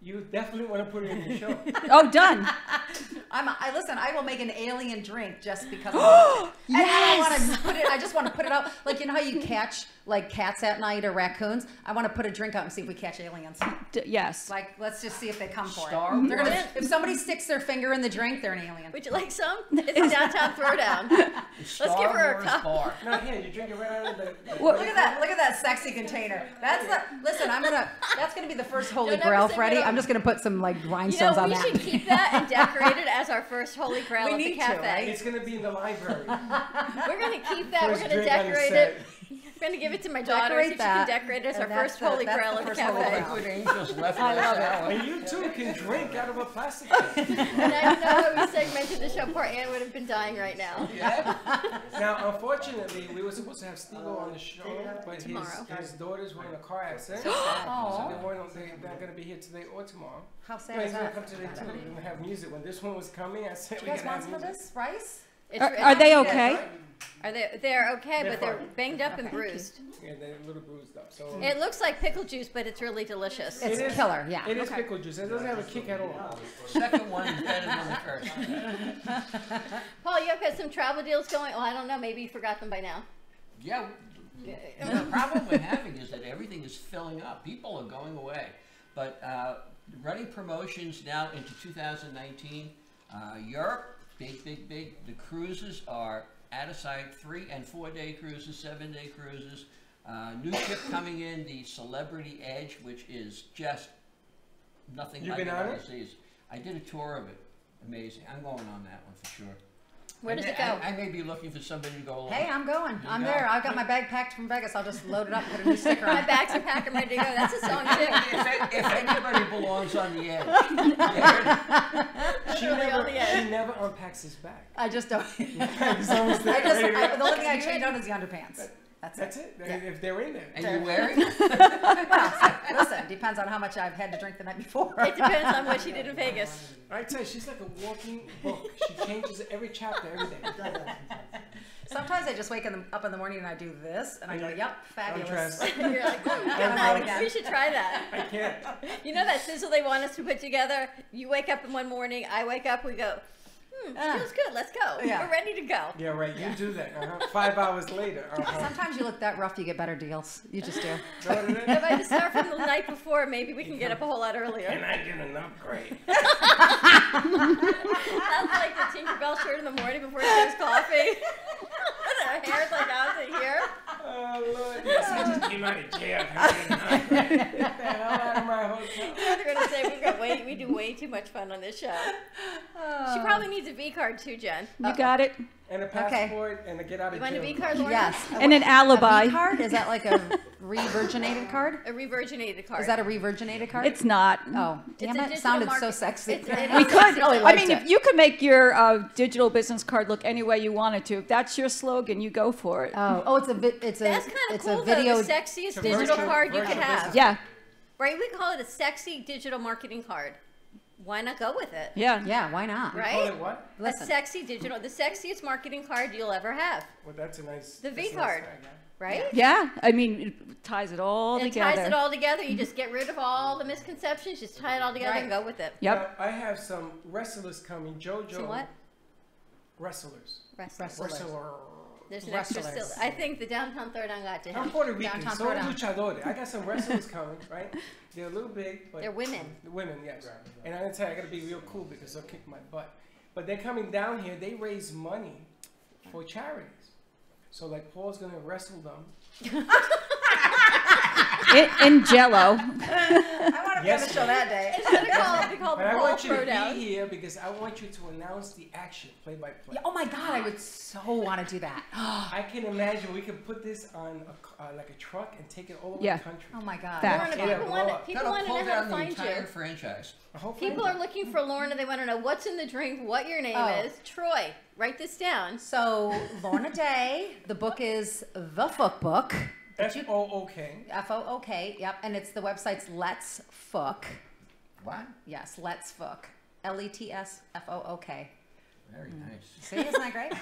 you definitely want to put it in your show. oh, done. I'm. A, I listen. I will make an alien drink just because. I and I want to put it. I just want to put it out. Like you know how you catch like cats at night or raccoons. I want to put a drink out and see if we catch aliens. D- yes. Like let's just see if they come for Star it. They're gonna, if somebody sticks their finger in the drink, they're an alien. Would you like some? It's a downtown throwdown. Let's give her a cup. no, here you drink it right out of the. the Look at that! Look at that sexy container. That's the. Listen, I'm gonna. That's gonna be the first Holy Don't Grail, say we Freddie. I'm just gonna put some like You rhinestones know, on we should keep that and decorate it as our first holy grail We at the need to, cafe. right? It's going to be in the library. We're gonna keep that. First We're gonna drink on the decorate it. I'm gonna give it to my daughter. Decorate so she can decorate it as our first the- holy grail the at the first holy cafe. grail. Good left I love the it. And you too can drink out of a plastic and I know when we segmented the show, poor Anne would have been dying right now. Now, unfortunately, we were supposed to have Steve on the show, but his, his daughters were in a car accident. So. So they weren't, they're not going to be here today or tomorrow. How sad no, is he's going to that? come today too. We're going to have music. When this one was coming, I said You we guys can want have some of this rice? It's Are, are they okay? Are they? They're okay, They're but they're fine. banged up and bruised. Yeah, they're a little bruised up. So It looks like pickle juice, but it's really delicious. It's It is- killer, yeah. It is Okay. pickle juice. It doesn't have a kick at all. Second one is better than the first. Paul, you have got some travel deals going. Oh, I don't know. Maybe you forgot them by now. Yeah. The problem we're having is that everything is filling up. People are going away. But uh, running promotions now into 2019, uh, Europe, big, big, big. The cruises are out of sight. Three and four day cruises, seven day cruises. Uh, new ship coming in, the Celebrity Edge, which is just nothing You've like been it on it? I did a tour of it. Amazing. I'm going on that one for sure. Where does may- it go? I, I may be looking for somebody to go along. Hey, I'm going. You I'm go. there. I've got my bag packed from Vegas. I'll just load it up, and put a new sticker on. My bags are packed. I'm ready to go. That's a song too. if, if anybody belongs on the edge, She Really on never, the edge. she never unpacks his bag. I just don't. He's always I there, just, I, the only thing I change on is the underpants. That's, That's it. it. If they're in there. and you wear it. Well, listen, depends on how much I've had to drink the night before. It depends on what she did in Vegas. I tell you, she's like a walking book. She changes every chapter every day. Sometimes I just wake in the, up in the morning and I do this, and I go, "Yep, fabulous." You're like, "Hmm, I'm get out that. again. We should try that. I can't. You know that sizzle they want us to put together? You wake up in one morning, I wake up, we go, Ah. feels good, let's go. Yeah. We're ready to go. Yeah, right. You do that. Uh-huh. Five hours later. Uh-huh. Sometimes you look that rough, you get better deals. You just do. Know what it is? If I just start from the night before, maybe we can get up a whole lot earlier. Can. I get an upgrade? That's like the Tinkerbell shirt in the morning before she goes coffee. Her hair's like out to here. Oh, Lord. Yes, I just came out of jail. I get an upgrade? Get the hell out of my hotel. You know they're gonna say we've got way we do way too much fun on this show. She probably needs a V card too, Jen. You got it? And a passport and a get out You of want a jail. V card, Lauren? Yes. And an alibi. A V card? Is that like a revirginated card? A revirginated card. Is that a revirginated card? It's not. Oh, damn a it! digital Sounded so market- sexy. it's- it We is could. really I mean, it. if you could make your uh, digital business card look any way you wanted to, if that's your slogan, you go for it. Oh, oh, it's a vi- it's a That's kind of it's cool a video. though. The sexiest digital virtual- card you could virtual have. business. yeah, Right? We call it a sexy digital marketing card. Why not go with it? yeah. yeah, why not? Call Right? it what? A sexy digital, the sexiest marketing card you'll ever have. Well, that's a nice. The V V a nice card. yeah. Right? Yeah, I mean, it ties it all it together. ties it all together. You just get rid of all the misconceptions, just tie it all together and go with it. Yep. Now, I have some wrestlers coming. JoJo. Some what? Wrestlers. Wrestlers. Wrestlers. There's an extra still. I think the downtown throwdown got to him. I'm Puerto Rican, Downtown so are Throwdown. luchadores. I got some wrestlers coming, right? They're a little big, but They're women. The women, yes. And I'm gonna tell you, I gotta be real cool because they'll kick my butt. But they're coming down here. They raise money for charities. So like Paul's gonna wrestle them. in, in Jello. I want to be on the show that day. It's gonna call, be called But I want you to be here because I want you to announce the action, play by play. Yeah, oh my God, I would so want to do that. I can imagine we could put this on a, c- uh, like a truck and take it all over Yeah. the country. Oh my God. Fact. Lorna, Yeah, people blow want to people That'll want to pull know how down to the find entire you. franchise. People family. are looking for Lorna. They want to know what's in the drink, what your name Oh. is. Troy, write this down. So Lorna Day, the book is The Fook Book. F O O K. F O O K. Yep, and it's the website's Let's Fook. What? Yes, Let's Fook. L E T S F O O K. Very mm. nice. See, isn't that great?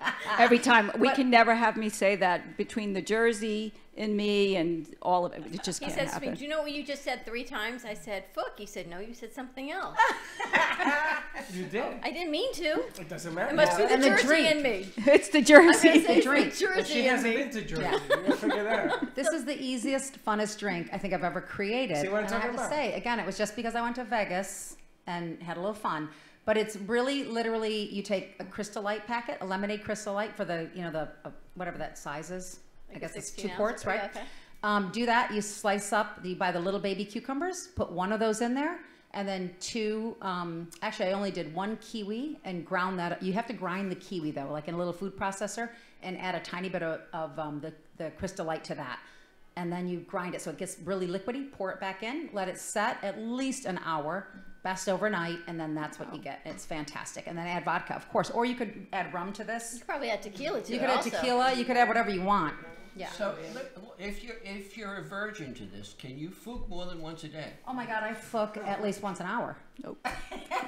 Every time. We But- can never have me say that between the jersey and me and all of it. It just He can't says to me, happen. "Do you know what you just said three times?" I said, "Fuck." He said, "No, you said something else." You did. I didn't mean to. It doesn't matter. It must be the And the jersey drink. in me. it's the I'm gonna jersey. say the drink. But jersey she in hasn't me. been to Jersey. You gotta figure that out. This is the easiest, funnest drink I think I've ever created. See what I'm and I talking have about? to say, again, it was just because I went to Vegas and had a little fun. But it's really, literally, you take a Crystal Light packet, a lemonade Crystal Light for the, you know, the uh, whatever that size is. I guess it's two quarts, right? Okay. Um, do that. You slice up the buy the little baby cucumbers. Put one of those in there, and then two. Um, actually, I only did one kiwi and ground that. You have to grind the kiwi though, like in a little food processor, and add a tiny bit of, of um, the the crystal light to that, and then you grind it so it gets really liquidy. Pour it back in. Let it set at least an hour. Best overnight, and then that's what you get. It's fantastic. And then add vodka, of course, or you could add rum to this. You could probably add tequila to You could add also. tequila. You could add whatever you want. Yeah. So if you're if you're a virgin to this, can you fuck more than once a day? Oh my God, I fuck at least once an hour. Nope.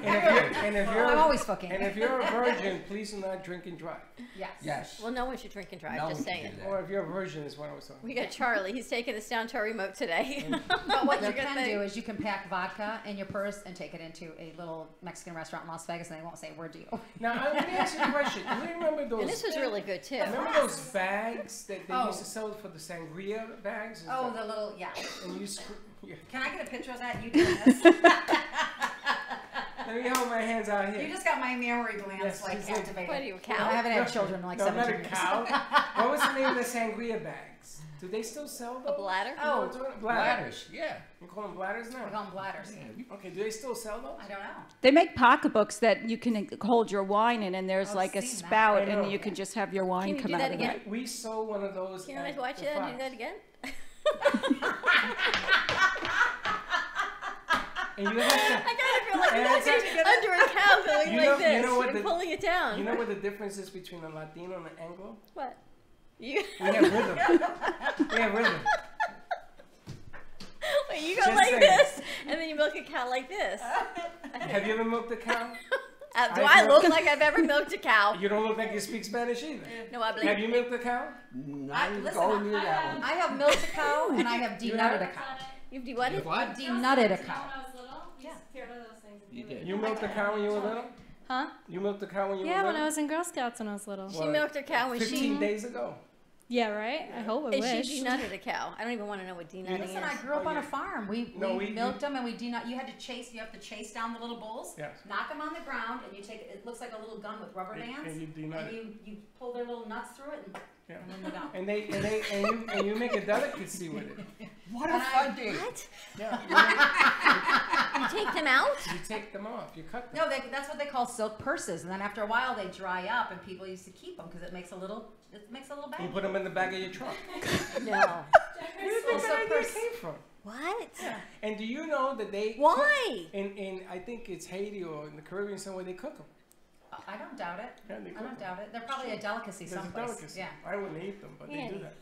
And if you're, and if you're, I'm always fucking. And if you're a virgin, please do not drink and drive. Yes. Yes. Well, no one should drink and drive. No just saying. Or if you're a virgin, is what I was talking. We got Charlie. He's taking us down to our remote today. But what you can thing. do is you can pack vodka in your purse and take it into a little Mexican restaurant in Las Vegas, and they won't say a word to you. Now, let me ask you a question. Do you remember those? And this was really good too. Remember those bags that they Oh. used to sell for the sangria bags? Oh, stuff? the little yeah. And you screw. Yeah. Can I get a picture of that? You doing this? Let me hold my hands out here. you just got my memory glands Yes, like just like- activated. What are you, a I cow? haven't No, had children in like no, I'm not 17 a years. cow. what was the name of the sangria bags? Do they still sell those? A bladder? You know Oh, talking about? Bladders, yeah. You call them bladders now? We call them bladders. Okay, do they still sell those? I don't know. They make pocketbooks that you can hold your wine in, and there's I've like a seen that. spout, and you can just have your wine Can you come do out that of again? it. We sold one of those. Can I at watch the it and Fox. do that again? And you have to. I kind of feel like I'm it's like- under a cow going You like know- this you know what and the- pulling it down. You know what the difference is between a Latino and an Anglo? what? You. We have rhythm. we have rhythm. Wait, you go Just like saying. this, and then you milk a cow like this. Have you ever milked a cow? Uh, do I I look like I've ever milked a cow? You don't look like you speak Spanish either. No, I believe. Have you milked a cow? Not even listen, going near I, that one. I have milked a cow and I have denutted a cow. You've de what? What? Denutted a cow. When I was little, You did. You milked a cow when you were little? Huh? You milked a cow when you Yeah, were little? Yeah, when I was in Girl Scouts when I was little. She milked a cow when 15 she. days ago. Yeah, right? I hope I And wish. she denutted a cow. I don't even want to know what denutting Listen, is. I grew up on a farm. We, No, we, we- milked them and we denut. You had to chase. You have to chase down the little bulls. Yes. Knock them on the ground, and you take. It looks like a little gun with rubber bands. and you denut and you you pull their little nuts through it, and, Yeah. and then you. And they and they and you and you make a delicacy with it. What a fun I- day. What? Yeah. You take them out? You take them off. You cut them. No, they, that's what they call silk purses. And then after a while, they dry up, and people used to keep them because it makes a little. It makes a little bag. You put them in the back of your truck. No. Where did you think that idea pers- came from? What? And do you know that they Why? in in I think it's Haiti or in the Caribbean somewhere they cook them. I don't doubt it. Yeah, they I cook don't 'em. doubt it. They're probably a delicacy There's a someplace. delicacy. Yeah. I wouldn't eat them, but they do that.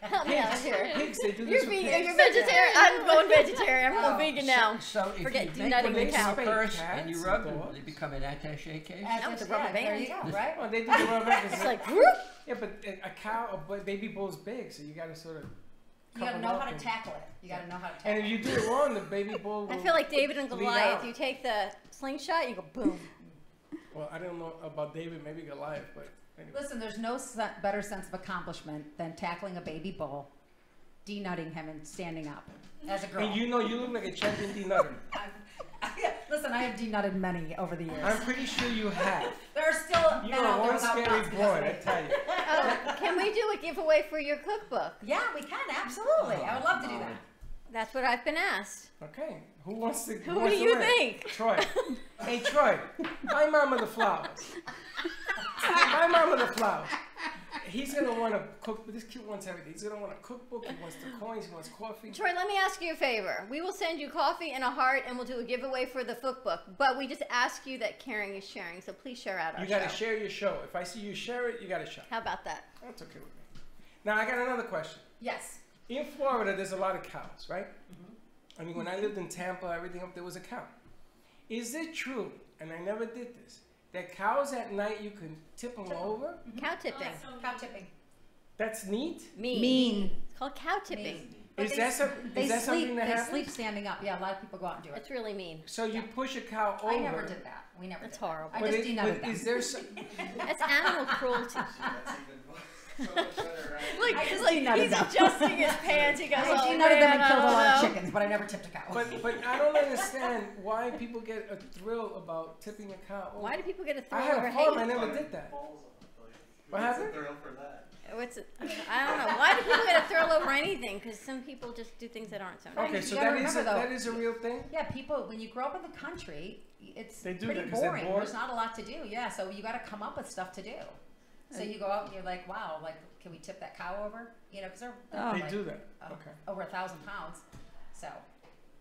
Help me out here. pigs, they do You're with vegan. pigs. You're vegetarian. I'm going vegetarian. I'm Oh. going vegan now. So if Forget you make denutting one the into cow. a purse Cats and you rub them, dogs. they become an attache case. As That if- was a rubber yeah, There band. you go, right? Oh, they do the rubber band. It's It's like, whoop. yeah, but a a cow, a bu- baby bull's big, so you got to sort of. You gotta couple know up how to and- tackle it. You gotta know how to tackle it. And if it. you do it wrong, the baby bull. Will I feel like David and bleed Goliath. out. You take the slingshot, you go boom. Well, I don't know about David, maybe Goliath, but anyway. Listen, there's no se- better sense of accomplishment than tackling a baby bull, denutting him, and standing up as a girl. And you know you look like a champion denutter. Listen, I have denutted many over the years. I'm pretty sure you have. there are still You men are out one without scary boy, I tell you. Oh, can we do a giveaway for your cookbook? Yeah, we can absolutely. I would love to do that. That's what I've been asked. Okay, who wants to? Who wants do you think? Troy. hey, Troy. Buy Mama the flowers. Buy Mama the flowers. He's gonna want to cook. This kid wants everything. He's gonna want a cookbook. He wants the coins. He wants coffee. Troy, let me ask you a favor. We will send you coffee and a heart, and we'll do a giveaway for the book book. But we just ask you that caring is sharing, so please share out our You gotta show. share your show. If I see you share it, you gotta share. How about that? That's okay with me. Now I got another question. Yes. In Florida, there's a lot of cows, right? Mm-hmm. I mean, when I lived in Tampa, everything up there was a cow. Is it true? And I never did this. That cows at night you can tip them over. Cow tipping. Cow tipping. That's neat. Mean. Mean. It's called cow tipping. But Is they that s- some- they that sleep, something that They happens? sleep standing up. Yeah, a lot of people go out and do it. It's really mean. So you push a cow over. I never did that. We never. That's did that. horrible. I But just it- denutted but is there some, That's animal cruelty. Look, I he's just like he's them. adjusting his pants. He goes, I "Oh, denutted man, them and killed a lot of chickens, but I never tipped a cow. but but I don't understand why people get a thrill about tipping a cow over. Why do people get a thrill I had a farm. I never did that. What happened? the thrill for that? What's it? I don't know. Why do people get a thrill over anything? Because some people just do things that aren't so nice. Okay, so that is a, though- that is a real thing. Yeah, people, when you grow up in the country, it's They do pretty that 'cause they're boring. There's not a lot to do. Yeah, so you got to come up with stuff to do. So you go out and you're like, wow, like, can we tip that cow over? You know, because they're, they're They like, do that. uh, Okay. over a thousand pounds. So,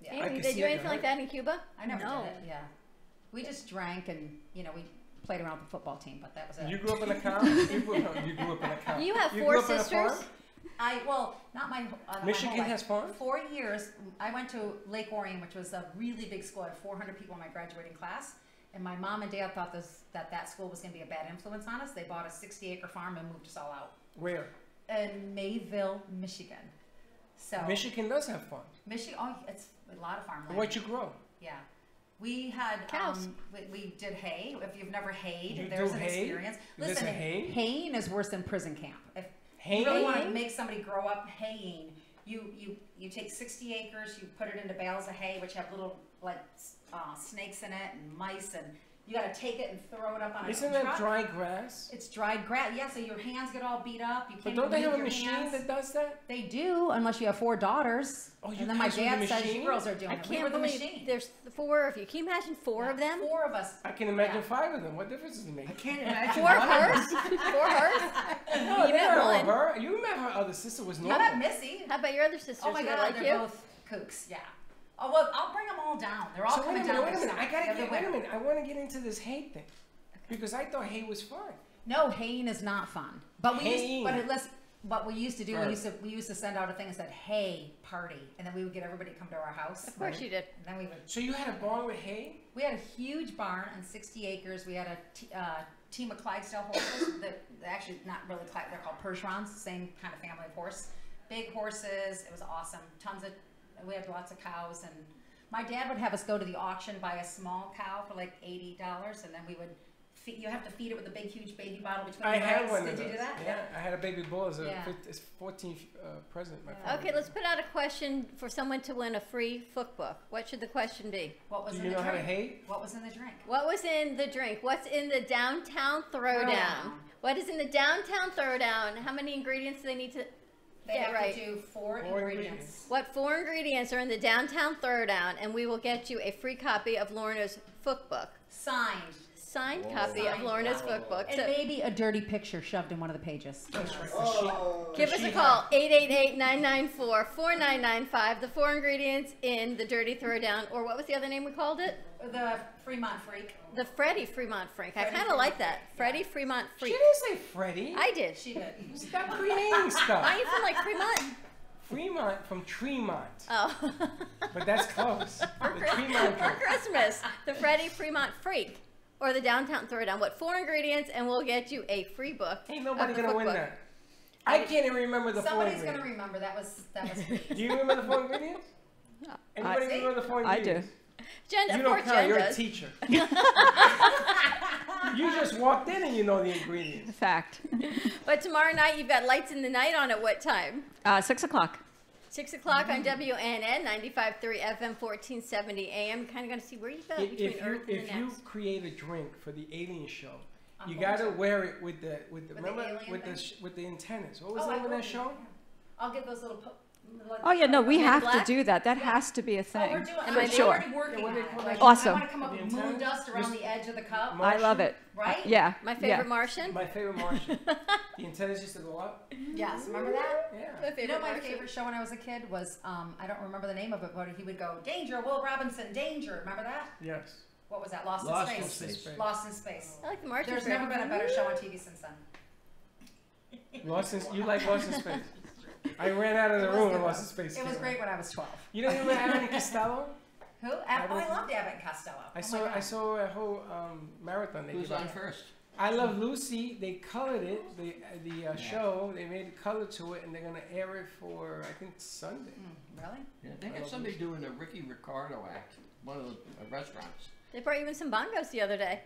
yeah. Andy, can did they see do it, anything like right? that in Cuba? I never no. did it. Yeah, we just drank and you know we played around with the football team, but that was it. You grew up in a cow. you, grew, no, you grew up in a cow. You have grew four up in a sisters? farm? I well, not my. Uh, my Michigan whole life. has farms? Four years. I went to Lake Orion, which was a really big school. I had 400 people in my graduating class, and my mom and dad thought this that that school was going to be a bad influence on us. They bought a 60 acre farm and moved us all out Where? in Mayville, Michigan. So Michigan does have farms. Michigan. Oh, it's a lot of farmland. What you grow? Yeah. We had Cows. Um, we, we did hay. If you've never hayed, You there's an hay? experience. Listen, a hay? haying is worse than prison camp. If you really want to make somebody grow up haying, you you you take 60 acres, you put it into bales of hay, which have little like uh, snakes in it and mice, and you got to take it and throw it up on a Isn't that dry grass? It's dried grass. Yeah, so your hands get all beat up. You can't But don't they have a machine hands. that does that? They do, unless you have four daughters. Oh, you and then my guys were the dad says machine? you girls are doing I it. We were can't the believe machine. there's four of you. Can you imagine four of them? Four of us. I can imagine five of them. What difference does it make? I Can't imagine. Four of hers? Four of hers? No, you they met one. her. You met her other sister was I normal. met Missy. How about your other sisters? Oh my god, they like they're you? both kooks. Yeah. Oh well, I'll bring them all down. They're all So coming minute, down. wait a minute. I gotta get, the wait a minute. I want to get into this hate thing because I thought hate was fun. No, haying is not fun. But we Haying. used, but it, let's, what we used to do, Right. we used to we used to send out a thing that said "Hey party," and then we would get everybody to come to our house. Of course you did. And then we would. So you had a barn with hay? We had a huge barn on 60 acres. We had a t- uh, team of Clydesdale horses that that actually not really Clyde, they're called Percherons, same kind of family of horse. Big horses. It was awesome. Tons of. We had lots of cows, and my dad would have us go to the auction buy a small cow for like eighty dollars, and then we would. Feed, you have to feed it with a big, huge baby bottle between I your had legs. one Did of you those. do that? Yeah, I had a baby bull as a Yeah. fif- as 14th uh, present. My Yeah. Okay, let's put out a question for someone to win a free book book. What should the question be? What was Do in you the know how to drink? hate? What was in the drink? What was in the drink? What's in the downtown throwdown? Throwdown. What is in the downtown throwdown? How many ingredients do they need to They get have right? to do four, Four ingredients. ingredients. What four ingredients are in the downtown throwdown? And we will get you a free copy of Lorna's book book. Signed. Signed copy of Signed. Lorna's book book. And So maybe a dirty picture shoved in one of the pages. Oh. give us a call, 888-994-4995. The four ingredients in the Dirty Throwdown, or what was the other name we called it? The Fremont Freak. The Freddie Fremont Freak. I Freddie kind of like that. Freddie Fremont She Freak. didn't say Freddie. I did. She did. Stop renaming stuff. Are you from like Fremont? Fremont from Tremont. Oh. But that's close. for, the Tremont for Christmas, the Freddie Fremont Freak, or the Downtown Throwdown. What four ingredients, and we'll get you a free book. Ain't nobody gonna win cookbook. that. I can't even remember the four Somebody's gonna remember. That was that was. Do you remember the four ingredients? Anybody See? remember the four I do. ingredients? Jen, You of don't course count. You're a teacher. You just walked in and you know the ingredients. Fact. But tomorrow night you've got Lights in the Night on at what time? Uh, six o'clock. Six o'clock on WNN 95.3 FM 1470 AM. Kind of going to see where you go If, between if you Earth and if the you create a drink for the alien show, I'm you gotta wear it with the with the With the remember alien with the thing? sh- with the antennas. What was Oh, the I name of will that show? I'll get those little. Po- little- Oh yeah, no, we Men in have Black? to do that. That has to be a Oh, thing. we're doing. Am I'm I there? sure. already working Yeah, on it. Like. Awesome. I want to come up with moon dust around the edge of the cup. I love it. Right? Yeah. My yeah. favorite Martian. My favorite Martian. the antennas used to go up. Yes. Remember that? Yeah. You know, my Martian. favorite show when I was a kid was um, I don't remember the name of it, but he would go, "Danger, Will Robinson, danger!" Remember that? Yes. What was that? Lost, Lost in in Space. Space. Lost in Space. I like the Martian. There's never been a better show on TV since then. Lost in, you like Lost in Space. I ran out of the It was room good, and Lost though. in Space. It was great when I was 12. You don't remember Abbott and Costello? Who? Ab- oh, I loved Abbott and Costello. I Oh saw I saw a whole um, marathon. They Who's did. on first? I Love Lucy. They colored it. The the uh, show. They made a color to it, and they're gonna air it for I think Sunday. Mm, really? Yeah, they I got somebody Lucy. doing a Ricky Ricardo act, one of the uh, restaurants. They brought you in some bongos the other day.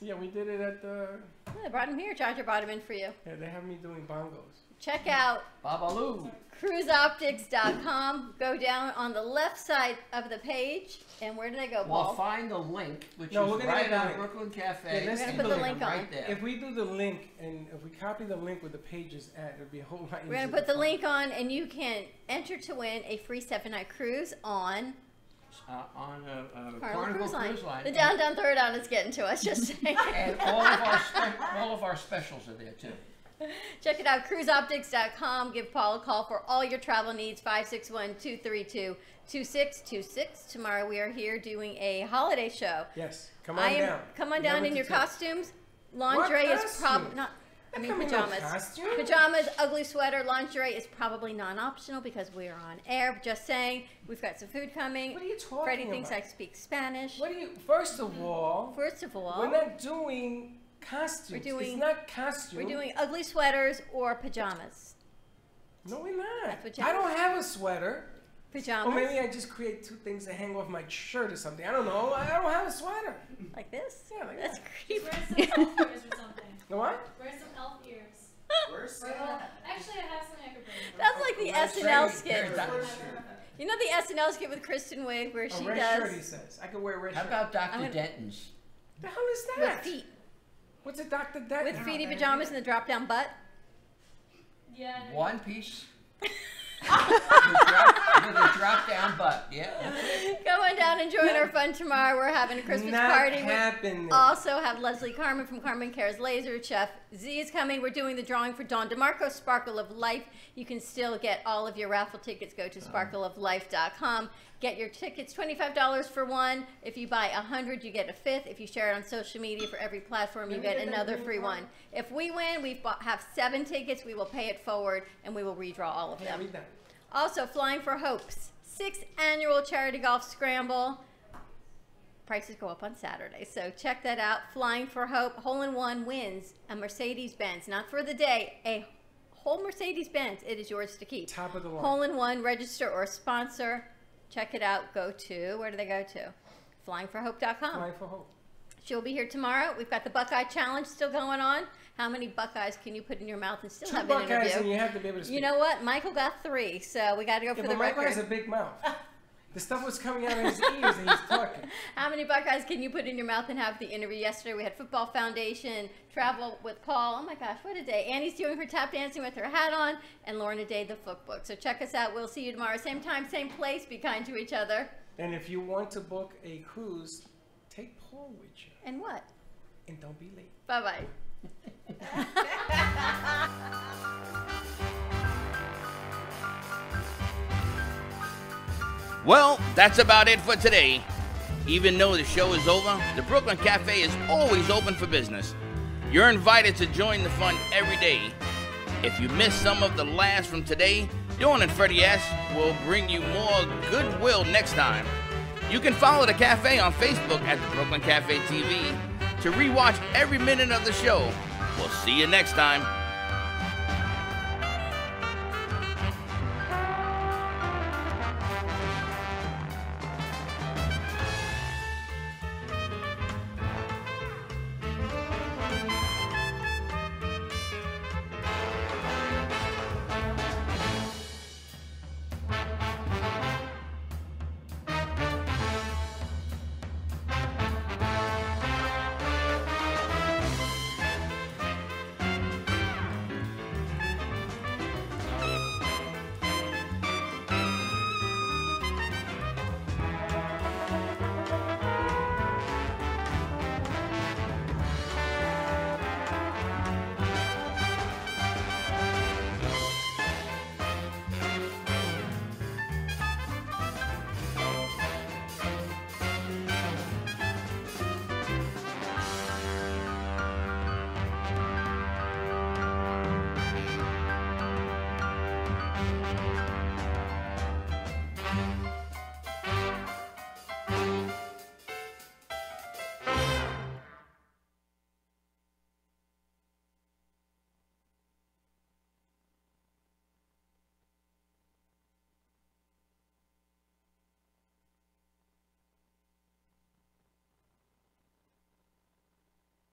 Yeah, we did it at the. Yeah, they brought them here. Charger brought them in for you. Yeah, they have me doing bongos. Check out Babalu. cruiseoptics.com. Go down on the left side of the page, and where do they go, Well, Paul? find the link, which No, is we're gonna right get the on. Brooklyn Cafe. Yeah, let's We're gonna put the the link right on. there. If we do the link and if we copy the link with the pages at, it'll be a whole lot We're easier. gonna put the find. link on, and you can enter to win a free seven-night cruise on uh, on a, a Carnival, Carnival Cruise Line. Cruise Line. The downtown down, third on is getting to us. Just saying. and all of our all of our specials are there too. Check it out, cruiseoptics.com. Give Paul a call for all your travel needs, 561-232-2626. Tomorrow we are here doing a holiday show. Yes, come on I am, down. Come on down in your tell. costumes. Lingerie is probably not. I mean come in no pajamas. Pajamas, ugly sweater, lingerie is probably non-optional because we are on air. Just saying, we've got some food coming. What are you talking Freddie thinks? I speak Spanish. What do you? First of mm-hmm. all, First of all, we're not doing costumes. We're doing- It's not costume. we're doing ugly sweaters or pajamas. No, we're not. I don't have a sweater. Pajamas. Or maybe I just create two things to hang off my shirt or something. I don't know. I don't have a sweater. Like this? Yeah, like That's that. creepy. Wear some elf ears or something. The what? Wear some elf ears. Where's Well, actually, I have something I could bring. That's like the Red SNL shirt. skit. You know the SNL skit with Kristen Wiig where she A red does shirt, he says. I could wear a red How shirt. about Dr. Denton's? the hell is with that? feet, What's a Dr. Dead? with feety pajamas and the drop down butt. Yeah. One piece. with, a drop, with a drop down butt. Yeah. that's it. Come on down and join our fun tomorrow. We're having a Christmas Not party. We happening. also have Leslie Carmen from Carmen Cares Laser. Chef Z is coming. We're doing the drawing for Don DeMarco, Sparkle of Life. You can still get all of your raffle tickets. Go to sparkleoflife.com. Get your tickets, $25 for one. If you buy a 100, you get a fifth. If you share it on social media for every platform, you get get another free one. If we win, we have seven tickets. We will pay it forward and we will redraw all of them. Also, Flying for Hopes, sixth annual charity golf scramble. Prices go up on Saturday, so check that out. Flying for Hope, hole in one wins a Mercedes Benz, not for the day, a whole Mercedes Benz. It is yours to keep. Top of the line. Hole in one, register or sponsor. Check it out. Go to, where do they go to? Flyingforhope.com. Flying for hope. She'll be here tomorrow. We've got the Buckeye Challenge still going on. How many Buckeyes can you put in your mouth and still Two have an Buckeyes interview? and you have to be able to speak. You know what? Michael got three, so we got to go yeah, for the Michael record. has a big mouth. the stuff was coming out of his ears and he's talking. How many Buckeyes can you put in your mouth and have the interview? Yesterday we had Football Foundation, Travel with Paul. Oh my gosh, what a day. Annie's doing her tap dancing with her hat on, and Lorna Day, the Fook Book. So check us out. We'll see you tomorrow. Same time, same place. Be kind to each other. And if you want to book a cruise, take Paul with you. And what? And don't be late. Bye bye. Well, that's about it for today. Even though the show is over, the Brooklyn Cafe is always open for business. You're invited to join the fun every day. If you missed some of the laughs from today, Dawn and Freddie S will bring you more goodwill next time. You can follow the cafe on Facebook at the Brooklyn Cafe TV to rewatch every minute of the show. We'll see you next time.